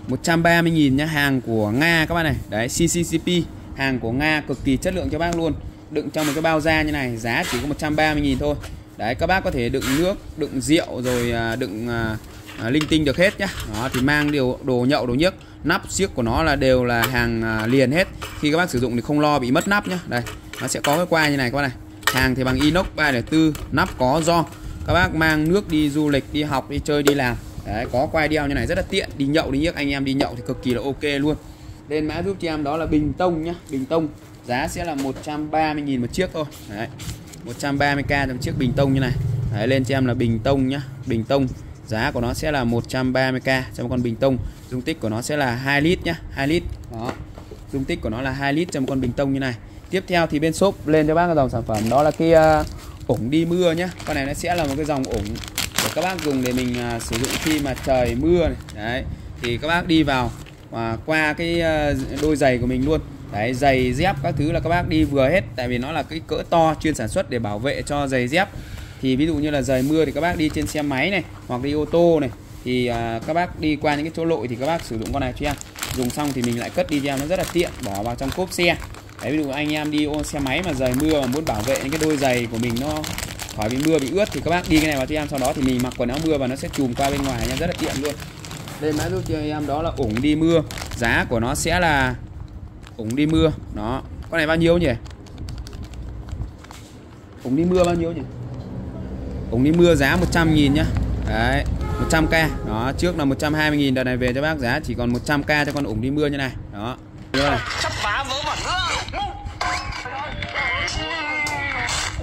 130.000 nhá. Hàng của Nga các bạn này. Đấy CCCP hàng của Nga cực kỳ chất lượng cho bác luôn. Đựng trong một cái bao da như này giá chỉ có 130.000 thôi. Đấy các bác có thể đựng nước đựng rượu rồi ờ, đựng à, linh tinh được hết nhá. Đó thì mang điều đồ nhậu đồ nhức. Nắp xiếc của nó là đều là hàng à, liền hết. Khi các bác sử dụng thì không lo bị mất nắp nhá. Đây nó sẽ có cái quai như này các bác này. Hàng thì bằng inox 304 nắp có do. Các bác mang nước đi du lịch đi học đi chơi đi làm. Đấy có quai đeo như này rất là tiện. Đi nhậu đi nhức anh em đi nhậu thì cực kỳ là ok luôn. Lên mã giúp cho em đó là bình tông nhá bình tông. Giá sẽ là 130.000 một chiếc thôi. Đấy 130k trong chiếc bình tông như này. Đấy, lên cho em là bình tông nhá bình tông giá của nó sẽ là 130k cho một con bình tông. Dung tích của nó sẽ là 2 lít nhá 2 lít. Đó. Dung tích của nó là 2 lít cho một con bình tông như này. Tiếp theo thì bên shop lên cho bác cái dòng sản phẩm đó là cái ờ, uh, ủng đi mưa nhá. Con này nó sẽ là một cái dòng ủng để các bác dùng để mình uh, sử dụng khi mà trời mưa này. đấy. Thì các bác đi vào và qua cái uh, đôi giày của mình luôn. Đấy giày dép các thứ là các bác đi vừa hết. Tại vì nó là cái cỡ to chuyên sản xuất để bảo vệ cho giày dép thì ví dụ như là trời mưa thì các bác đi trên xe máy này hoặc đi ô tô này thì à, các bác đi qua những cái chỗ lội thì các bác sử dụng con này cho em. Dùng xong thì mình lại cất đi cho em nó rất là tiện bỏ vào trong cốp xe. Đấy ví dụ anh em đi ô xe máy mà trời mưa mà muốn bảo vệ những cái đôi giày của mình nó khỏi bị mưa bị ướt thì các bác đi cái này vào cho em sau đó thì mình mặc quần áo mưa và nó sẽ chùm qua bên ngoài nha rất là tiện luôn. Đây mã giúp cho em đó là ủng đi mưa. Giá của nó sẽ là ủng đi mưa. Đó con này bao nhiêu nhỉ? Ủng đi mưa bao nhiêu nhỉ? Ống đi mưa giá 100 nghìn nhá. Đấy 100k đó trước là 120 nghìn đợt này về cho bác giá chỉ còn 100k cho con ủng đi mưa như này. Đó. Đưa này. Sắp phá vỡ mặt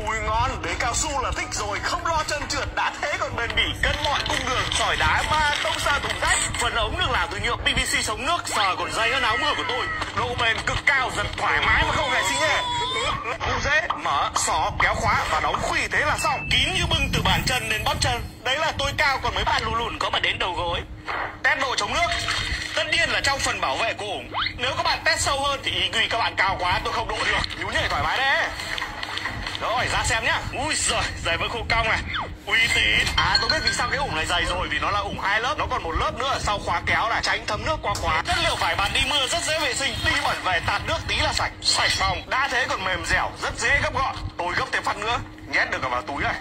Ui ngon, đế cao su là thích rồi. Không lo chân trượt đã thế còn bền bỉ Cân mọi cung đường, sỏi đá ma tông xa thủng rách. Phần ống được làm từ nhựa PVC chống nước Sờ còn dày hơn áo mưa của tôi. Độ bền cực cao, giật thoải mái mà không hề xi nhê cũng dễ, mở, xỏ, kéo khóa và đóng khuy thế là xong. Kín như bưng từ bàn chân đến bắp chân. Đấy là tôi cao còn mấy bạn lùn lùn có mà đến đầu gối. Test độ chống nước. Tất nhiên là trong phần bảo vệ của ủng Nếu các bạn test sâu hơn thì ý vì các bạn cao quá tôi không độ được. Nhún nhảy thoải mái đấy. Rồi ra xem nhá. Ui giời, giày với khô cong này. Uy tín. À tôi biết vì sao cái ủng này dày rồi Vì nó là ủng hai lớp Nó còn một lớp nữa sau khóa kéo này Tránh thấm nước qua khóa. Chất liệu vải bạt đi mưa rất dễ vệ sinh Đi bẩn về tạt nước tí là sạch. Sạch phòng Đã thế còn mềm dẻo Rất dễ gấp gọn. Tôi gấp thêm phần nữa Nhét được cả vào túi này.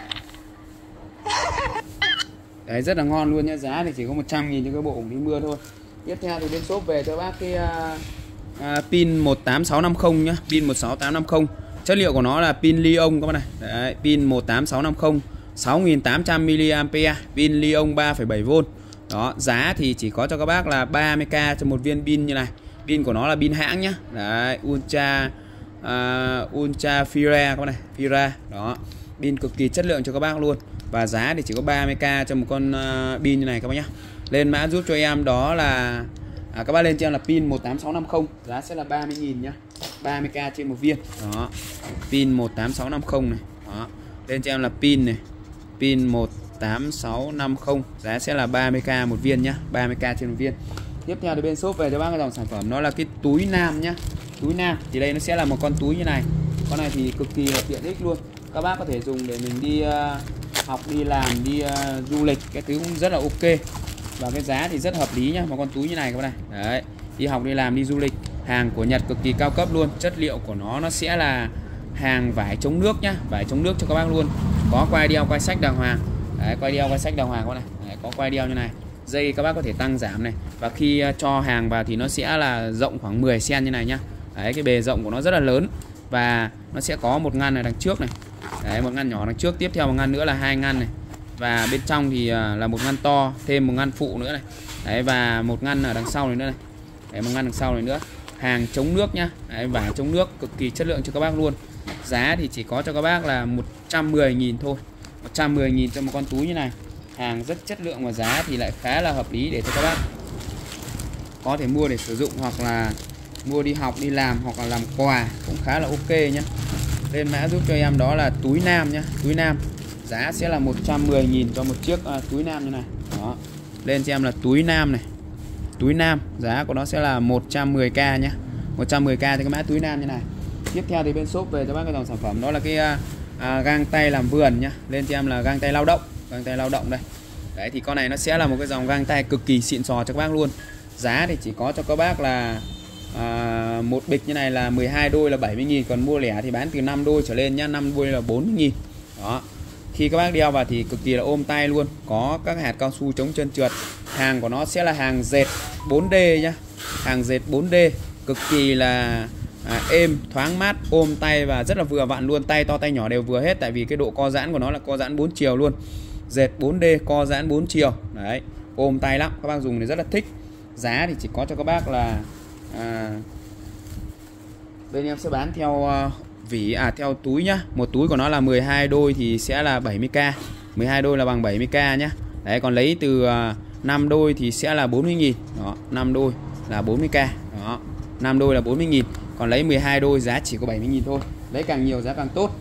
Đấy rất là ngon luôn nhá. Giá thì chỉ có 100 nghìn cho cái bộ ủng đi mưa thôi. Tiếp theo thì bên shop về cho bác cái uh, uh, pin 18650 nhá. Pin 16850 Chất liệu của nó là pin Li-on các bạn này. Đấy, Pin 18650 6800 mAh Pin Li-on 3,7V Đó giá thì chỉ có cho các bác là 30k cho một viên pin như này. Pin của nó là pin hãng nhá. Đấy Ultra uh, Ultra Fira các bạn này Fira. Đó Pin cực kỳ chất lượng cho các bác luôn. Và giá thì chỉ có 30k cho một con uh, pin như này các bác nhá. Lên mã giúp cho em đó là à, các bác lên cho em là pin 18650 giá sẽ là 30.000 nhá. 30k trên một viên. Đó pin 18650 này. Đó lên cho em là pin này. Pin 18650 giá sẽ là 30k một viên nhá. 30k trên một viên. Tiếp theo thì bên shop về cho bác cái dòng sản phẩm nó là cái túi nam nhá. Túi nam thì đây nó sẽ là một con túi như này. Con này thì cực kỳ là tiện ích luôn. Các bác có thể dùng để mình đi uh, học đi làm đi uh, du lịch cái thứ cũng rất là ok và cái giá thì rất hợp lý nhá một con túi như này các bạn này. Đấy đi học đi làm đi du lịch hàng của Nhật cực kỳ cao cấp luôn. Chất liệu của nó nó sẽ là hàng vải chống nước nhá vải chống nước cho các bác luôn. Có quai đeo quai sách đàng hoàng. Đấy, quai đeo quai sách đàng hoàng các bạn này. Đấy, có quai đeo như này. Dây các bác có thể tăng giảm này. Và khi ờ, cho hàng vào thì nó sẽ là rộng khoảng 10 cm như này nhá. Đấy cái bề rộng của nó rất là lớn. Và nó sẽ có một ngăn ở đằng trước này. Đấy một ngăn nhỏ đằng trước. Tiếp theo một ngăn nữa là hai ngăn này và bên trong thì à, là một ngăn to thêm một ngăn phụ nữa này. Đấy và một ngăn ở đằng sau này nữa này. Đấy, một ngăn đằng sau này nữa. Hàng chống nước nhá. Đấy, vải chống nước cực kỳ chất lượng cho các bác luôn. Giá thì chỉ có cho các bác là 110.000 thôi. 110.000 cho một con túi như này. Hàng rất chất lượng và giá thì lại khá là hợp lý để cho các bác có thể mua để sử dụng hoặc là mua đi học đi làm hoặc là làm quà cũng khá là ok nhé lên mã giúp cho em đó là túi nam nhá túi nam giá sẽ là 110.000 cho một chiếc à, túi nam như này. Đó. Lên cho em là túi nam này. Túi nam giá của nó sẽ là 110k nhé 110k thì cái mã túi nam như này. Tiếp theo thì bên shop về cho bác cái dòng sản phẩm. Đó là cái à, à, găng tay làm vườn nhá. Lên cho em là găng tay lao động găng tay lao động đây. Đấy thì con này nó sẽ là một cái dòng găng tay cực kỳ xịn sò cho các bác luôn. Giá thì chỉ có cho các bác là à, một bịch như này là 12 đôi là 70.000 còn mua lẻ thì bán từ 5 đôi trở lên nhá 5 đôi là 40.000 đó khi các bác đeo vào thì cực kỳ là ôm tay luôn. Có các hạt cao su chống chân trượt. Hàng của nó sẽ là hàng dệt 4D nhá. Hàng dệt 4D cực kỳ là à, êm thoáng mát ôm tay và rất là vừa vặn luôn. Tay to tay nhỏ đều vừa hết tại vì cái độ co giãn của nó là co giãn 4 chiều luôn. Dệt 4D co giãn 4 chiều. Đấy ôm tay lắm. Các bác dùng thì rất là thích. Giá thì chỉ có cho các bác là à, bên em sẽ bán theo à, vỉ à theo túi nhá một túi của nó là 12 đôi thì sẽ là 70k 12 đôi là bằng 70k nhá. Đấy còn lấy từ à, 5 đôi thì sẽ là 40.000 đó 5 đôi là 40k đó 5 đôi là 40.000 còn lấy 12 đôi giá chỉ có 70.000 thôi. Lấy càng nhiều giá càng tốt.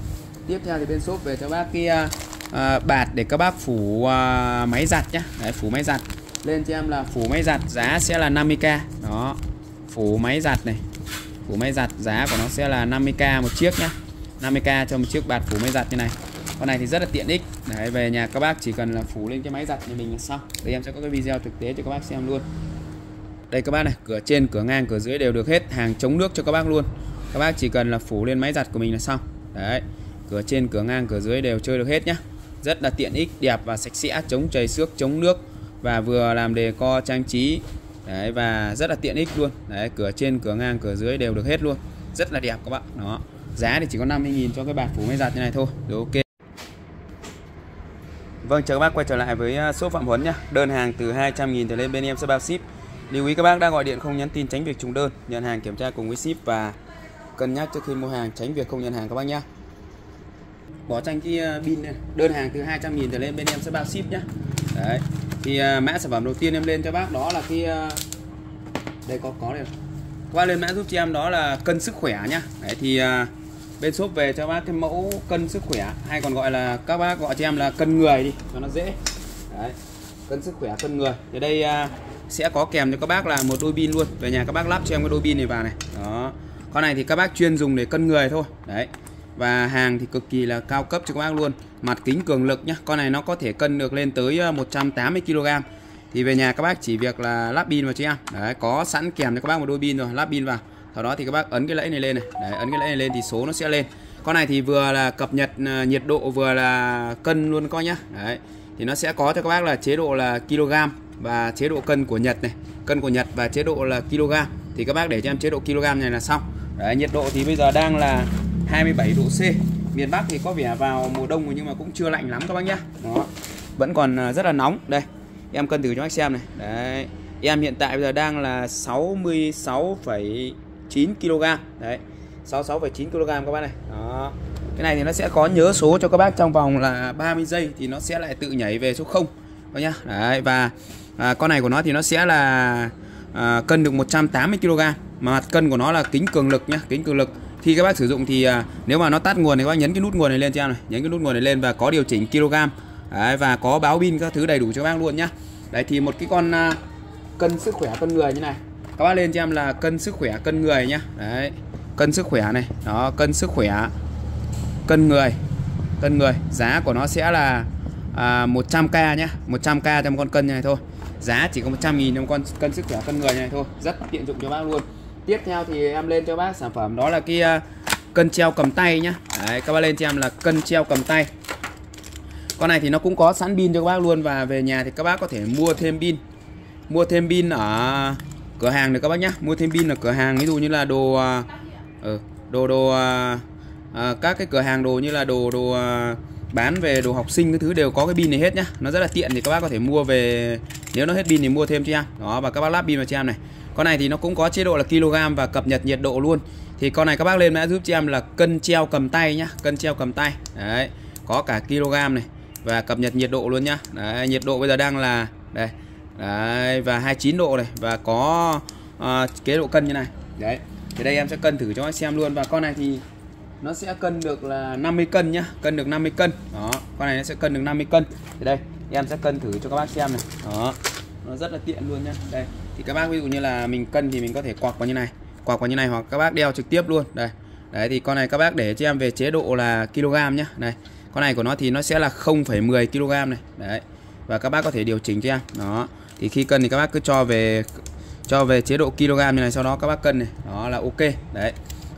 Tiếp theo thì bên shop về cho bác kia à, bạt để các bác phủ à, máy giặt nhá. Đấy phủ máy giặt. Lên cho em là phủ máy giặt giá sẽ là 50k đó phủ máy giặt này phủ máy giặt, giá của nó sẽ là 50k một chiếc nhá. 50k cho một chiếc bạt phủ máy giặt như này. Con này thì rất là tiện ích. Đấy, về nhà các bác chỉ cần là phủ lên cái máy giặt như mình là xong. Đây em sẽ có cái video thực tế cho các bác xem luôn. Đây các bác này, cửa trên, cửa ngang, cửa dưới đều được hết. Hàng chống nước cho các bác luôn. Các bác chỉ cần là phủ lên máy giặt của mình là xong. Đấy, cửa trên, cửa ngang, cửa dưới đều chơi được hết nhá. Rất là tiện ích, đẹp và sạch sẽ, chống chảy xước, chống nước. Và vừa làm đề co, trang trí đấy, và rất là tiện ích luôn. Đấy, cửa trên, cửa ngang, cửa dưới đều được hết luôn. Rất là đẹp các bạn. Đó. Giá thì chỉ có 50.000 cho cái bạt phủ máy giặt như này thôi. Rồi ok. Vâng chào các bác, quay trở lại với à, số Phạm Huấn nhá. Đơn hàng từ 200.000 trở lên bên em sẽ bao ship. Lưu ý các bác đã gọi điện không nhắn tin tránh việc trùng đơn, Nhận hàng kiểm tra cùng với ship và cân nhắc trước khi mua hàng, tránh việc không nhận hàng các bác nhá. Bỏ tranh cái à, pin này. Đơn hàng từ 200.000 trở lên bên em sẽ bao ship nhá. Đấy. Thì uh, mã sản phẩm đầu tiên em lên cho bác đó là cái à, Đây có có đây Các bác lên mã giúp cho em đó là cân sức khỏe nhá. Đấy thì à, bên shop về cho bác cái mẫu cân sức khỏe hay còn gọi là các bác gọi cho em là cân người đi cho nó dễ. Đấy. cân sức khỏe cân người. Thì đây uh, sẽ có kèm cho các bác là một đôi pin luôn. Về nhà các bác lắp cho em cái đôi pin này vào này. Đó. Con này thì các bác chuyên dùng để cân người thôi. Đấy và hàng thì cực kỳ là cao cấp cho các bác luôn. Mặt kính cường lực nhá con này nó có thể cân được lên tới ờ, 180 kg thì về nhà các bác chỉ việc là lắp pin vào cho em đấy có sẵn kèm cho các bác một đôi pin rồi lắp pin vào. Sau đó thì các bác ấn cái lẫy này lên này. Đấy, ấn cái lẫy này lên thì số nó sẽ lên. Con này thì vừa là cập nhật ờ, nhiệt độ vừa là cân luôn coi nhá. Đấy thì nó sẽ có cho các bác là chế độ là kg và chế độ cân của Nhật này. Cân của Nhật và chế độ là kg thì các bác để cho em chế độ kg này là xong. Đấy, nhiệt độ thì bây giờ đang là 27 độ C. Miền Bắc thì có vẻ vào mùa đông rồi nhưng mà cũng chưa lạnh lắm các bác nhá. Đó. Vẫn còn à, rất là nóng. Đây em cân thử cho bác xem này. Đấy em hiện tại bây giờ đang là 66, 9 kg đấy 66,9 kg các bác này. Đó. Cái này thì nó sẽ có nhớ số cho các bác trong vòng là 30 giây thì nó sẽ lại tự nhảy về số 0 các nhá. Đấy và à, con này của nó thì nó sẽ là à, cân được 180 kg mà mặt cân của nó là kính cường lực nhá kính cường lực khi các bác sử dụng thì à, nếu mà nó tắt nguồn thì các bác nhấn cái nút nguồn này lên cho em này. Nhấn cái nút nguồn này lên và có điều chỉnh kg đấy, và có báo pin các thứ đầy đủ cho các bác luôn nhá. Đấy thì một cái con à, cân sức khỏe cân người như này. Các bác lên cho em là cân sức khỏe cân người nhá. Đấy cân sức khỏe này. Đó cân sức khỏe cân người cân người. Giá của nó sẽ là à, 100k nhá. 100k trong con cân này thôi. Giá chỉ có 100 nghìn trong con cân sức khỏe cân người này thôi. Rất tiện dụng cho bác luôn tiếp theo thì em lên cho bác sản phẩm đó là cái uh, cân treo cầm tay nhá. Đấy các bác lên cho em là cân treo cầm tay. Con này thì nó cũng có sẵn pin cho các bác luôn và về nhà thì các bác có thể mua thêm pin. Mua thêm pin ở cửa hàng được các bác nhá. Mua thêm pin ở cửa hàng ví dụ như là đồ uh, đồ đồ uh, uh, các cái cửa hàng đồ như là đồ đồ uh, bán về đồ học sinh cái thứ đều có cái pin này hết nhá. Nó rất là tiện thì các bác có thể mua về nếu nó hết pin thì mua thêm cho em. Đó và các bác lắp pin vào cho em này con này thì nó cũng có chế độ là kg và cập nhật nhiệt độ luôn. Thì con này các bác lên mã giúp cho em là cân treo cầm tay nhá cân treo cầm tay. Đấy có cả kg này và cập nhật nhiệt độ luôn nhá. Đấy, nhiệt độ bây giờ đang là đây đấy, và 29 độ này và có uh, chế độ cân như này. Đấy thì đây em sẽ cân thử cho anh xem luôn. Và con này thì nó sẽ cân được là 50 cân nhá cân được 50 cân. Đó con này nó sẽ cân được 50 cân. Thì đây em sẽ cân thử cho các bác xem này. Đó nó rất là tiện luôn nhá. Đây. Thì các bác ví dụ như là mình cân thì mình có thể quạc vào như này. Quạc vào như này hoặc các bác đeo trực tiếp luôn. Đây. Đấy thì con này các bác để cho em về chế độ là kg nhá. Này. Con này của nó thì nó sẽ là 0,10 kg này. Đấy. Và các bác có thể điều chỉnh cho em. Đó. Thì khi cân thì các bác cứ cho về cho về chế độ kg như này sau đó các bác cân này. Đó là ok. Đấy.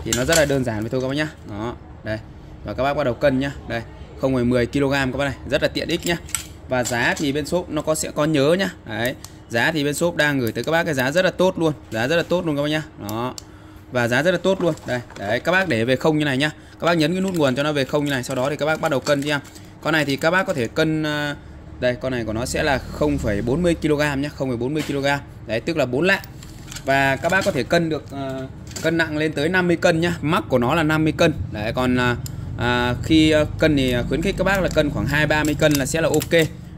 Thì nó rất là đơn giản vậy thôi các bác nhá. Đó. Đây. Và các bác bắt đầu cân nhá. Đây. 0,10 kg các bác này. Rất là tiện ích nhá và giá thì bên shop nó có sẽ có nhớ nhá. Đấy giá thì bên shop đang gửi tới các bác cái giá rất là tốt luôn. Giá rất là tốt luôn các bác nhá. Đó. Và giá rất là tốt luôn. Đây đấy các bác để về không như này nhá. Các bác nhấn cái nút nguồn cho nó về không như này sau đó thì các bác bắt đầu cân nha. Con này thì các bác có thể cân ờ, đây con này của nó sẽ là 0,40 kg nhé 0,40 kg đấy tức là 4 lạng. Và các bác có thể cân được uh, cân nặng lên tới 50 cân nhá. Mắc của nó là 50 cân. Đấy còn uh, à, khi à, cân thì à, khuyến khích các bác là cân khoảng 2 30 cân là sẽ là ok.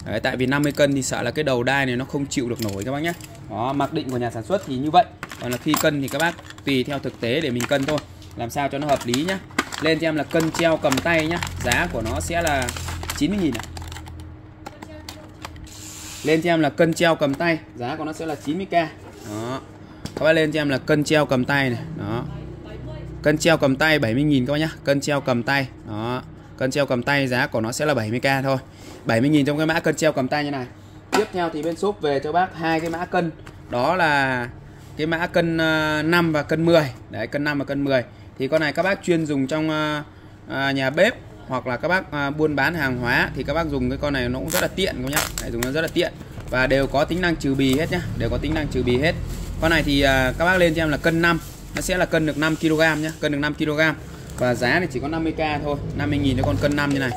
Đấy, tại vì 50 cân thì sợ là cái đầu đai này nó không chịu được nổi các bác nhé. Đó mặc định của nhà sản xuất thì như vậy. Còn là khi cân thì các bác tùy theo thực tế để mình cân thôi. Làm sao cho nó hợp lý nhá. Lên cho em là cân treo cầm tay nhá. Giá của nó sẽ là 90 nghìn ạ. Lên cho em là cân treo cầm tay. Giá của nó sẽ là 90k đó. Các bác lên cho em là cân treo cầm tay này. Đó cân treo cầm tay 70.000 các bác nhá. Cân treo cầm tay. Đó. Cân treo cầm tay giá của nó sẽ là 70k thôi. 70.000 trong cái mã cân treo cầm tay như này. Tiếp theo thì bên shop về cho bác hai cái mã cân. Đó là cái mã cân ờ, 5 và cân 10 đấy cân 5 và cân 10 thì con này các bác chuyên dùng trong ờ, ờ, nhà bếp hoặc là các bác buôn bán hàng hóa thì các bác dùng cái con này nó cũng rất là tiện các nhá. Đấy, dùng nó rất là tiện. Và đều có tính năng trừ bì hết nhá. Đều có tính năng trừ bì hết. Con này thì các bác lên cho em là cân 5 nó sẽ là cân được 5 kg nhá, cân được 5 kg. Và giá thì chỉ có 50k thôi 50.000 cho con cân 5 như này.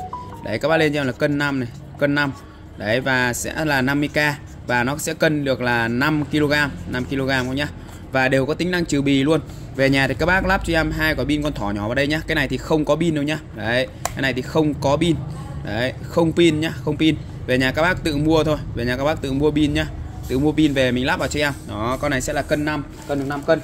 Đấy, các bác lên cho là cân 5 này, cân 5 đấy, và sẽ là 50k và nó sẽ cân được là 5 kg 5 kg không nhá. Và đều có tính năng trừ bì luôn. Về nhà thì các bác lắp cho em hai quả pin con thỏ nhỏ vào đây nhá. Cái này thì không có pin đâu nhá. Đấy, cái này thì không có pin. Đấy, không pin nhá, không pin. Về nhà các bác tự mua thôi, về nhà các bác tự mua pin nhá. Tự mua pin về mình lắp vào cho em. Đó, con này sẽ là cân 5 cân được 5 cân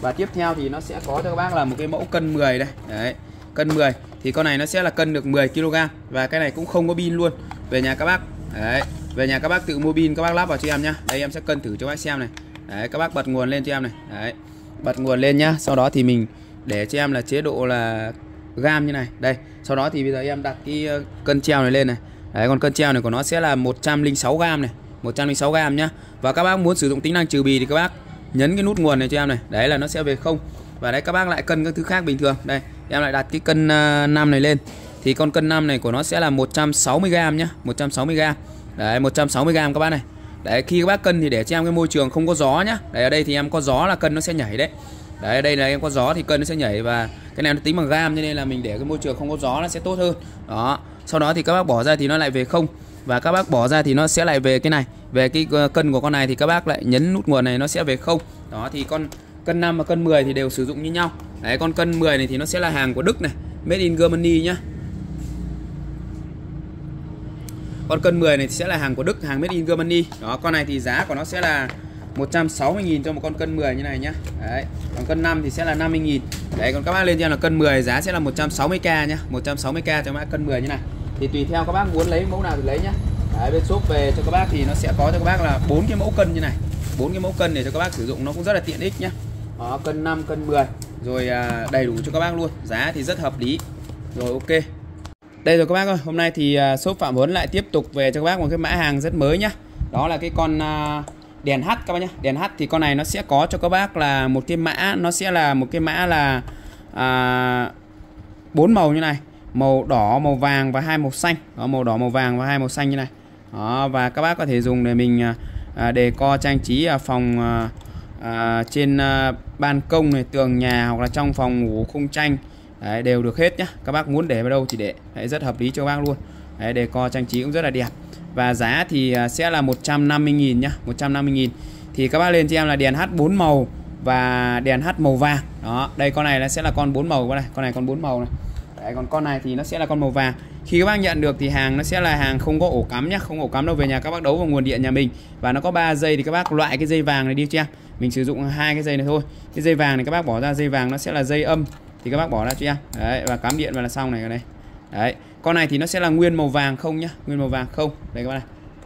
và tiếp theo thì nó sẽ có cho các bác là một cái mẫu cân 10 đây. Đấy, cân 10 thì con này nó sẽ là cân được 10 kg và cái này cũng không có pin luôn. Về nhà các bác. Đấy, về nhà các bác tự mua pin, các bác lắp vào cho em nhá. Đây, em sẽ cân thử cho bác xem này. Đấy, các bác bật nguồn lên cho em này. Đấy, bật nguồn lên nhá. Sau đó thì mình để cho em là chế độ là gam như này. Đây, sau đó thì bây giờ em đặt cái ờ, cân treo này lên này. Đấy, còn cân treo này của nó sẽ là 106 gram này. 106 gram nhá. Và các bác muốn sử dụng tính năng trừ bì thì các bác nhấn cái nút nguồn này cho em này. Đấy là nó sẽ về không. Và đấy các bác lại cân các thứ khác bình thường. Đây em lại đặt cái cân à, uh, 5 này lên. Thì con cân 5 này của nó sẽ là 160g nhá. 160g đấy 160g các bác này. Đấy khi các bác cân thì để cho em cái môi trường không có gió nhá. Đấy ở đây thì em có gió là cân nó sẽ nhảy đấy. Đấy ở đây là em có gió thì cân nó sẽ nhảy và cái này nó tính bằng gam cho nên là mình để cái môi trường không có gió nó sẽ tốt hơn. Đó sau đó thì các bác bỏ ra thì nó lại về không và các bác bỏ ra thì nó sẽ lại về cái này. Về cái ờ, cân của con này thì các bác lại nhấn nút nguồn này, nó sẽ về không. Đó, thì con cân 5 và cân 10 thì đều sử dụng như nhau. Đấy, con cân 10 này thì nó sẽ là hàng của Đức này, made in Germany nhá. Con cân 10 này thì sẽ là hàng của Đức, hàng made in Germany. Đó, con này thì giá của nó sẽ là 160.000 cho một con cân 10 như này nhá. Đấy, còn cân 5 thì sẽ là 50.000 đấy, còn các bác lên cho là cân 10 giá sẽ là 160k nhá. 160k cho mã cân 10 như này thì tùy theo các bác muốn lấy mẫu nào thì lấy nhá. Đấy bên shop về cho các bác thì nó sẽ có cho các bác là bốn cái mẫu cân như này. Bốn cái mẫu cân để cho các bác sử dụng nó cũng rất là tiện ích nhá. Đó, cân 5 cân 10 rồi à, đầy đủ cho các bác luôn. Giá thì rất hợp lý. Rồi ok. Đây rồi các bác ơi hôm nay thì à, shop Phạm Huấn lại tiếp tục về cho các bác một cái mã hàng rất mới nhá. Đó là cái con à, đèn H các bác nhá, đèn H thì con này nó sẽ có cho các bác là một cái mã nó sẽ là một cái mã là à, bốn màu như này màu đỏ màu vàng và hai màu xanh. Đó, màu đỏ màu vàng và hai màu xanh như này. Đó, và các bác có thể dùng để mình à, à đề co trang trí ở phòng à, à, trên à, ban công này tường nhà hoặc là trong phòng ngủ khung tranh. Đấy, đều được hết nhá. Các bác muốn để vào đâu thì để. Đấy, rất hợp lý cho các bác luôn. Đấy, đề co trang trí cũng rất là đẹp. Và giá thì à, sẽ là 150.000 nhá 150.000 thì các bác lên cho em là đèn H 4 màu và đèn H màu vàng. Đó đây con này nó sẽ là con 4 màu con này. Con này con 4 màu này. Đấy, còn con này thì nó sẽ là con màu vàng. Khi các bác nhận được thì hàng nó sẽ là hàng không có ổ cắm nhá không ổ cắm đâu về nhà các bác đấu vào nguồn điện nhà mình. Và nó có 3 dây thì các bác loại cái dây vàng này đi cho em. Mình sử dụng hai cái dây này thôi. Cái dây vàng này các bác bỏ ra dây vàng nó sẽ là dây âm thì các bác bỏ ra cho em. Đấy và cắm điện vào là xong này cái này. Đấy con này thì nó sẽ là nguyên màu vàng không nhá nguyên màu vàng không. Đây các bác này.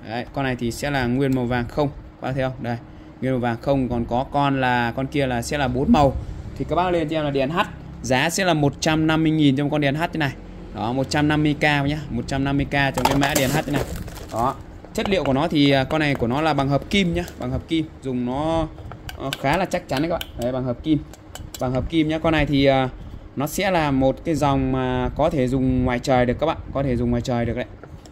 Đấy con này thì sẽ là nguyên màu vàng không. Các bác theo đây nguyên màu vàng không. Còn có con là con kia là sẽ là bốn màu. Thì các bác lên cho em là đèn H giá sẽ là 150.000 trong con đèn H thế này. Đó 150k nhá. 150k trong cái mã đèn H thế này. Đó chất liệu của nó thì à, con này của nó là bằng hợp kim nhá bằng hợp kim. Dùng nó ờ, khá là chắc chắn đấy các bạn. Đấy bằng hợp kim. Bằng hợp kim nhá. Con này thì à, nó sẽ là một cái dòng mà có thể dùng ngoài trời được các bạn. Có thể dùng ngoài trời được đấy.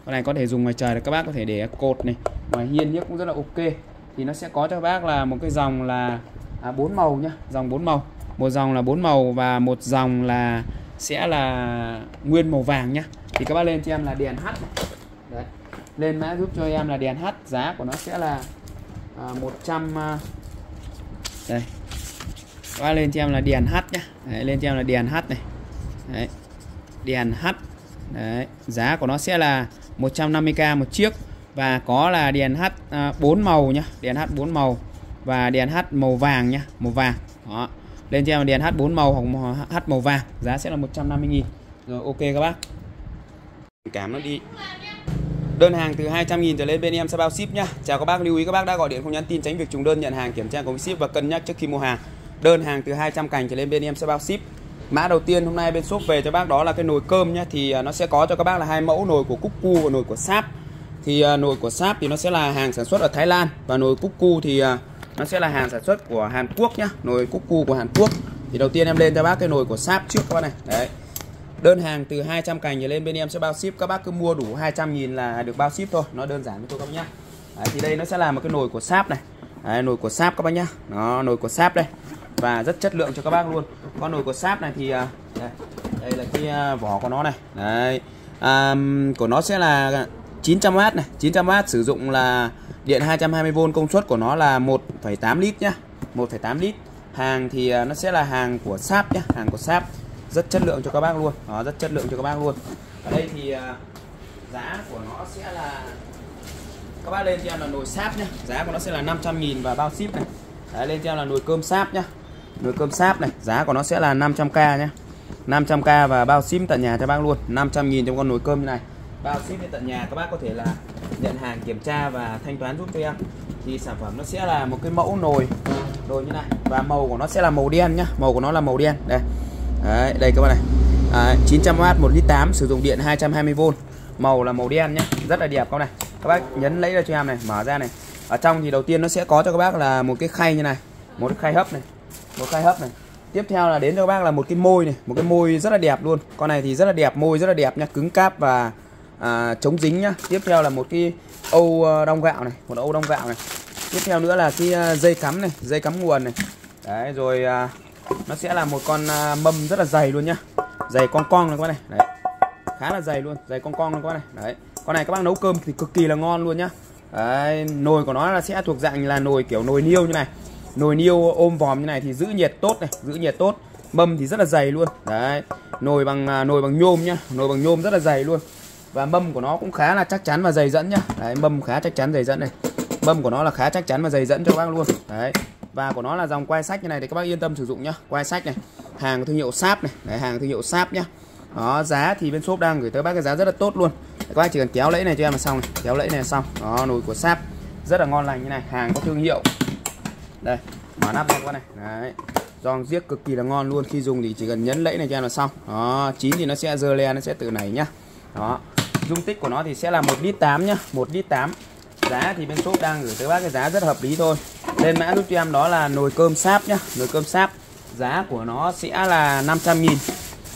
Con này có thể dùng ngoài trời được các bác có thể để cột này. Ngoài hiên nhất cũng rất là ok. Thì nó sẽ có cho các bác là một cái dòng là à, bốn màu nhá. Dòng bốn màu một dòng là bốn màu và một dòng là sẽ là nguyên màu vàng nhá. Thì các bác lên cho em là đèn H. Đấy. Lên mã giúp cho em là đèn H giá của nó sẽ là à, 100 à, đây. Các bác lên cho em là đèn H nhá. Đấy, lên cho em là đèn H này. Đấy. Đèn H. Đấy giá của nó sẽ là 150k một chiếc và có là đèn H à, 4 màu nhá. Đèn H 4 màu và đèn H màu vàng nhá màu vàng. Đó lên cho em đèn H 4 màu hoặc H màu vàng giá sẽ là 150.000 rồi ok các bác cảm nó đi Đơn hàng từ 200.000 trở lên bên em sẽ bao ship nhá. Chào các bác, lưu ý các bác đã gọi điện không nhắn tin tránh việc trùng đơn nhận hàng kiểm tra công ship và cân nhắc trước khi mua hàng. Đơn hàng từ 200 cành trở lên bên em sẽ bao ship. Mã đầu tiên hôm nay bên shop về cho bác đó là cái nồi cơm nhá thì à, nó sẽ có cho các bác là hai mẫu nồi của Cuckoo và nồi của Sáp. Thì à, nồi của Sáp thì nó sẽ là hàng sản xuất ở Thái Lan và nồi Cuckoo thì uh, nó sẽ là hàng sản xuất của Hàn Quốc nhá, nồi Cuckoo của Hàn Quốc. Thì đầu tiên em lên cho bác cái nồi của Sáp trước các bác này. Đấy. Đơn hàng từ 200 cành trở lên bên em sẽ bao ship. Các bác cứ mua đủ 200 nghìn là được bao ship thôi. Nó đơn giản với tôi các bác nhá. Đấy, Thì đây nó sẽ là một cái nồi của sáp này. Đấy, Nồi của sáp các bác nhá. Nó nồi của sáp đây. Và rất chất lượng cho các bác luôn. Con nồi của sáp này thì à, đây, đây là cái à, vỏ của nó này. Đấy. À, Của nó sẽ là 900W này. 900W sử dụng là điện 220V công suất của nó là 1,8 lít nhá. 1,8 lít. Hàng thì à, nó sẽ là hàng của sáp nhá Hàng của sáp. Rất chất lượng cho các bác luôn. Đó, rất chất lượng cho các bác luôn. Ở đây thì à, giá của nó sẽ là các bác lên cho em là nồi sáp nhá. Giá của nó sẽ là 500.000 và bao ship này. Đấy, lên cho em là nồi cơm sáp nhá. Nồi cơm sáp này giá của nó sẽ là 500k nhá. 500k và bao ship tận nhà cho bác luôn. 500.000 trong con nồi cơm như này bao ship đến tận nhà các bác có thể là nhận hàng kiểm tra và thanh toán giúp cho em. Thì sản phẩm nó sẽ là một cái mẫu nồi nồi như này. Và màu của nó sẽ là màu đen nhá. Màu của nó là màu đen. Đây. Đấy, đây các bạn này. À, 900W 1 lít 8 sử dụng điện 220V màu là màu đen nhá, rất là đẹp các này. Các bác nhấn lấy ra cho em này mở ra này. Ở trong thì đầu tiên nó sẽ có cho các bác là một cái khay như này một cái khay hấp này một khay hấp này. Tiếp theo là đến cho các bác là một cái môi này một cái môi rất là đẹp luôn. Con này thì rất là đẹp môi rất là đẹp nha cứng cáp và à, chống dính nhá. Tiếp theo là một cái âu ờ, đong đông gạo này một âu đông gạo này. Tiếp theo nữa là cái ờ, dây cắm này dây cắm nguồn này. Đấy rồi à, nó sẽ là một con à, mâm rất là dày luôn nhá. Dày con cong này các bác này. Đấy. Khá là dày luôn dày con cong này các bác này. Đấy. Con này các bác nấu cơm thì cực kỳ là ngon luôn nhá. Đấy, nồi của nó là sẽ thuộc dạng là nồi kiểu nồi niêu như này. Nồi niêu ôm vòm như này thì giữ nhiệt tốt này giữ nhiệt tốt. Mâm thì rất là dày luôn. Đấy. Nồi bằng à, nồi bằng nhôm nhá. Nồi bằng nhôm rất là dày luôn và mâm của nó cũng khá là chắc chắn và dày dẫn nhá. Đấy mâm khá chắc chắn dày dẫn này. Mâm của nó là khá chắc chắn và dày dẫn cho các bác luôn. Đấy. Và của nó là dòng quai sách như này thì các bác yên tâm sử dụng nhá. Quai sách này hàng thương hiệu sáp này. Đấy, hàng thương hiệu sáp nhá. Đó giá thì bên shop đang gửi tới bác cái giá rất là tốt luôn. Các bác chỉ cần kéo lẫy này cho em là xong này. kéo lẫy này là xong. Đó nồi của sáp rất là ngon lành như này. Hàng có thương hiệu. Đây mở nắp ra các bác này. Đấy. Giòn giết cực kỳ là ngon luôn. Khi dùng thì chỉ cần nhấn lẫy này cho em là xong. Đó chín thì nó sẽ dơ lên nó sẽ tự nảy nhá. Đó dung tích của nó thì sẽ là một lít tám nhá một lít tám. Giá thì bên shop đang gửi tới bác cái giá rất hợp lý thôi. Lên mã giúp cho em đó là nồi cơm sáp nhá nồi cơm sáp. Giá của nó sẽ là 500 nghìn.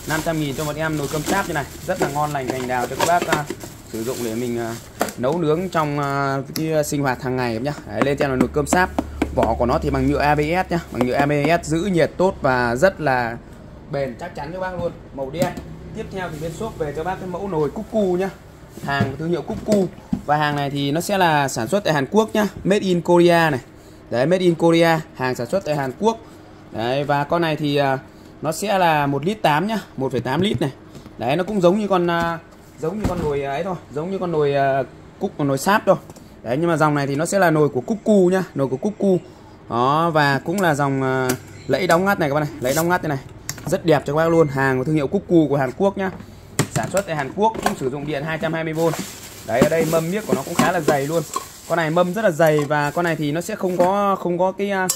500 nghìn cho một em nồi cơm sáp như này. Rất là ngon lành cành đào cho các bác uh, sử dụng để mình uh, nấu nướng trong uh, cái sinh hoạt hàng ngày nhá. Đấy, lên cho là nồi cơm sáp. Vỏ của nó thì bằng nhựa ABS nhá bằng nhựa ABS giữ nhiệt tốt và rất là bền chắc chắn cho bác luôn. Màu đen. Tiếp theo thì bên shop về cho bác cái mẫu nồi cúc cu nhá hàng thương hiệu cúc cu. Và hàng này thì nó sẽ là sản xuất tại Hàn Quốc nhá. Made in Korea này. Đấy made in Korea hàng sản xuất tại Hàn Quốc. Đấy và con này thì uh, nó sẽ là một lít 8 nhá 1,8 lít này. Đấy nó cũng giống như con uh, giống như con nồi ấy thôi giống như con nồi uh, cúc con nồi sáp thôi. Đấy nhưng mà dòng này thì nó sẽ là nồi của cúc cu nhá nồi của cúc cu. Đó và cũng là dòng uh, lẫy đóng ngắt này các bạn này lẫy đóng ngắt thế này. Rất đẹp cho các bác luôn hàng của thương hiệu cúc cu của Hàn Quốc nhá sản xuất tại Hàn Quốc cũng sử dụng điện 220V đấy ở đây mâm miếc của nó cũng khá là dày luôn. Con này mâm rất là dày và con này thì nó sẽ không có không có cái à,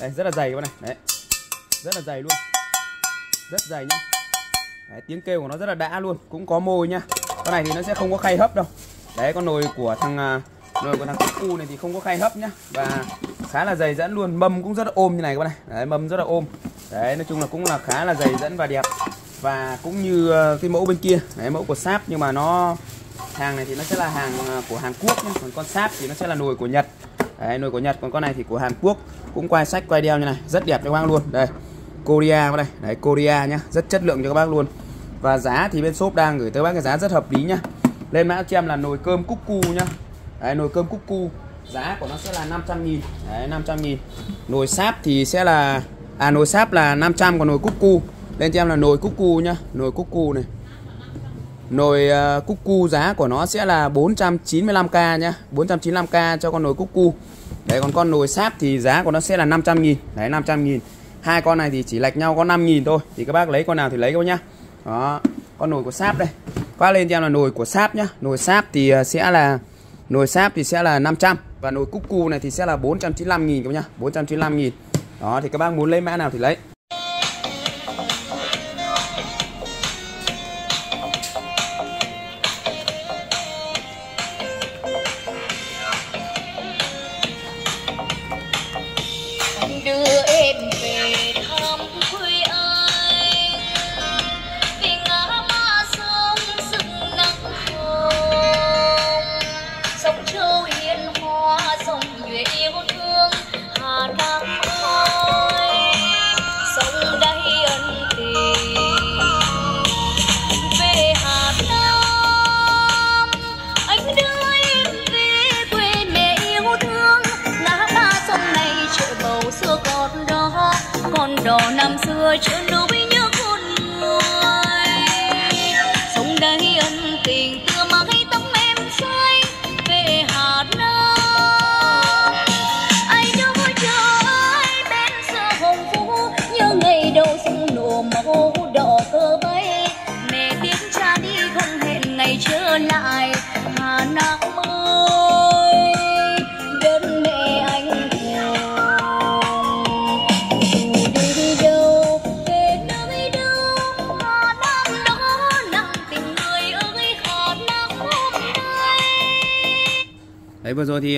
đây rất là dày con này. Đấy rất là dày luôn. Rất dày nhá. Đấy, tiếng kêu của nó rất là đã luôn cũng có môi nhá. Con này thì nó sẽ không có khay hấp đâu. Đấy con nồi của thằng à, nồi của thằng cu này thì không có khay hấp nhá. Và khá là dày dẫn luôn. Mâm cũng rất là ôm như này các bạn này. Đấy, mâm rất là ôm. Đấy nói chung là cũng là khá là dày dẫn và đẹp và cũng như ờ, cái mẫu bên kia, đấy, mẫu của sáp nhưng mà nó, hàng này thì nó sẽ là hàng ờ, của Hàn Quốc nhé. còn con sáp thì nó sẽ là nồi của Nhật. Đấy, nồi của Nhật, còn con này thì của Hàn Quốc. Cũng quay sách, quay đeo như này, rất đẹp cho các bác luôn. Đây, Korea đây. Đấy, Korea nhá, rất chất lượng cho các bác luôn. Và giá thì bên shop đang gửi tới bác cái giá rất hợp lý nhá. Lên mã cho em là nồi cơm cúc cu nhá. Đấy, nồi cơm cúc cu. Giá của nó sẽ là 500 nghìn. Đấy 500 nghìn. Nồi sáp thì sẽ là à nồi sáp là 500 còn nồi cúc cu lên cho em là nồi cúc cu nhá nồi cúc cu này. Nồi uh, cúc cu giá của nó sẽ là 495k nhá 495k cho con nồi cúc cu. Đấy còn con nồi sáp thì giá của nó sẽ là 500 nghìn. Đấy 500 nghìn. Hai con này thì chỉ lệch nhau có 5 nghìn thôi Thì các bác lấy con nào thì lấy các nhá. Đó Con nồi của sáp đây. Qua lên cho em là nồi của sáp nhá. Nồi sáp thì à, sẽ là Nồi sáp thì sẽ là 500 Và nồi cúc cu này thì sẽ là 495 nghìn các nhá 495 nghìn. Đó thì các bác muốn lấy mã nào thì lấy.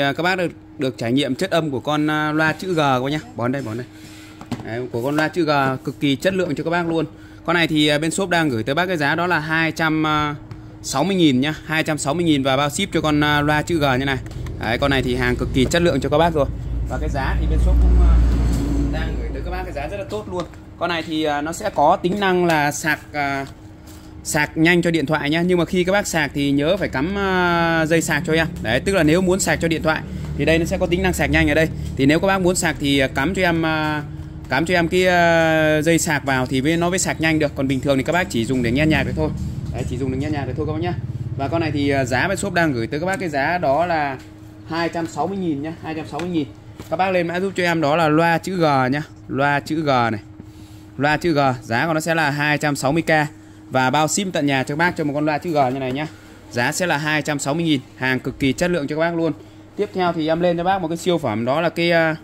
À, các bác được được trải nghiệm chất âm của con à, loa chữ G các bác nhé Bón đây, bón đây. Đấy, của con loa chữ G cực kỳ chất lượng cho các bác luôn. Con này thì à, bên shop đang gửi tới bác cái giá đó là 260 000 nhá, 260 000 và bao ship cho con loa chữ G như này. Đấy, con này thì hàng cực kỳ chất lượng cho các bác rồi. Và cái giá thì bên shop cũng đang gửi tới các bác cái giá rất là tốt luôn. Con này thì nó sẽ có tính năng là sạc sạc nhanh cho điện thoại nhá. Nhưng mà khi các bác sạc thì nhớ phải cắm à, dây sạc cho em đấy, tức là nếu muốn sạc cho điện thoại thì đây nó sẽ có tính năng sạc nhanh ở đây. Thì nếu các bác muốn sạc thì à, cắm cho em à, cắm cho em cái dây sạc vào thì với, nó mới sạc nhanh được. Còn bình thường thì các bác chỉ dùng để nghe nhạc được thôi. Đấy, chỉ dùng để nghe nhạc được thôi các bác nhá. Và con này thì giá bên shop đang gửi tới các bác cái giá đó là 260 000 nhá 260 000 các bác lên mã giúp cho em đó là loa chữ G nhá. Loa chữ G này. Loa chữ G, giá của nó sẽ là 260k và bao sim tận nhà cho các bác cho một con loa chữ G như này nhá. Giá sẽ là 260 000 hàng cực kỳ chất lượng cho các bác luôn. Tiếp theo thì em lên cho bác một cái siêu phẩm, đó là cái à,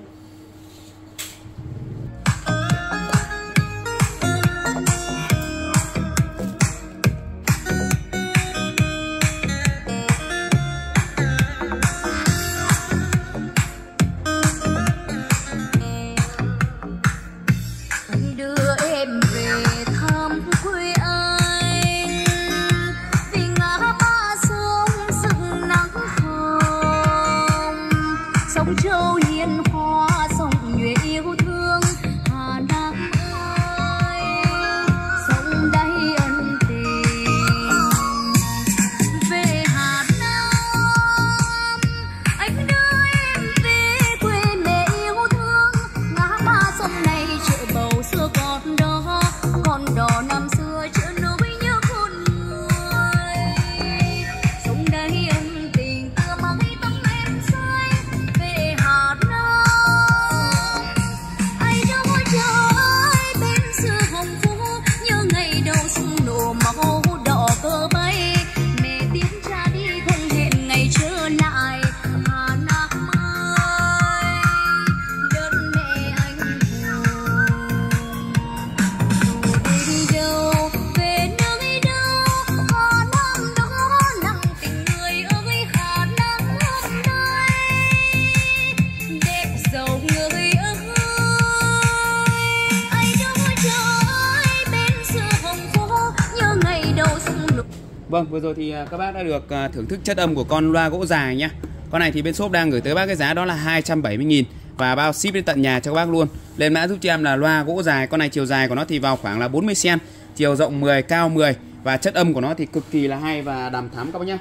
vừa rồi thì à, các bác đã được à, thưởng thức chất âm của con loa gỗ dài nhá. Con này thì bên shop đang gửi tới bác cái giá đó là 270 000 và bao ship đến tận nhà cho các bác luôn. Lên mã giúp cho em là loa gỗ dài, con này chiều dài của nó thì vào khoảng là 40 cm, chiều rộng 10, cao 10 và chất âm của nó thì cực kỳ là hay và đàm thắm các bác nhá.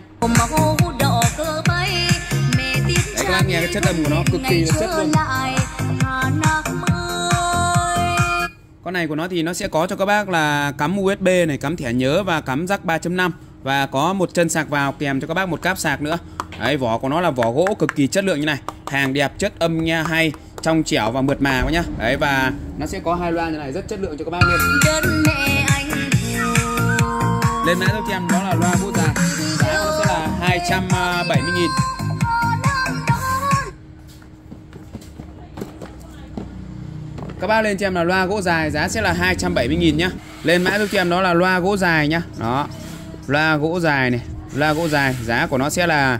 Đấy, các bác nghe cái chất âm của nó cực kỳ là chất luôn. Con này của nó thì nó sẽ có cho các bác là cắm USB này, cắm thẻ nhớ và cắm jack 3.5 và có một chân sạc vào kèm cho các bác một cáp sạc nữa. Đấy vỏ của nó là vỏ gỗ cực kỳ chất lượng như này. Hàng đẹp chất âm nha hay trong trẻo và mượt mà quá nhá. Đấy và nó sẽ có hai loa như này rất chất lượng cho các bác luôn. Lên mã giúp em đó là loa gỗ dài giá nó sẽ là 270 nghìn. Các bác lên cho em là loa gỗ dài giá sẽ là 270 nghìn nhá. Lên mã giúp cho em đó là loa gỗ dài nhá. Đó loa gỗ dài này loa gỗ dài giá của nó sẽ là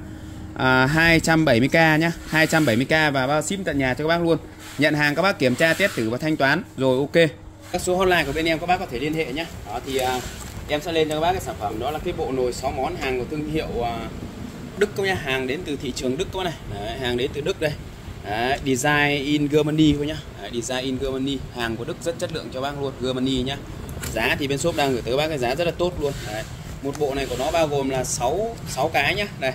à, 270k nhá 270k và bao ship tận nhà cho các bác luôn. Nhận hàng các bác kiểm tra test thử và thanh toán rồi ok. Các số hotline của bên em các bác có thể liên hệ nhé đó thì à, em sẽ lên cho các bác cái sản phẩm đó là cái bộ nồi 6 món hàng của thương hiệu à, Đức các nhá. Hàng đến từ thị trường Đức các này. Đấy, hàng đến từ Đức đây. Đấy, design in Germany thôi nhá. Đấy, design in Germany. Hàng của Đức rất chất lượng cho bác luôn Germany nhá. Giá thì bên shop đang gửi tới các bác cái giá rất là tốt luôn. Đấy một bộ này của nó bao gồm là 6 6 cái nhá. Đây.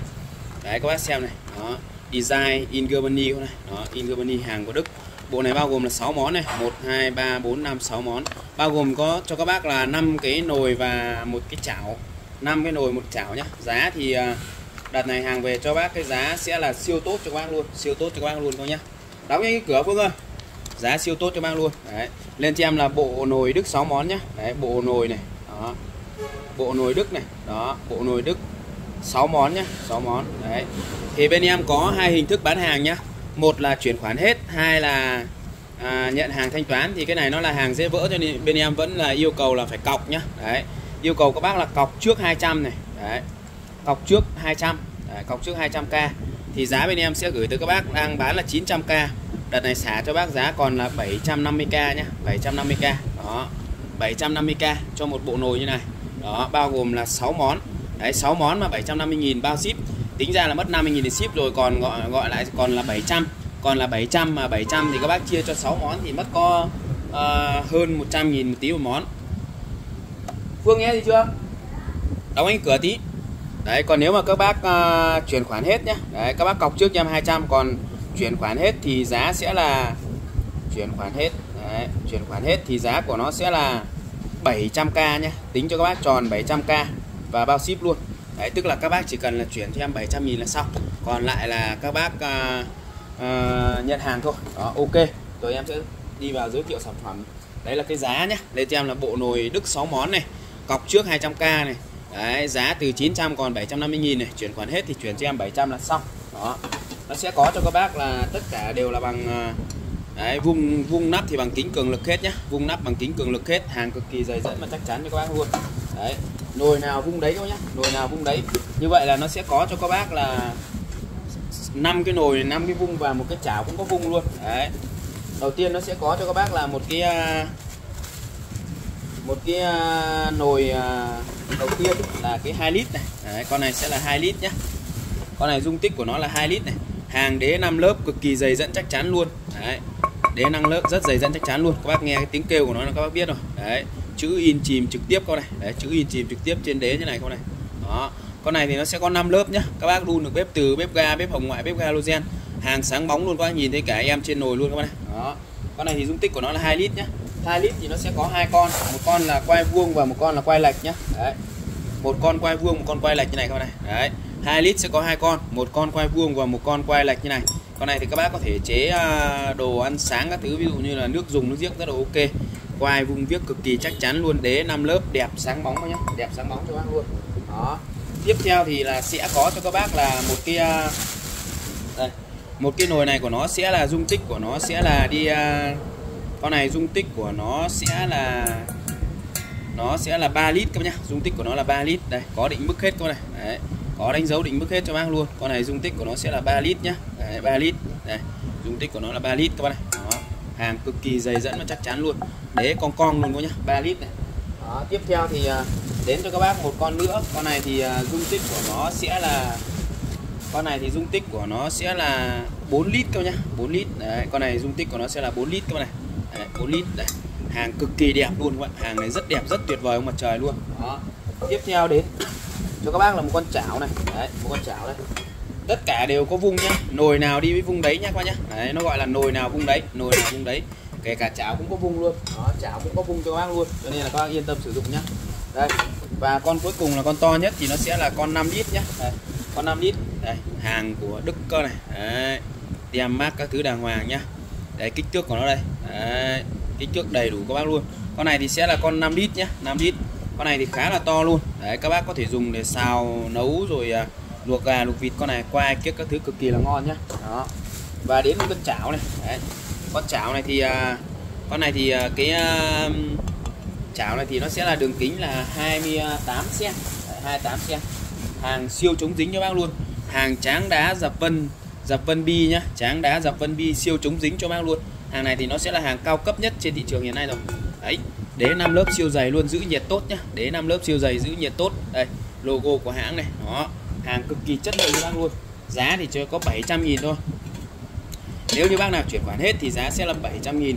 Đấy, các bác xem này. Đó. Design in Germany này. Đó, in Germany hàng của Đức. Bộ này bao gồm là 6 món này. 1 2 3 4 5 6 món. Bao gồm có, cho các bác là 5 cái nồi và một cái chảo. 5 cái nồi, một chảo nhá. Giá thì à, đặt này hàng về cho bác, cái giá sẽ là siêu tốt cho các bác luôn. Siêu tốt cho các bác luôn thôi nhá. Đóng cái cửa, Phương ơi. Giá siêu tốt cho bác luôn. Đấy. Lên cho em là bộ nồi Đức 6 món nhá. Đấy, bộ nồi này. Đó bộ nồi Đức này. Đó bộ nồi Đức. 6 món nhé 6 món. Đấy. Thì bên em có hai hình thức bán hàng nhá. Một là chuyển khoản hết hai là à, nhận hàng thanh toán. Thì cái này nó là hàng dễ vỡ cho nên bên em vẫn là yêu cầu là phải cọc nhá. Đấy. Yêu cầu các bác là cọc trước 200 này. Đấy. Cọc trước 200 đấy, cọc trước 200k thì giá bên em sẽ gửi tới các bác đang bán là 900k đợt này xả cho bác giá còn là 750k nhá 750k đó 750k cho một bộ nồi như này đó bao gồm là 6 món. Đấy 6 món mà 750.000 bao ship. Tính ra là mất 50.000 để ship rồi còn gọi gọi lại còn là 700 còn là 700 mà 700 thì các bác chia cho 6 món thì mất có uh, hơn 100.000 một tí một món. Phương nghe gì chưa? Đóng anh cửa tí. Đấy còn nếu mà các bác uh, chuyển khoản hết nhé đấy các bác cọc trước cho em 200 còn chuyển khoản hết thì giá sẽ là chuyển khoản hết. Đấy, chuyển khoản hết thì giá của nó sẽ là 700k nhé. Tính cho các bác tròn 700k và bao ship luôn. Đấy tức là các bác chỉ cần là chuyển cho em 700 nghìn là xong. Còn lại là các bác uh, uh, nhận hàng thôi. Đó ok. Rồi em sẽ đi vào giới thiệu sản phẩm. Đấy là cái giá nhé. Đây cho em là bộ nồi Đức 6 món này. Cọc trước 200k này. Đấy giá từ 900 còn 750 nghìn này. Chuyển khoản hết thì chuyển cho em 700 là xong. Đó. Nó sẽ có cho các bác là tất cả đều là bằng uh, Đấy, vung vung nắp thì bằng kính cường lực hết nhá. Vung nắp bằng kính cường lực hết. Hàng cực kỳ dày dẫn và chắc chắn cho các bác luôn. Đấy nồi nào vung đấy thôi nhá. Nồi nào vung đấy. Như vậy là nó sẽ có cho các bác là năm cái nồi năm cái vung và một cái chảo cũng có vung luôn. Đấy. Đầu tiên nó sẽ có cho các bác là một cái à, một cái à, nồi à, đầu tiên là cái 2 lít này. Đấy, con này sẽ là 2 lít nhá. Con này dung tích của nó là 2 lít này. Hàng đế 5 lớp cực kỳ dày dẫn chắc chắn luôn. Đấy đế năng lớp rất dày dặn chắc chắn luôn. Các bác nghe cái tiếng kêu của nó là các bác biết rồi. Đấy, chữ in chìm trực tiếp con này. Đấy, chữ in chìm trực tiếp trên đế như này con này. Đó. Con này thì nó sẽ có 5 lớp nhá. Các bác đun được bếp từ, bếp ga, bếp hồng ngoại, bếp ga halogen. Hàng sáng bóng luôn, các bác nhìn thấy cả em trên nồi luôn các bác này. Đó. Con này thì dung tích của nó là 2 lít nhá. 2 lít thì nó sẽ có hai con. Một con là quay vuông và một con là quay lệch nhá. Đấy. Một con quay vuông, một con quay lệch như này các bác này. Đấy. 2 lít sẽ có hai con. Một con quay vuông và một con quay lệch như này con này thì các bác có thể chế à, đồ ăn sáng các thứ ví dụ như là nước dùng nước giếc rất là ok. Quai vung viết cực kỳ chắc chắn luôn đế 5 lớp đẹp sáng bóng nhá đẹp sáng bóng cho bác luôn. Đó. Tiếp theo thì là sẽ có cho các bác là một cái à, đây, một cái nồi này của nó sẽ là dung tích của nó sẽ là đi à, con này dung tích của nó sẽ là nó sẽ là 3 lít các bác nhá dung tích của nó là 3 lít đây có định mức hết con này. Đấy có đánh dấu định mức hết cho bác luôn. Con này dung tích của nó sẽ là 3 lít nhá. Đấy, 3 lít. Đây dung tích của nó là 3 lít các bác này. Đó. hàng cực kỳ dày dẫn và chắc chắn luôn. Đế con con luôn có nhá. 3 lít này. Đó, tiếp theo thì à, đến cho các bác một con nữa. Con này thì à, dung tích của nó sẽ là con này thì dung tích của nó sẽ là 4 lít các nhá. 4 lít. Đấy, con này dung tích của nó sẽ là 4 lít các bạn này. Đấy, 4 lít. Đấy hàng cực kỳ đẹp luôn các bạn. Hàng này rất đẹp rất tuyệt vời ông mặt trời luôn. Đó tiếp theo đến cho các bác là một con chảo này. Đấy một con chảo đây. Tất cả đều có vung nhá. Nồi nào đi với vung đấy nhá các bác nhá. Đấy nó gọi là nồi nào vung đấy nồi nào vung đấy. Kể cả chảo cũng có vung luôn. Đó chảo cũng có vung cho các bác luôn. Cho nên là các bác yên tâm sử dụng nhá. Đây và con cuối cùng là con to nhất thì nó sẽ là con 5 lít nhé đây, con 5 lít. Đây hàng của Đức cơ này. Đấy, tem mát các thứ đàng hoàng nhá. Đấy kích thước của nó đây. Đấy, kích thước đầy đủ các bác luôn. Con này thì sẽ là con 5 lít nhé 5 lít con này thì khá là to luôn. Đấy các bác có thể dùng để xào nấu rồi à, luộc gà luộc vịt con này qua kiếp các thứ cực kỳ là ngon nhá. Đó. Và đến con chảo này. Đấy. con chảo này thì à, con này thì à, cái à, chảo này thì nó sẽ là đường kính là 28 cm 28 cm hàng siêu chống dính cho bác luôn. Hàng tráng đá dập vân dập vân bi nhá. Tráng đá dập vân bi siêu chống dính cho bác luôn. Hàng này thì nó sẽ là hàng cao cấp nhất trên thị trường hiện nay rồi đấy đế 5 lớp siêu dày luôn giữ nhiệt tốt nhá. Đế 5 lớp siêu dày giữ nhiệt tốt. Đây logo của hãng này. Đó hàng cực kỳ chất lượng bác luôn. Giá thì chỉ có 700 nghìn thôi. Nếu như bác nào chuyển khoản hết thì giá sẽ là 700 nghìn.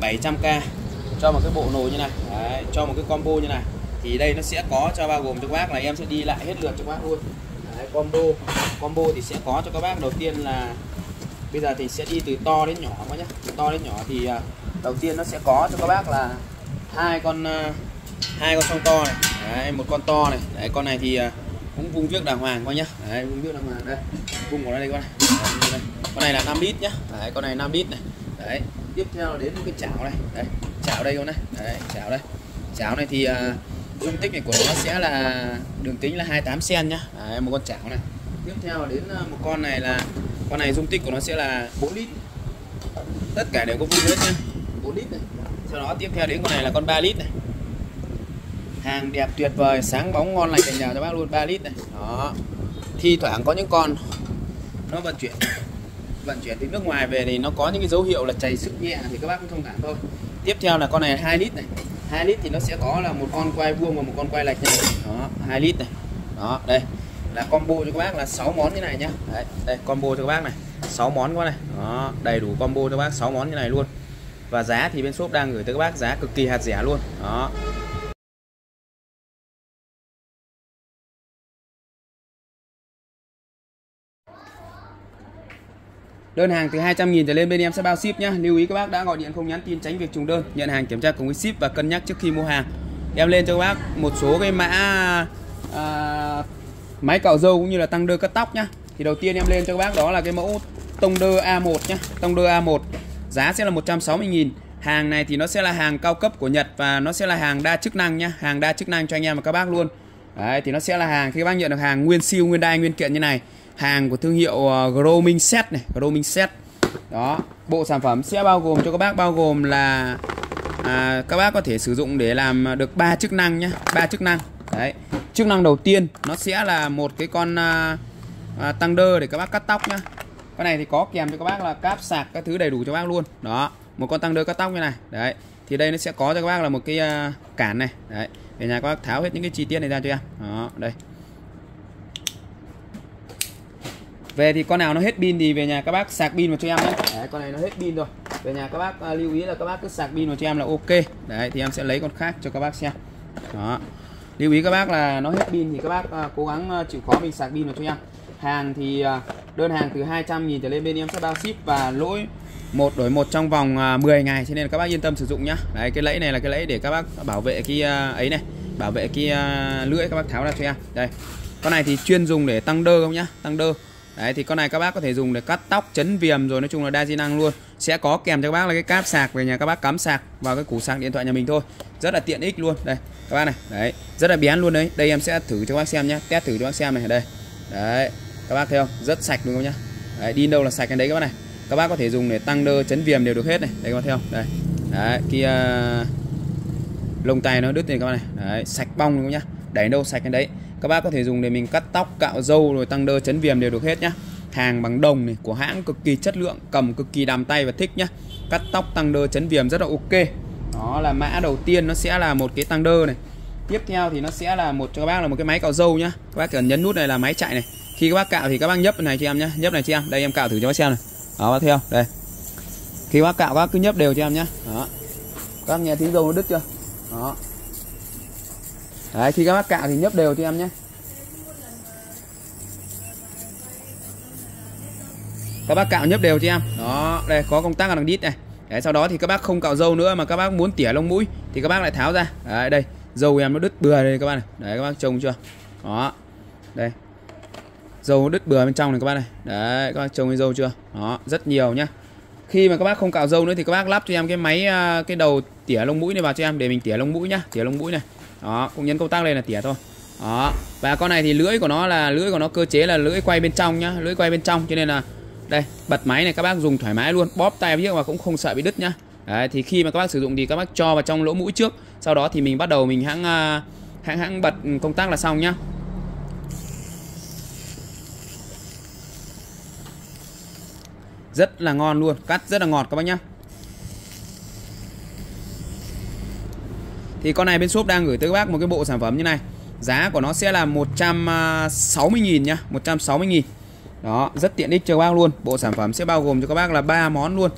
700k cho một cái bộ nồi như này. Đấy, cho một cái combo như này. Thì đây nó sẽ có cho bao gồm cho các bác là em sẽ đi lại hết lượt cho các bác luôn. Đấy, combo combo thì sẽ có cho các bác. Đầu tiên là bây giờ thì sẽ đi từ to đến nhỏ quá nhá. Từ to đến nhỏ thì à, đầu tiên nó sẽ có cho các bác là hai con à, hai con song to này. Đấy, một con to này. Đấy, con này thì à, cũng vung trước đàng hoàng coi nhá. Đấy, vung trước đàng hoàng đây. Vung của nó đây con này. Đấy, đây. con này là 5 lít nhá. Đấy, con này 5 lít này. Đấy, tiếp theo là đến cái chảo này. Đấy, chảo đây con này. Đấy, chảo đây. Chảo này thì uh, dung tích này của nó sẽ là đường kính là 28 cm nhá. Đấy, một con chảo này. Tiếp theo đến một con này là con này dung tích của nó sẽ là 4 lít. Tất cả đều có vung hết nhá. 4 lít này. Sau đó tiếp theo đến con này là con 3 lít này. Hàng đẹp tuyệt vời sáng bóng ngon lành cành nhà cho bác luôn 3 lít này. Đó. Thi thoảng có những con nó vận chuyển vận chuyển từ nước ngoài về thì nó có những cái dấu hiệu là chảy sức nhẹ thì các bác cũng thông cảm thôi. Tiếp theo là con này 2 lít này. 2 lít thì nó sẽ có là một con quay vuông và một con quay lệch này. Đó 2 lít này. Đó đây. Là combo cho các bác là 6 món như này nhá. Đấy, đây combo cho các bác này. 6 món quá này. Đó đầy đủ combo cho các bác 6 món như này luôn và giá thì bên shop đang gửi tới các bác giá cực kỳ hạt rẻ luôn đó Đơn hàng từ 200 000 trở lên bên em sẽ bao ship nhá. Lưu ý các bác đã gọi điện không nhắn tin tránh việc trùng đơn, nhận hàng kiểm tra cùng với ship và cân nhắc trước khi mua hàng. Em lên cho các bác một số cái mã à, máy cạo râu cũng như là tăng đơ cắt tóc nhá. Thì đầu tiên em lên cho các bác đó là cái mẫu tông đơ A1 nhá. Tông đơ A1 giá sẽ là 160 000 Hàng này thì nó sẽ là hàng cao cấp của Nhật và nó sẽ là hàng đa chức năng nhá, hàng đa chức năng cho anh em và các bác luôn. Đấy thì nó sẽ là hàng khi các bác nhận được hàng nguyên siêu nguyên đai nguyên kiện như này hàng của thương hiệu uh, grooming set này grooming set. Đó bộ sản phẩm sẽ bao gồm cho các bác bao gồm là à, các bác có thể sử dụng để làm được ba chức năng nhé ba chức năng. Đấy chức năng đầu tiên nó sẽ là một cái con à, à, tăng đơ để các bác cắt tóc nhá con này thì có kèm cho các bác là cáp sạc các thứ đầy đủ cho bác luôn. Đó một con tăng đơ cắt tóc như này. Đấy thì đây nó sẽ có cho các bác là một cái uh, cản này. Đấy về nhà các bác tháo hết những cái chi tiết này ra cho em. Đó đây. Về thì con nào nó hết pin thì về nhà các bác sạc pin vào cho em nhé. Đấy, con này nó hết pin rồi. Về nhà các bác uh, lưu ý là các bác cứ sạc pin vào cho em là ok. Đấy thì em sẽ lấy con khác cho các bác xem. Đó. Lưu ý các bác là nó hết pin thì các bác uh, cố gắng uh, chịu khó mình sạc pin vào cho em hàng thì à, đơn hàng từ 200 nghìn trở lên bên em sẽ bao ship và lỗi một đổi một trong vòng à, 10 ngày cho nên là các bác yên tâm sử dụng nhá đấy cái lẫy này là cái lẫy để các bác bảo vệ cái à, ấy này bảo vệ cái lưỡi các bác tháo ra cho em đây con này thì chuyên dùng để tăng đơ không nhá tăng đơ Đấy thì con này các bác có thể dùng để cắt tóc, chấn viêm rồi nói chung là đa di năng luôn. Sẽ có kèm cho các bác là cái cáp sạc về nhà các bác cắm sạc vào cái củ sạc điện thoại nhà mình thôi. Rất là tiện ích luôn. Đây, các bác này. Đấy, rất là bén luôn đấy. Đây em sẽ thử cho các bác xem nhé Test thử cho các bác xem này đây. Đấy, các bác thấy không? Rất sạch luôn không nhá. Đấy, đi đâu là sạch cái đấy các bác này. Các bác có thể dùng để tăng đơ, chấn viêm đều được hết này. Đây các bác thấy không? Đây. Đấy, kia ờ, lông tay nó đứt này các bác này. Đấy, sạch bong luôn nhá. Đẩy đâu sạch cái đấy các bác có thể dùng để mình cắt tóc cạo râu rồi tăng đơ chấn viêm đều được hết nhá hàng bằng đồng này của hãng cực kỳ chất lượng cầm cực kỳ đàm tay và thích nhá cắt tóc tăng đơ chấn viêm rất là ok đó là mã đầu tiên nó sẽ là một cái tăng đơ này tiếp theo thì nó sẽ là một cho các bác là một cái máy cạo râu nhá các bác cần nhấn nút này là máy chạy này khi các bác cạo thì các bác nhấp này cho em nhé, nhấp này cho em đây em cạo thử cho bác xem này đó bác theo đây khi các bác cạo các bác cứ nhấp đều cho em nhé. đó các bác nghe tiếng râu nó đứt chưa đó Đấy, khi các bác cạo thì nhấp đều cho em nhé các bác cạo nhấp đều cho em đó đây có công tắc ở đằng đít này Đấy, sau đó thì các bác không cạo râu nữa mà các bác muốn tỉa lông mũi thì các bác lại tháo ra Đấy, đây dầu em nó đứt bừa đây các bạn này đấy các bác trông chưa đó đây dầu đứt bừa bên trong này các bác này. Đấy các bác trông cái dâu chưa? Đó rất nhiều nhá. Khi mà các bác không cạo dâu nữa thì các bác lắp cho em cái máy à, cái đầu tỉa lông mũi này vào cho em để mình tỉa lông mũi nhá tỉa lông mũi này. Đó cũng nhấn công tắc lên là tỉa thôi. Đó và con này thì lưỡi của nó là lưỡi của nó cơ chế là lưỡi quay bên trong nhá lưỡi quay bên trong cho nên là đây bật máy này các bác dùng thoải mái luôn bóp tay viết mà cũng không sợ bị đứt nhá. Đấy, thì khi mà các bác sử dụng thì các bác cho vào trong lỗ mũi trước sau đó thì mình bắt đầu mình hãng à, hãng hãng bật công tắc là xong nhá. Rất là ngon luôn. Cắt rất là ngọt các bác nhá. Thì con này bên shop đang gửi tới các bác một cái bộ sản phẩm như này. Giá của nó sẽ là 160.000 nhá. 160.000 đó rất tiện ích cho các bác luôn. Bộ sản phẩm sẽ bao gồm cho các bác là ba món luôn.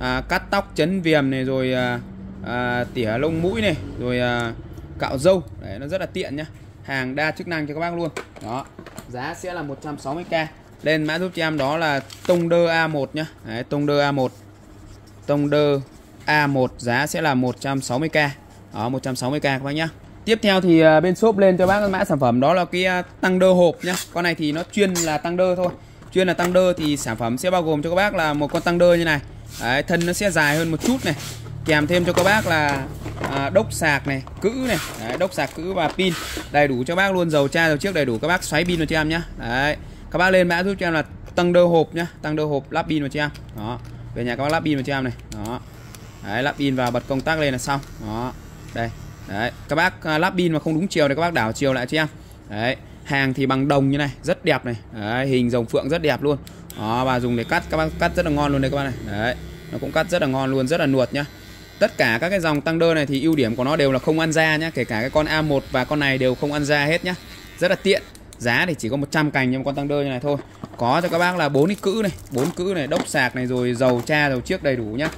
À, cắt tóc chấn viêm này rồi à, à, tỉa lông mũi này rồi à, cạo râu. Đấy nó rất là tiện nhá. Hàng đa chức năng cho các bác luôn. Đó giá sẽ là 160k lên mã giúp cho em đó là tông đơ A1 nhá đấy, tông đơ A1 tông đơ A1 giá sẽ là 160k đó 160k các bác nhá Tiếp theo thì à, bên shop lên cho bác mã sản phẩm đó là cái à, tăng đơ hộp nhá. Con này thì nó chuyên là tăng đơ thôi. Chuyên là tăng đơ thì sản phẩm sẽ bao gồm cho các bác là một con tăng đơ như này. Đấy, thân nó sẽ dài hơn một chút này. Kèm thêm cho các bác là à, đốc sạc này, cữ này, Đấy, đốc sạc cữ và pin. Đầy đủ cho bác luôn dầu tra dầu trước đầy đủ các bác xoáy pin vào cho em nhá. Đấy. Các bác lên mã giúp cho em là tăng đơ hộp nhá, tăng đơ hộp lắp pin vào cho em. Đó. Về nhà các bác lắp pin vào cho em này. Đó. Đấy, lắp pin vào bật công tắc lên là xong. Đó. Đây. Đấy, các bác à, lắp pin mà không đúng chiều thì các bác đảo chiều lại cho em. Đấy, hàng thì bằng đồng như này, rất đẹp này. Đấy, hình rồng phượng rất đẹp luôn. Đó và dùng để cắt các bác cắt rất là ngon luôn đây các bác này. Đấy, nó cũng cắt rất là ngon luôn, rất là nuột nhá. Tất cả các cái dòng tăng đơ này thì ưu điểm của nó đều là không ăn da nhá, kể cả cái con A1 và con này đều không ăn da hết nhá. Rất là tiện. Giá thì chỉ có 100 cành cho một con tăng đơ như này thôi. Có cho các bác là bốn cái cữ này, bốn cữ này, đốc sạc này rồi dầu cha dầu chiếc đầy đủ nhá.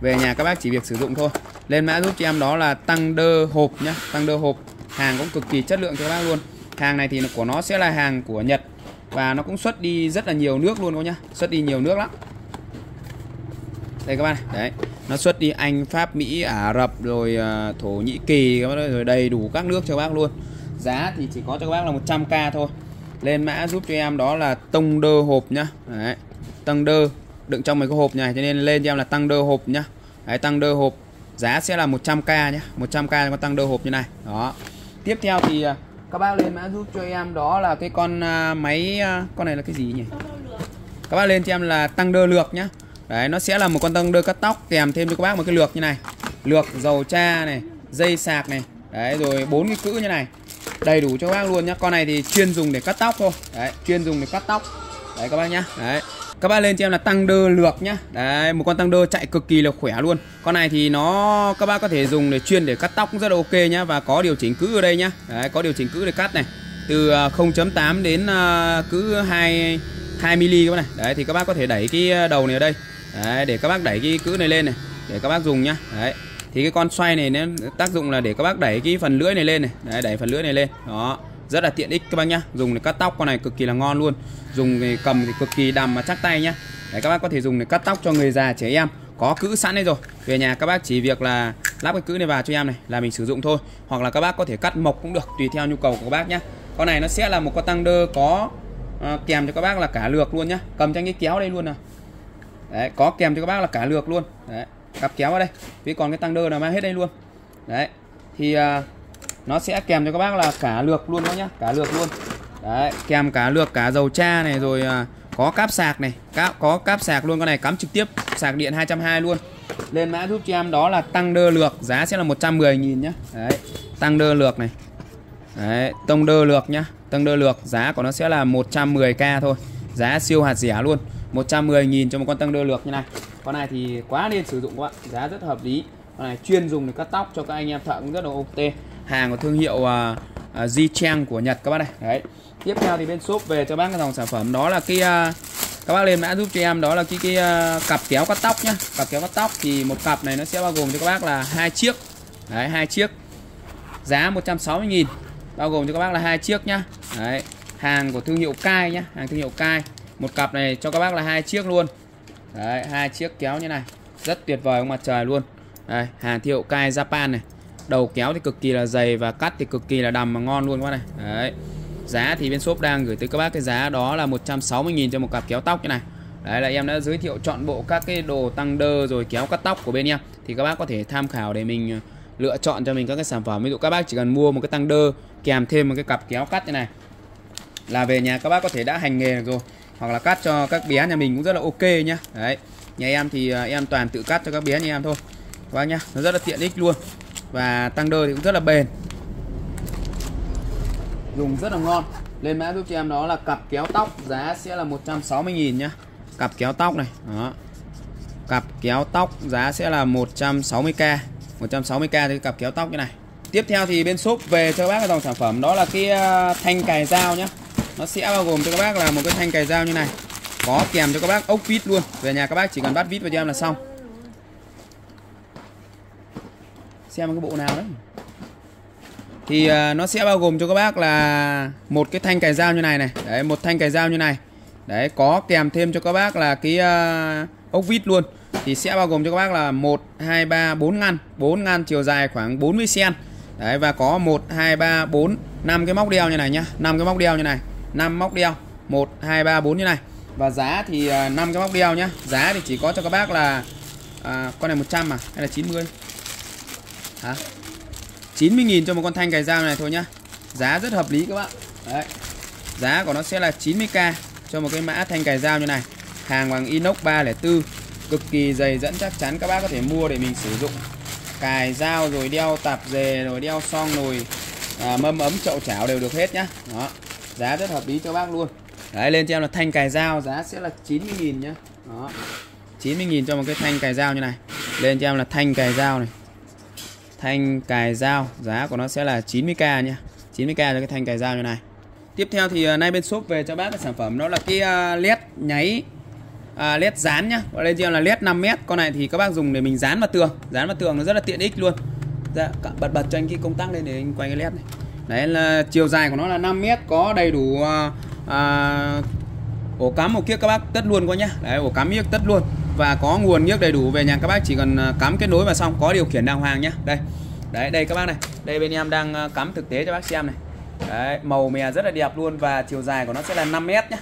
Về nhà các bác chỉ việc sử dụng thôi. Lên mã giúp cho em đó là tăng đơ hộp nhá. Tăng đơ hộp hàng cũng cực kỳ chất lượng cho các bác luôn. Hàng này thì của nó sẽ là hàng của Nhật và nó cũng xuất đi rất là nhiều nước luôn các nhá. Xuất đi nhiều nước lắm. Đây các bạn đấy. Nó xuất đi Anh Pháp Mỹ Ả Rập rồi ờ, Thổ Nhĩ Kỳ các bác rồi đầy đủ các nước cho các bác luôn giá thì chỉ có cho các bác là 100k thôi. Lên mã giúp cho em đó là tông đơ hộp nhá. Đấy tăng đơ đựng trong mấy cái hộp này cho nên lên cho em là tăng đơ hộp nhá. Đấy, tăng đơ hộp giá sẽ là 100k nhá. 100k có tăng đơ hộp như này. Đó. Tiếp theo thì à, các bác lên mã giúp cho em đó là cái con à, máy à, con này là cái gì nhỉ? Các bác lên cho em là tăng đơ lược nhá. Đấy nó sẽ là một con tăng đơ cắt tóc kèm thêm cho các bác một cái lược như này. Lược dầu cha này dây sạc này. Đấy rồi bốn cái cữ như này đầy đủ cho các bác luôn nhá. Con này thì chuyên dùng để cắt tóc thôi. Đấy, chuyên dùng để cắt tóc. Đấy, các bác nhá. Đấy. Các bác lên cho em là tăng đơ lược nhá. Đấy, một con tăng đơ chạy cực kỳ là khỏe luôn. Con này thì nó, các bác có thể dùng để chuyên để cắt tóc cũng rất là ok nhá. Và có điều chỉnh cữ ở đây nhá. Đấy, có điều chỉnh cữ để cắt này. Từ à, 0.8 đến à, cứ cữ 2 2 mm các bác này. Đấy, thì các bác có thể đẩy cái à, đầu này ở đây. Đấy, để các bác đẩy cái cữ này lên này. Để các bác dùng nhá. Đấy thì cái con xoay này nó tác dụng là để các bác đẩy cái phần lưỡi này lên này. Đấy đẩy phần lưỡi này lên. Đó. Rất là tiện ích các bác nhá. Dùng để cắt tóc con này cực kỳ là ngon luôn. Dùng thì cầm thì cực kỳ đầm mà chắc tay nhá. Đấy các bác có thể dùng để cắt tóc cho người già trẻ em. Có cữ sẵn đây rồi. Về nhà các bác chỉ việc là lắp cái cữ này vào cho em này là mình sử dụng thôi. Hoặc là các bác có thể cắt mộc cũng được tùy theo nhu cầu của các bác nhá. Con này nó sẽ là một con tăng đơ có uh, kèm cho các bác là cả lược luôn nhá. Cầm cho anh cái kéo đây luôn nào. Đấy có kèm cho các bác là cả lược luôn. Đấy cặp kéo vào đây. Phía còn cái tăng đơ là mang hết đây luôn. Đấy. Thì uh, nó sẽ kèm cho các bác là cả lược luôn đó nhá. Cả lược luôn. Đấy kèm cả lược cả dầu cha này rồi uh, có cáp sạc này. Cáp có cáp sạc luôn con này cắm trực tiếp. Sạc điện 220 luôn. Lên mã giúp cho em đó là tăng đơ lược giá sẽ là 110.000 nhá. Đấy tăng đơ lược này. Đấy tông đơ lược nhá. Tăng đơ lược giá của nó sẽ là 110k thôi. Giá siêu hạt rẻ luôn. 110.000 cho một con tăng đơ lược như này. Con này thì quá nên sử dụng các bạn giá rất hợp lý. Con này chuyên dùng để cắt tóc cho các anh em thợ cũng rất là ok. Hàng của thương hiệu à, à, uh, uh, Jicheng của Nhật các bác này. Đấy. Tiếp theo thì bên shop về cho bác cái dòng sản phẩm đó là cái uh, các bác lên mã giúp cho em đó là cái cái uh, cặp kéo cắt tóc nhá. Cặp kéo cắt tóc thì một cặp này nó sẽ bao gồm cho các bác là hai chiếc. Đấy hai chiếc. Giá 160.000 bao gồm cho các bác là hai chiếc nhá. Đấy. Hàng của thương hiệu Kai nhá hàng thương hiệu Kai một cặp này cho các bác là hai chiếc luôn. Đấy, hai chiếc kéo như này. Rất tuyệt vời ông mặt trời luôn. Đây, hàng thiệu cai Japan này. Đầu kéo thì cực kỳ là dày và cắt thì cực kỳ là đầm mà ngon luôn các bác này. Đấy. Giá thì bên shop đang gửi tới các bác cái giá đó là 160.000 cho một cặp kéo tóc như này. Đấy, là em đã giới thiệu chọn bộ các cái đồ tăng đơ rồi kéo cắt tóc của bên em. Thì các bác có thể tham khảo để mình ờ, lựa chọn cho mình các cái sản phẩm. Ví dụ các bác chỉ cần mua một cái tăng đơ kèm thêm một cái cặp kéo cắt như này là về nhà các bác có thể đã hành nghề rồi hoặc là cắt cho các bé nhà mình cũng rất là ok nhá. Đấy, nhà em thì à, em toàn tự cắt cho các bé nhà em thôi. Các bác nhá, nó rất là tiện ích luôn. Và tăng đơ thì cũng rất là bền. Dùng rất là ngon. Lên mã giúp cho em đó là cặp kéo tóc giá sẽ là 160.000 nhá. Cặp kéo tóc này, đó. Cặp kéo tóc giá sẽ là 160k 160k thì cặp kéo tóc như này. Tiếp theo thì bên shop về cho các bác cái dòng sản phẩm đó là cái à, thanh cài dao nhá nó sẽ bao gồm cho các bác là một cái thanh cài dao như này. Có kèm cho các bác ốc vít luôn. Về nhà các bác chỉ cần bắt vít vào cho em là xong. Xem cái bộ nào đấy. Thì uh, nó sẽ bao gồm cho các bác là một cái thanh cài dao như này này. Đấy một thanh cài dao như này. Đấy có kèm thêm cho các bác là cái uh, ốc vít luôn. Thì sẽ bao gồm cho các bác là 1 2 3 4 ngăn. 4 ngăn chiều dài khoảng 40 cm đấy và có 1 2 3 4 5 cái móc đeo như này nhá. 5 cái móc đeo như này. 5 móc đeo. 1 2 3 4 như này. Và giá thì à, 5 cái móc đeo nhá. Giá thì chỉ có cho các bác là à, con này 100 mà hay là 90 hả? 90.000 cho một con thanh cài dao này thôi nhá. Giá rất hợp lý các bạn đấy. Giá của nó sẽ là 90k cho một cái mã thanh cài dao như này. Hàng bằng inox 304 cực kỳ dày dẫn chắc chắn các bác có thể mua để mình sử dụng. Cài dao rồi đeo tạp dề rồi đeo song nồi à, mâm ấm chậu chảo đều được hết nhá. Đó giá rất hợp lý cho bác luôn. Đấy lên cho em là thanh cài dao giá sẽ là 90.000 nhá. Đó. 90.000 cho một cái thanh cài dao như này. Lên cho em là thanh cài dao này. Thanh cài dao giá của nó sẽ là 90k nhá. 90k cho cái thanh cài dao như này. Tiếp theo thì à, nay bên shop về cho bác cái sản phẩm đó là cái à, led nháy à, led dán nhá. Và lên cho em là led 5m con này thì các bác dùng để mình dán vào tường. Dán vào tường nó rất là tiện ích luôn. Dạ, bật bật cho anh cái công tắc lên để anh quay cái led này đấy là chiều dài của nó là 5 mét có đầy đủ à, à ổ cắm một kiếc các bác tất luôn coi nhá. Đấy ổ cắm miếc tất luôn. Và có nguồn nhiếc đầy đủ về nhà các bác chỉ cần à, cắm kết nối vào xong có điều khiển đàng hoàng nhá. Đây đấy đây các bác này. Đây bên em đang à, cắm thực tế cho bác xem này. Đấy màu mè rất là đẹp luôn và chiều dài của nó sẽ là 5 mét nhá.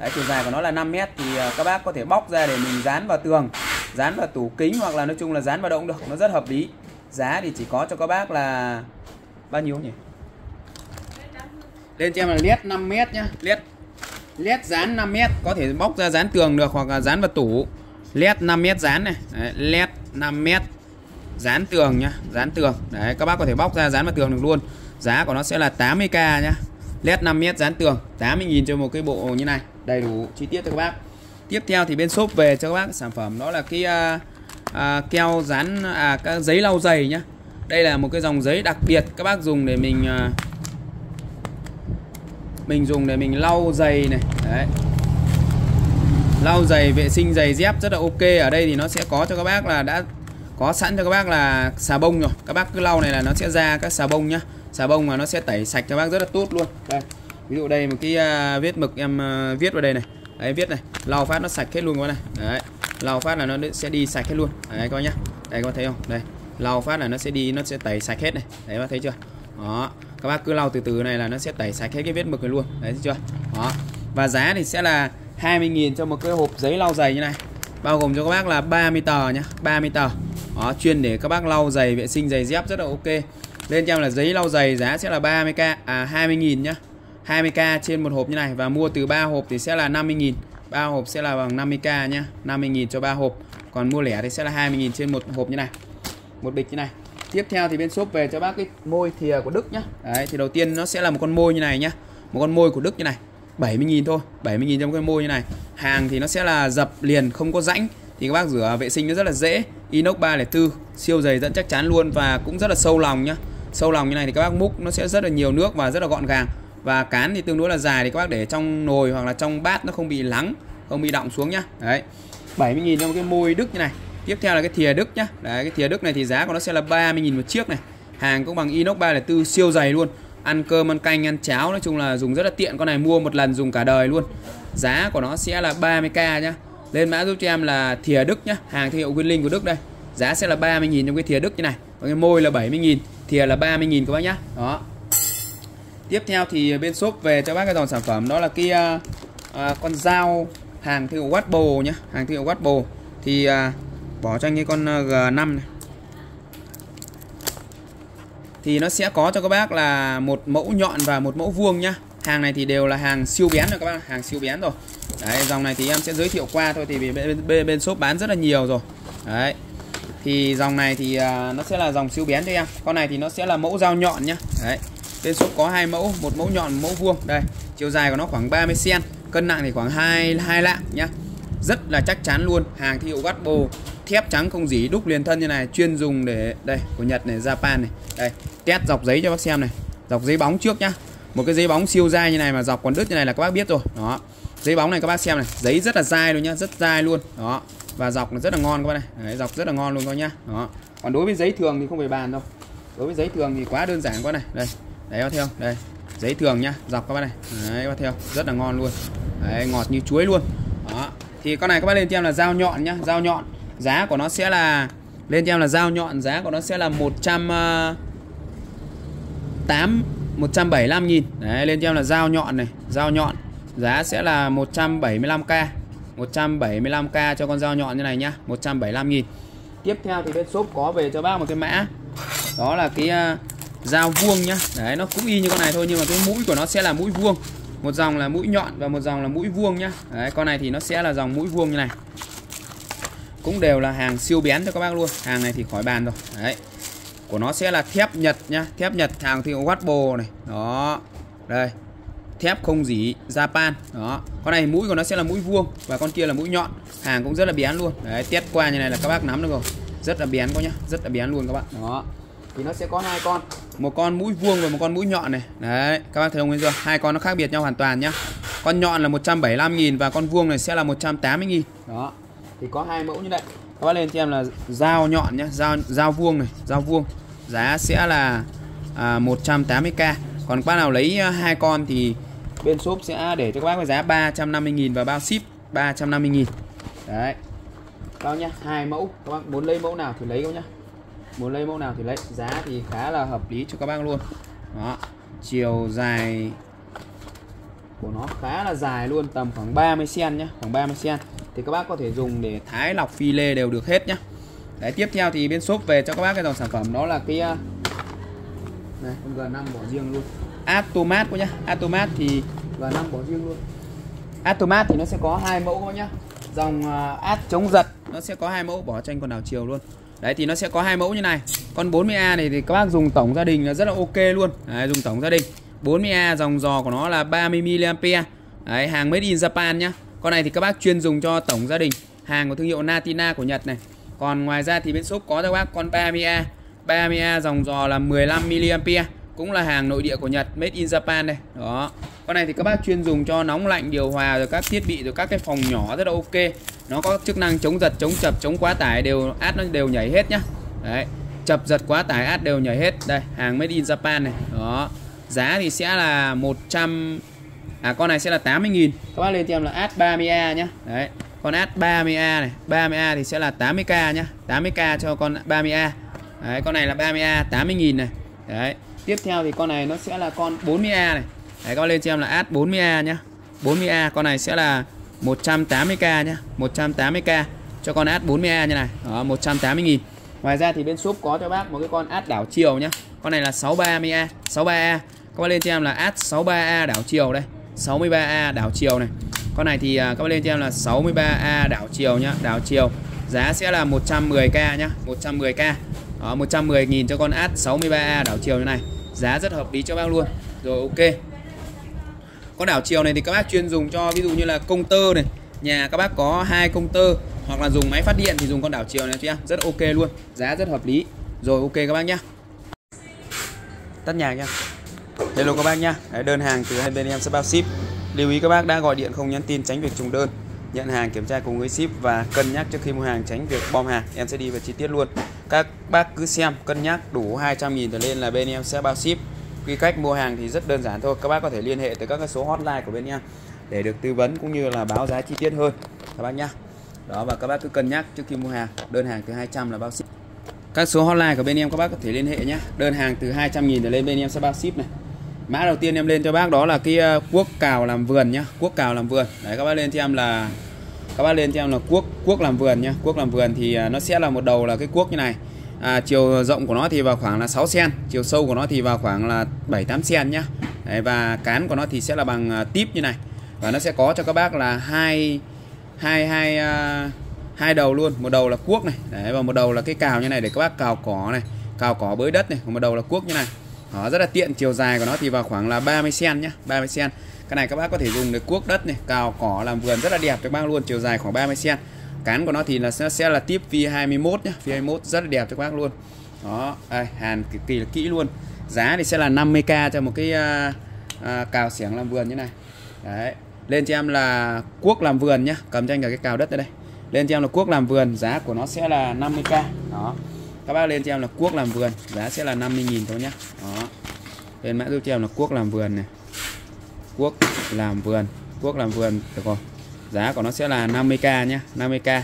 Đấy chiều dài của nó là 5 mét thì các bác có thể bóc ra để mình dán vào tường dán vào tủ kính hoặc là nói chung là dán vào đâu cũng được. Nó rất hợp lý. Giá thì chỉ có cho các bác là bao nhiêu nhỉ? Lên cho em là led 5 mét nhá. Led led dán 5 mét có thể bóc ra dán tường được hoặc là dán vào tủ. Led 5 mét dán này. Đấy, led 5 mét dán tường nhá dán tường. Đấy các bác có thể bóc ra dán vào tường được luôn. Giá của nó sẽ là 80k nhá. Led 5 mét dán tường 80.000 cho một cái bộ như này. Đầy đủ chi tiết cho các bác. Tiếp theo thì bên shop về cho các bác sản phẩm. Đó là cái uh, uh, keo dán à các giấy lau giày nhá. Đây là một cái dòng giấy đặc biệt các bác dùng để mình uh, mình dùng để mình lau giày này. Đấy. Lau giày vệ sinh giày dép rất là ok. Ở đây thì nó sẽ có cho các bác là đã có sẵn cho các bác là xà bông rồi. Các bác cứ lau này là nó sẽ ra các xà bông nhá. Xà bông mà nó sẽ tẩy sạch cho bác rất là tốt luôn. Đây. Ví dụ đây một cái uh, viết mực em uh, viết vào đây này. Đấy viết này. Lau phát nó sạch hết luôn các bác này. Đấy. Lau phát là nó sẽ đi sạch hết luôn. Đấy các bác nhá. Đây các bác thấy không? Đây. Lau phát là nó sẽ đi nó sẽ tẩy sạch hết này. Đấy các bác thấy chưa? Đó các bác cứ lau từ từ này là nó sẽ tẩy sạch hết cái vết mực này luôn. Đấy chưa? Đó. Và giá thì sẽ là 20.000 cho một cái hộp giấy lau giày như này. Bao gồm cho các bác là 30 tờ nhá 30 tờ. Đó, chuyên để các bác lau giày, vệ sinh giày dép rất là ok. Lên cho em là giấy lau giày giá sẽ là 30k à 20.000 nhá. 20k trên một hộp như này và mua từ 3 hộp thì sẽ là 50.000 3 hộp sẽ là bằng 50k nhá 50.000 cho 3 hộp. Còn mua lẻ thì sẽ là 20.000 trên một hộp như này. Một bịch như này tiếp theo thì bên shop về cho bác cái môi thìa của Đức nhá. Đấy, thì đầu tiên nó sẽ là một con môi như này nhá. Một con môi của Đức như này. 70.000 thôi 70.000 trong cái môi như này. Hàng thì nó sẽ là dập liền, không có rãnh. Thì các bác rửa vệ sinh nó rất là dễ. Inox 304 siêu dày dẫn chắc chắn luôn và cũng rất là sâu lòng nhá. Sâu lòng như này thì các bác múc, nó sẽ rất là nhiều nước và rất là gọn gàng. Và cán thì tương đối là dài thì các bác để trong nồi hoặc là trong bát nó không bị lắng, không bị động xuống nhá. Đấy 70.000 trong cái môi Đức như này tiếp theo là cái thìa Đức nhá. Đấy cái thìa Đức này thì giá của nó sẽ là 30.000 một chiếc này. Hàng cũng bằng inox 304 siêu dày luôn. Ăn cơm ăn canh ăn cháo nói chung là dùng rất là tiện. Con này mua một lần dùng cả đời luôn. Giá của nó sẽ là 30k nhá. Lên mã giúp cho em là thìa Đức nhá. Hàng thương hiệu Nguyên Linh của Đức đây. Giá sẽ là 30.000 trong cái thìa Đức như này. Còn cái môi là 70.000 thìa là 30.000 các bác nhá. Đó. Tiếp theo thì bên shop về cho bác cái dòng sản phẩm. Đó là cái uh, à, con dao hàng thương hiệu Watbo nhá. Hàng thương hiệu Watbo thì uh, bỏ cho anh cái con ờ, G5 này. Thì nó sẽ có cho các bác là một mẫu nhọn và một mẫu vuông nhá. Hàng này thì đều là hàng siêu bén rồi các bác hàng siêu bén rồi. Đấy dòng này thì em sẽ giới thiệu qua thôi thì bên, bên, bên, bên shop bán rất là nhiều rồi. Đấy. Thì dòng này thì uh, nó sẽ là dòng siêu bén cho em. Con này thì nó sẽ là mẫu dao nhọn nhá. Đấy. Bên shop có hai mẫu một mẫu nhọn một mẫu vuông. Đây chiều dài của nó khoảng 30 cm cân nặng thì khoảng hai hai lạng nhá. Rất là chắc chắn luôn hàng thì hiệu bồ thép trắng không dỉ đúc liền thân như này chuyên dùng để đây của Nhật này Japan này. Đây test dọc giấy cho bác xem này. Dọc giấy bóng trước nhá. Một cái giấy bóng siêu dai như này mà dọc còn đứt như này là các bác biết rồi. Đó. Giấy bóng này các bác xem này giấy rất là dai luôn nhá rất dai luôn. Đó. Và dọc nó rất là ngon các bác này. Đấy, dọc rất là ngon luôn các nhá. Đó. Còn đối với giấy thường thì không phải bàn đâu. Đối với giấy thường thì quá đơn giản quá này. Đây đấy theo đây giấy thường nhá dọc các bác này. Đấy các theo rất là ngon luôn. Đấy ngọt như chuối luôn. Đó. Thì con này các bác lên cho là dao nhọn nhá dao nhọn giá của nó sẽ là lên cho em là dao nhọn giá của nó sẽ là 108 175 ờ, nghìn. Đấy lên cho em là dao nhọn này Dao nhọn. Giá sẽ là 175k 175k cho con dao nhọn như này nhá 175 nghìn. Tiếp theo thì bên shop có về cho bác một cái mã. Đó là cái uh, dao vuông nhá. Đấy nó cũng y như con này thôi Nhưng mà cái mũi của nó sẽ là mũi vuông. Một dòng là mũi nhọn và một dòng là mũi vuông nhá. Đấy con này thì nó sẽ là dòng mũi vuông như này. Cũng đều là hàng siêu bén cho các bác luôn. Hàng này thì khỏi bàn rồi. Đấy. Của nó sẽ là thép Nhật nhá. Thép Nhật, hàng thì Watbo này. Đó. Đây. Thép không dỉ Japan. Đó. Con này mũi của nó sẽ là mũi vuông và con kia là mũi nhọn. Hàng cũng rất là bén luôn. Đấy, test qua như này là các bác nắm được rồi. Rất là bén có nhá. Rất là bén luôn các bạn đó. Thì nó sẽ có hai con. Một con mũi vuông và một con mũi nhọn này. Đấy, các bác thấy không? Chưa hai con nó khác biệt nhau hoàn toàn nhá. Con nhọn là 175.000 và con vuông này sẽ là 180.000 đó thì có hai mẫu như vậy. Các bác lên cho em là dao nhọn nhé, dao dao vuông này dao vuông. Giá sẽ là à, 180k còn bác nào lấy à, hai con thì bên shop sẽ để cho các bác với giá 350.000 và bao ship 350.000 đấy. Bao nhá hai mẫu. Các bác muốn lấy mẫu nào thì lấy không nhá. Muốn lấy mẫu nào thì lấy. Giá thì khá là hợp lý cho các bác luôn. Đó. Chiều dài của nó khá là dài luôn tầm khoảng 30 cm nhá khoảng 30 cm thì các bác có thể dùng để thái lọc phi lê đều được hết nhá. Đấy, tiếp theo thì bên shop về cho các bác cái dòng sản phẩm đó là cái uh, này con G5 bỏ riêng luôn. Atomat quá nhá. Atomat thì G5 bỏ riêng luôn. Atomat thì nó sẽ có hai mẫu nhá. Dòng uh, át chống giật nó sẽ có hai mẫu bỏ tranh con đảo chiều luôn. Đấy thì nó sẽ có hai mẫu như này. Con 40A này thì các bác dùng tổng gia đình là rất là ok luôn. Đấy, dùng tổng gia đình. 40A dòng giò của nó là 30 mAh đấy hàng made in Japan nhá con này thì các bác chuyên dùng cho tổng gia đình. Hàng của thương hiệu Natina của Nhật này. Còn ngoài ra thì bên shop có cho bác con 30A 30A dòng giò là 15 mAh cũng là hàng nội địa của Nhật, made in Japan đây. Đó. Con này thì các bác chuyên dùng cho nóng lạnh, điều hòa, rồi các thiết bị, rồi các cái phòng nhỏ rất là ok. Nó có chức năng chống giật, chống chập, chống quá tải, đều, át nó đều nhảy hết nhá. Đấy. Chập, giật, quá tải, át đều nhảy hết. Đây, hàng made in Japan này. Đó. Giá thì sẽ là 100 à con này sẽ là 80.000 các bác lên cho em là át 30A nhá. Đấy, con át 30A này. 30A thì sẽ là 80k nhá. 80k cho con 30A đấy, con này là 30A 80.000 này. Đấy, tiếp theo thì con này nó sẽ là con 40A này. Đấy, các bác lên cho em là át 40A nhá. 40A con này sẽ là 180k nhá. 180k cho con ad 40A như này. Đó 180.000 ngoài ra thì bên shop có cho bác một cái con ad đảo chiều nhá. Con này là 63A 63A các bác lên cho em là ad 63A đảo chiều đây. 63A đảo chiều này. Con này thì à, các bác lên cho em là 63A đảo chiều nhá, đảo chiều. Giá sẽ là 110k nhá 110k đó 110.000 cho con át 63A đảo chiều như này. Giá rất hợp lý cho bác luôn. Rồi, ok. Con đảo chiều này thì các bác chuyên dùng cho, ví dụ như là công tơ này. Nhà các bác có hai công tơ, hoặc là dùng máy phát điện thì dùng con đảo chiều này cho em rất ok luôn, giá rất hợp lý. Rồi, ok các bác nhá. Tắt nhạc nhá hello các bác nhá. Đơn hàng từ hai bên em sẽ bao ship. Lưu ý các bác đã gọi điện không nhắn tin tránh việc trùng đơn. Nhận hàng kiểm tra cùng với ship và cân nhắc trước khi mua hàng tránh việc bom hàng. Em sẽ đi vào chi tiết luôn. Các bác cứ xem, cân nhắc đủ 200.000 trở lên là bên em sẽ bao ship. Quy cách mua hàng thì rất đơn giản thôi. Các bác có thể liên hệ tới các cái số hotline của bên em để được tư vấn cũng như là báo giá chi tiết hơn. Các bác nhá. Đó, và các bác cứ cân nhắc trước khi mua hàng. Đơn hàng từ 200 là bao ship các số hotline của bên em các bác có thể liên hệ nhé. Đơn hàng từ 200 nghìn trở lên bên em sẽ bao ship này. Mã đầu tiên em lên cho bác đó là cái ờ, cuốc cào làm vườn nhá. Cuốc cào làm vườn. Đấy các bác lên cho em là các bác lên cho em là cuốc cuốc làm vườn nhá. Cuốc làm vườn thì ờ, nó sẽ là một đầu là cái cuốc như này. À, chiều rộng của nó thì vào khoảng là 6 cm chiều sâu của nó thì vào khoảng là 7 8 cm nhá. Đấy, và cán của nó thì sẽ là bằng ờ, tip như này. Và nó sẽ có cho các bác là hai hai hai ờ, hai đầu luôn một đầu là cuốc này. Đấy, và một đầu là cái cào như này để các bác cào cỏ này cào cỏ bới đất này còn một đầu là cuốc như này. Đó rất là tiện chiều dài của nó thì vào khoảng là 30 cm nhá 30 cm cái này các bác có thể dùng để cuốc đất này cào cỏ làm vườn rất là đẹp cho các bác luôn chiều dài khoảng 30 cm cán của nó thì là sẽ, sẽ là tiếp V21 nhá V21 rất là đẹp cho các bác luôn. Đó đây, hàn cực kỳ là kỹ luôn. Giá thì sẽ là 50k cho một cái uh, uh, cào xẻng làm vườn như này. Đấy lên cho em là cuốc làm vườn nhá cầm cho anh cả cái cào đất ở đây lên cho em là cuốc làm vườn, giá của nó sẽ là 50k đó. Các bác lên cho em là cuốc làm vườn, giá sẽ là 50.000 thôi nhá. Đó. Lên mã giúp cho em là cuốc làm vườn này. Cuốc làm vườn, cuốc làm vườn, được rồi. Giá của nó sẽ là 50k nhá 50k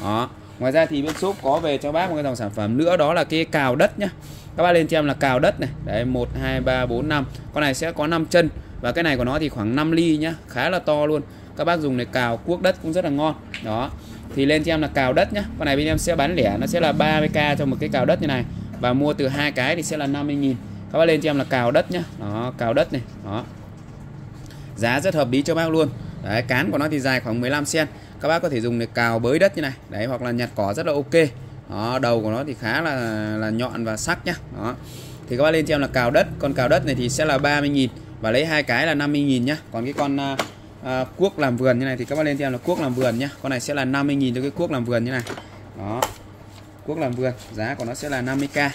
đó. Ngoài ra thì bên shop có về cho bác một cái dòng sản phẩm nữa, đó là cái cào đất nhá. Các bác lên cho em là cào đất này. Đấy 1 2 3 4 5 con này sẽ có 5 chân và cái này của nó thì khoảng 5 ly nhá, khá là to luôn. Các bác dùng để cào cuốc đất cũng rất là ngon. Đó thì lên cho em là cào đất nhá. Con này bên em sẽ bán lẻ nó sẽ là 30k cho một cái cào đất như này. Và mua từ hai cái thì sẽ là 50.000 các bác lên cho em là cào đất nhá. Nó cào đất này. Đó. Giá rất hợp lý cho bác luôn. Đấy cán của nó thì dài khoảng 15 cm các bác có thể dùng để cào bới đất như này. Đấy hoặc là nhặt cỏ rất là ok. Đó đầu của nó thì khá là là nhọn và sắc nhá. Đó. Thì các bác lên cho em là cào đất. Con cào đất này thì sẽ là 30.000 và lấy hai cái là 50.000 nhá. Còn cái con uh, à, cuốc làm vườn như này thì các bác lên theo là cuốc làm vườn nhá. Con này sẽ là 50.000 cho cái cuốc làm vườn như này. Đó. Cuốc làm vườn giá của nó sẽ là 50k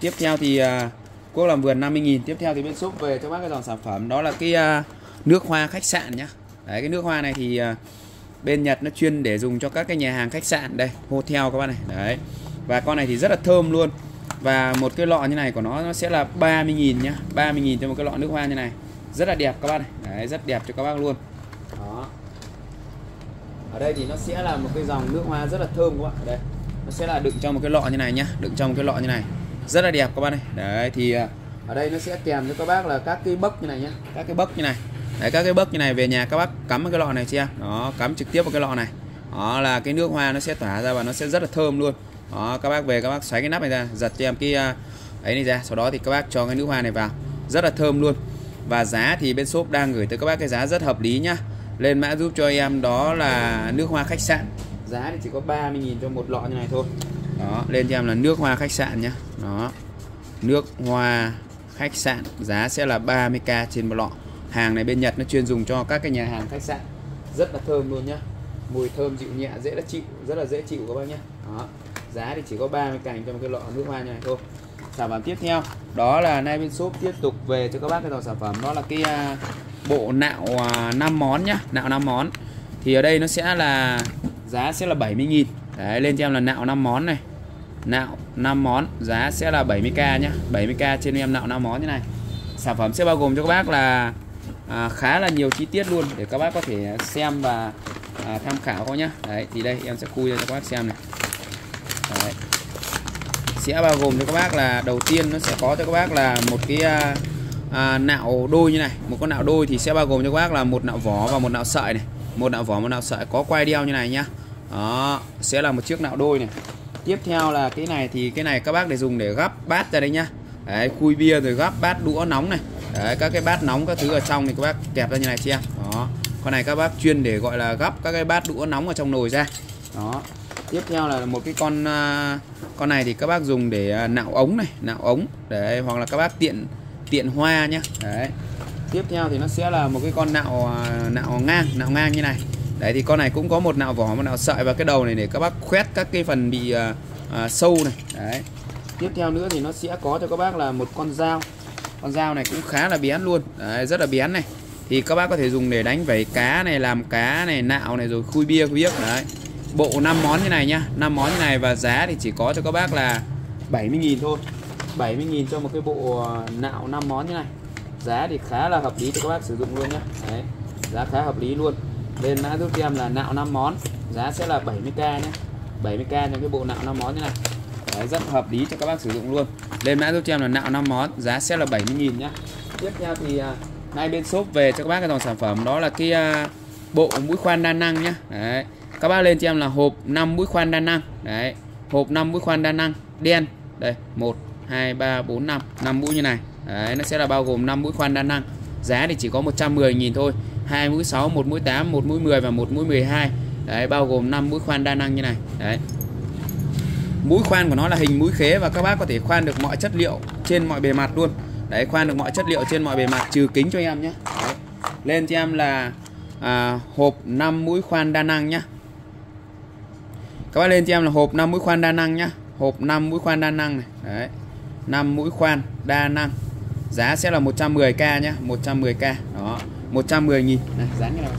tiếp theo thì à, cuốc làm vườn 50.000 tiếp theo thì bên shop về cho bác cái dòng sản phẩm đó là cái à, nước hoa khách sạn nhá. Đấy cái nước hoa này thì à, bên Nhật nó chuyên để dùng cho các cái nhà hàng khách sạn. Đây hotel các bạn này. Đấy. Và con này thì rất là thơm luôn. Và một cái lọ như này của nó nó sẽ là 30.000 nhá. 30.000 cho một cái lọ nước hoa như này. Rất là đẹp các bạn này. Đấy rất đẹp cho các bác luôn ở đây thì nó sẽ là một cái dòng nước hoa rất là thơm các bạn ở đây, nó sẽ là đựng trong một cái lọ như này nhá, đựng trong một cái lọ như này. Rất là đẹp các bạn này đấy, thì à, ở đây nó sẽ kèm cho các bác là các cái bấc như này nhá, các cái bấc như này. Đấy, các cái bấc như này về nhà các bác cắm vào cái lọ này xem đó, cắm trực tiếp vào cái lọ này. Đó là cái nước hoa nó sẽ tỏa ra và nó sẽ rất là thơm luôn. Đó, các bác về các bác xoáy cái nắp này ra, giật cho em cái à, ấy này ra. Sau đó thì các bác cho cái nước hoa này vào. Rất là thơm luôn. Và giá thì bên shop đang gửi tới các bác cái giá rất hợp lý nhá lên mã giúp cho em đó là nước hoa khách sạn. Giá thì chỉ có 30.000 cho một lọ như này thôi. Đó lên cho em là nước hoa khách sạn nhá. Đó nước hoa khách sạn giá sẽ là 30k trên một lọ. Hàng này bên Nhật nó chuyên dùng cho các cái nhà hàng khách sạn. Rất là thơm luôn nhá. Mùi thơm dịu nhẹ dễ là chịu rất là dễ chịu các bác nhé đó giá thì chỉ có 30 cành cho một cái lọ nước hoa như này thôi sản phẩm tiếp theo. Đó là nay bên shop tiếp tục về cho các bác cái dòng sản phẩm. Đó là cái uh, bộ nạo à, uh, 5 món nhá nạo 5 món. Thì ở đây nó sẽ là giá sẽ là 70.000 đấy lên cho em là nạo 5 món này. Nạo 5 món giá sẽ là 70k nhá. 70k trên em nạo 5 món như này. Sản phẩm sẽ bao gồm cho các bác là à, khá là nhiều chi tiết luôn để các bác có thể xem và à, tham khảo thôi nhá. Đấy thì đây em sẽ khui cho các bác xem này. Đấy sẽ bao gồm cho các bác là đầu tiên nó sẽ có cho các bác là một cái à, à, nạo đôi như này. Một con nạo đôi thì sẽ bao gồm cho các bác là một nạo vỏ và một nạo sợi này. Một nạo vỏ một nạo sợi có quai đeo như này nhá. Đó sẽ là một chiếc nạo đôi này. Tiếp theo là cái này thì cái này các bác để dùng để gắp bát ra đây nhá. Đấy khui bia rồi gắp bát đũa nóng này. Đấy các cái bát nóng các thứ ở trong thì các bác kẹp ra như này xem. Đó con này các bác chuyên để gọi là gắp các cái bát đũa nóng ở trong nồi ra. Đó tiếp theo là một cái con uh, con này thì các bác dùng để à, nạo ống này nạo ống. Để hoặc là các bác tiện tiện hoa nhá. Đấy. Tiếp theo thì nó sẽ là một cái con nạo à, nạo ngang nạo ngang như này. Đấy thì con này cũng có một nạo vỏ một nạo sợi và cái đầu này để các bác khoét các cái phần bị à, à, sâu này. Đấy. Tiếp theo nữa thì nó sẽ có cho các bác là một con dao. Con dao này cũng khá là bén luôn. Đấy, rất là bén này. Thì các bác có thể dùng để đánh vảy cá này làm cá này nạo này rồi khui bia khui biếc. Đấy bộ 5 món như này nhá. 5 món như này và giá thì chỉ có cho các bác là 70.000 thôi. 70.000 cho một cái bộ ờ, nạo 5 món như này. Giá thì khá là hợp lý cho các bác sử dụng luôn nhá. Đấy giá khá hợp lý luôn. Bên mã giúp em là nạo 5 món giá sẽ là 70k nhé 70k cho cái bộ nạo 5 món như này. Đấy, rất hợp lý cho các bác sử dụng luôn. Lên mã giúp cho em là nạo 5 món giá sẽ là 70.000 nhé tiếp theo thì ờ, nay bên shop về cho các bác cái dòng sản phẩm đó là cái ờ, bộ mũi khoan đa năng nhé đấy các bác lên cho em là hộp 5 mũi khoan đa năng. Đấy hộp 5 mũi khoan đa năng đen. Đây 1 2 3 4 5 5 mũi như này. Đấy nó sẽ là bao gồm 5 mũi khoan đa năng. Giá thì chỉ có 110.000 thôi. Hai mũi 6 một mũi 8 một mũi 10 và một mũi 12 đấy bao gồm 5 mũi khoan đa năng như này. Đấy. Mũi khoan của nó là hình mũi khế và các bác có thể khoan được mọi chất liệu trên mọi bề mặt luôn. Đấy khoan được mọi chất liệu trên mọi bề mặt trừ kính cho em nhé. Đấy. lên cho em là à, hộp 5 mũi khoan đa năng nhé các bác lên cho em là hộp 5 mũi khoan đa năng nhá. Hộp 5 mũi khoan đa năng này. Đấy. 5 mũi khoan đa năng. Giá sẽ là 110k nhá. 110k đó. 110 000 này giá như này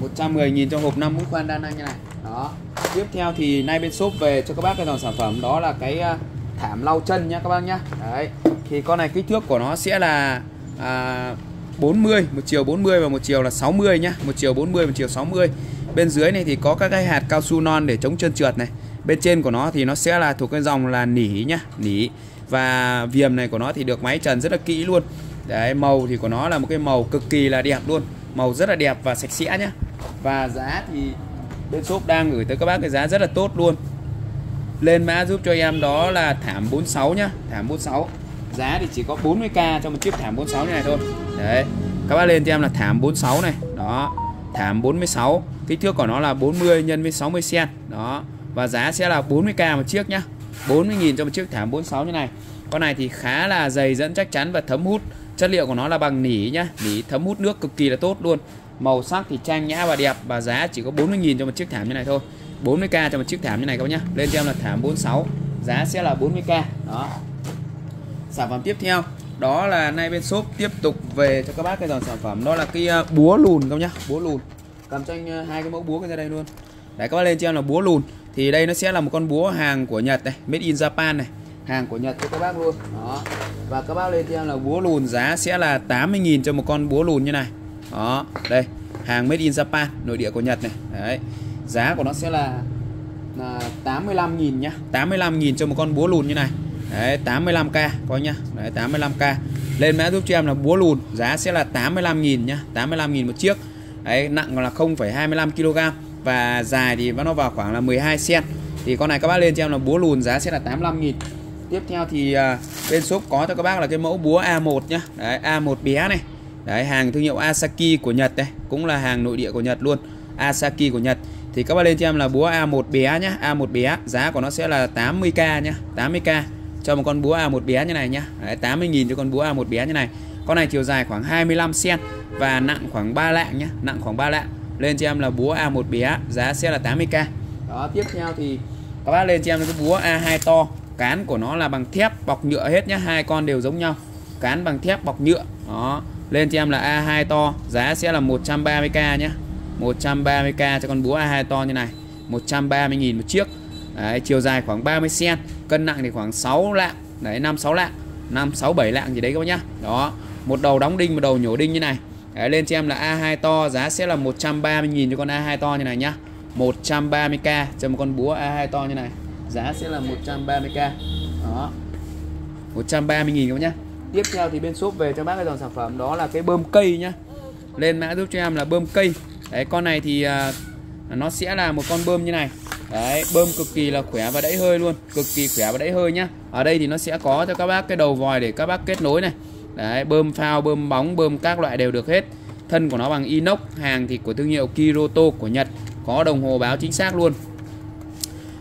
110 000 cho hộp 5 mũi khoan đa năng như này. Đó. Tiếp theo thì nay bên shop về cho các bác cái dòng sản phẩm. Đó là cái à, thảm lau chân nhá các bác nhá. Đấy. Thì con này kích thước của nó sẽ là à, 40 một chiều 40 và một chiều là 60 nhá. Một chiều 40 một chiều 60 bên dưới này thì có các cái hạt cao su non để chống trơn trượt này. Bên trên của nó thì nó sẽ là thuộc cái dòng là nỉ nhá, nỉ. Và viềm này của nó thì được máy trần rất là kỹ luôn. Đấy, màu thì của nó là một cái màu cực kỳ là đẹp luôn. Màu rất là đẹp và sạch sẽ nhá. Và giá thì bên shop đang gửi tới các bác cái giá rất là tốt luôn. Lên mã giúp cho em đó là thảm 46 nhá, thảm 46 giá thì chỉ có 40k cho một chiếc thảm 46 như này thôi. Đấy, các bác lên cho em là thảm 46 này. Đó, thảm 46 kích thước của nó là 40 nhân với 60 cm đó. Và giá sẽ là 40k một chiếc nhá. 40.000 cho một chiếc thảm 46 như này. Con này thì khá là dày dẫn, chắc chắn và thấm hút. Chất liệu của nó là bằng nỉ nhá. Nỉ thấm hút nước cực kỳ là tốt luôn. Màu sắc thì trang nhã và đẹp và giá chỉ có 40.000 cho một chiếc thảm như này thôi. 40k cho một chiếc thảm như này các bác nhá. Lên cho em là thảm 46 giá sẽ là 40k đó. Sản phẩm tiếp theo. Đó là nay bên shop tiếp tục về cho các bác cái dòng sản phẩm. Đó là cái ờ, búa lùn các nhá. Búa lùn cầm cho anh ờ, hai cái mẫu búa ra đây luôn. Đấy các bác lên cho em là búa lùn. Thì đây nó sẽ là một con búa hàng của Nhật này made in Japan này. Hàng của Nhật cho các bác luôn. Đó. Và các bác lên cho em là búa lùn giá sẽ là 80.000 cho một con búa lùn như này. Đó đây hàng made in Japan nội địa của Nhật này. Đấy giá của nó sẽ là, là 85.000 nhá. 85.000 cho một con búa lùn như này. Đấy 85k coi nhá. Đấy 85k lên mã giúp cho em là búa lùn giá sẽ là 85.000 nhá. 85.000 một chiếc đấy nặng là 0,25 kg và dài thì nó vào khoảng là 12 cm thì con này các bác lên cho em là búa lùn giá sẽ là 85.000 tiếp theo thì uh, bên shop có cho các bác là cái mẫu búa A1 nhá. Đấy A1 bé này. Đấy hàng thương hiệu Asaki của Nhật đây cũng là hàng nội địa của Nhật luôn. Asaki của Nhật. Thì các bác lên cho em là búa A1 bé nhá. A1 bé giá của nó sẽ là 80k nhá. 80k cho một con búa A1 bé như này nhá. Đấy, 80.000 cho con búa A1 bé như này con này chiều dài khoảng 25 cm và nặng khoảng 3 lạng nhá nặng khoảng 3 lạng. Lên cho em là búa A1 bé giá sẽ là 80k đó tiếp theo thì các bác lên cho em cái búa A2 to. Cán của nó là bằng thép bọc nhựa hết nhá hai con đều giống nhau. Cán bằng thép bọc nhựa. Đó lên cho em là A2 to giá sẽ là 130k nhé 130k cho con búa A2 to như này. 130.000 một chiếc. Đấy, chiều dài khoảng 30 cm cân nặng thì khoảng 6 lạng. Đấy 5 6 lạng 5 6 7 lạng gì đấy các bác nhá. Đó một đầu đóng đinh một đầu nhổ đinh như này. Đấy, lên cho em là A2 to giá sẽ là 130.000 cho con A2 to như này nhá. 130k cho một con búa A2 to như này. Giá sẽ là 130k đó. 130.000 các bác nhá. Tiếp theo thì bên shop về cho bác cái dòng sản phẩm đó là cái bơm cây nhá. Lên mã giúp cho em là bơm cây. Đấy con này thì uh, nó sẽ là một con bơm như này. Đấy bơm cực kỳ là khỏe và đẩy hơi luôn. Cực kỳ khỏe và đẩy hơi nhá. Ở đây thì nó sẽ có cho các bác cái đầu vòi để các bác kết nối này đấy, bơm phao, bơm bóng, bơm các loại đều được hết. Thân của nó bằng inox, hàng thì của thương hiệu Kiroto của Nhật, có đồng hồ báo chính xác luôn.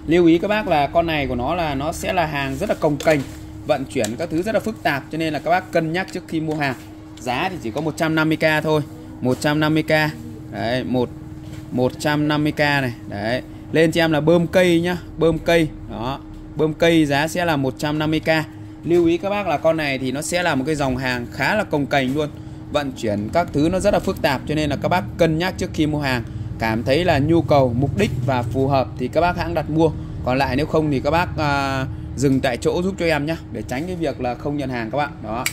Lưu ý các bác là con này của nó là nó sẽ là hàng rất là cồng kềnh, vận chuyển các thứ rất là phức tạp, cho nên là các bác cân nhắc trước khi mua hàng. Giá thì chỉ có 150k thôi 150k đấy, một 150k này. Đấy, lên cho em là bơm cây nhá, bơm cây. Đó, bơm cây giá sẽ là 150k lưu ý các bác là con này thì nó sẽ là một cái dòng hàng khá là cồng cành luôn. Vận chuyển các thứ nó rất là phức tạp cho nên là các bác cân nhắc trước khi mua hàng. Cảm thấy là nhu cầu mục đích và phù hợp thì các bác hãng đặt mua. Còn lại nếu không thì các bác à, dừng tại chỗ giúp cho em nhé để tránh cái việc là không nhận hàng các bạn. Đó.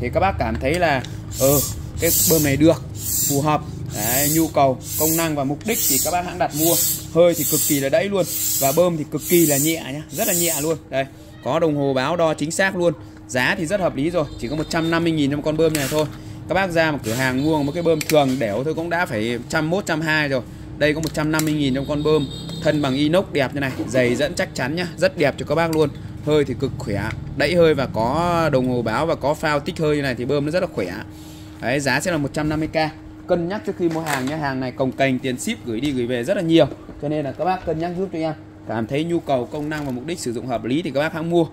Thì các bác cảm thấy là ừ cái bơm này được phù hợp. Đấy, nhu cầu công năng và mục đích thì các bác hãng đặt mua. Hơi thì cực kỳ là đẫy luôn và bơm thì cực kỳ là nhẹ nhá rất là nhẹ luôn. Đây có đồng hồ báo đo chính xác luôn. Giá thì rất hợp lý rồi, chỉ có 150.000 trong con bơm này thôi. Các bác ra một cửa hàng mua một cái bơm thường đẻo thôi, cũng đã phải trăm mốt, trăm hai rồi. Đây có 150.000 trong con bơm, thân bằng inox đẹp như này, dày dẫn chắc chắn nhá, rất đẹp cho các bác luôn. Hơi thì cực khỏe đẩy hơi và có đồng hồ báo và có phao tích hơi như này thì bơm nó rất là khỏe. Đấy, giá sẽ là 150k cân nhắc trước khi mua hàng nhé hàng này cồng cành, tiền ship gửi đi gửi về rất là nhiều. Cho nên là các bác cân nhắc giúp cho em cảm thấy nhu cầu công năng và mục đích sử dụng hợp lý thì các bác hãng mua.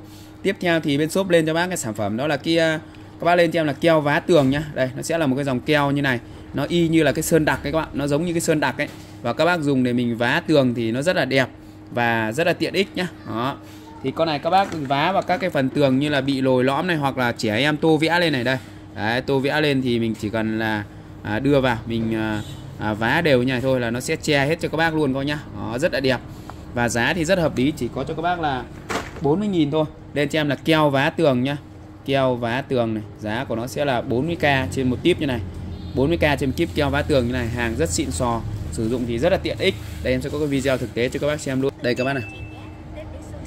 Tiếp theo thì bên shop lên cho bác cái sản phẩm đó là kia à, các bác lên cho em là keo vá tường nhá. Đây nó sẽ là một cái dòng keo như này. Nó y như là cái sơn đặc ấy các bạn nó giống như cái sơn đặc ấy. Và các bác dùng để mình vá tường thì nó rất là đẹp và rất là tiện ích nhá. Đó. Thì con này các bác vá vào các cái phần tường như là bị lồi lõm này hoặc là trẻ em tô vẽ lên này đây. Đấy, tô vẽ lên thì mình chỉ cần là à, đưa vào mình à, à, vá đều như này thôi là nó sẽ che hết cho các bác luôn coi nhá. Đó, rất là đẹp và giá thì rất hợp lý, chỉ có cho các bác là 40.000 thôi. Lên cho em là keo vá tường nhá. Keo vá tường này, giá của nó sẽ là 40k trên một tiếp như này. 40k trên một kíp keo vá tường như này, hàng rất xịn sò, sử dụng thì rất là tiện ích. Đây em sẽ có cái video thực tế cho các bác xem luôn. Đây các bác này.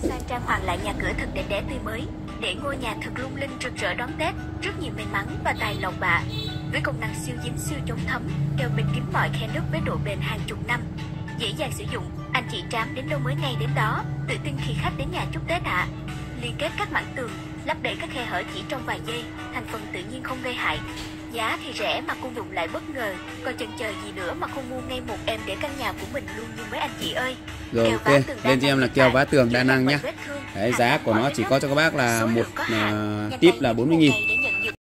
Sang trang hoàng lại nhà cửa thật đẹp đẽ tươi mới, để ngôi nhà thật lung linh rực rỡ đón Tết, rất nhiều may mắn và tài lộc bạ với công năng siêu dính siêu chống thấm, keo bình kín mọi khe nứt với độ bền hàng chục năm, dễ dàng sử dụng anh chị trám đến đâu mới ngay đến đó tự tin khi khách đến nhà chúc Tết ạ. Liên kết các mảng tường lắp đầy các khe hở chỉ trong vài giây thành phần tự nhiên không gây hại. Giá thì rẻ mà công dụng lại bất ngờ còn chần chờ gì nữa mà không mua ngay một em để căn nhà của mình luôn như mấy anh chị ơi. Rồi Keo ok lên cho em là keo vá tường đa năng thương. Đấy giá của nó chỉ có cho các bác là một à, tiếp tay là đến mua 40.000 ngay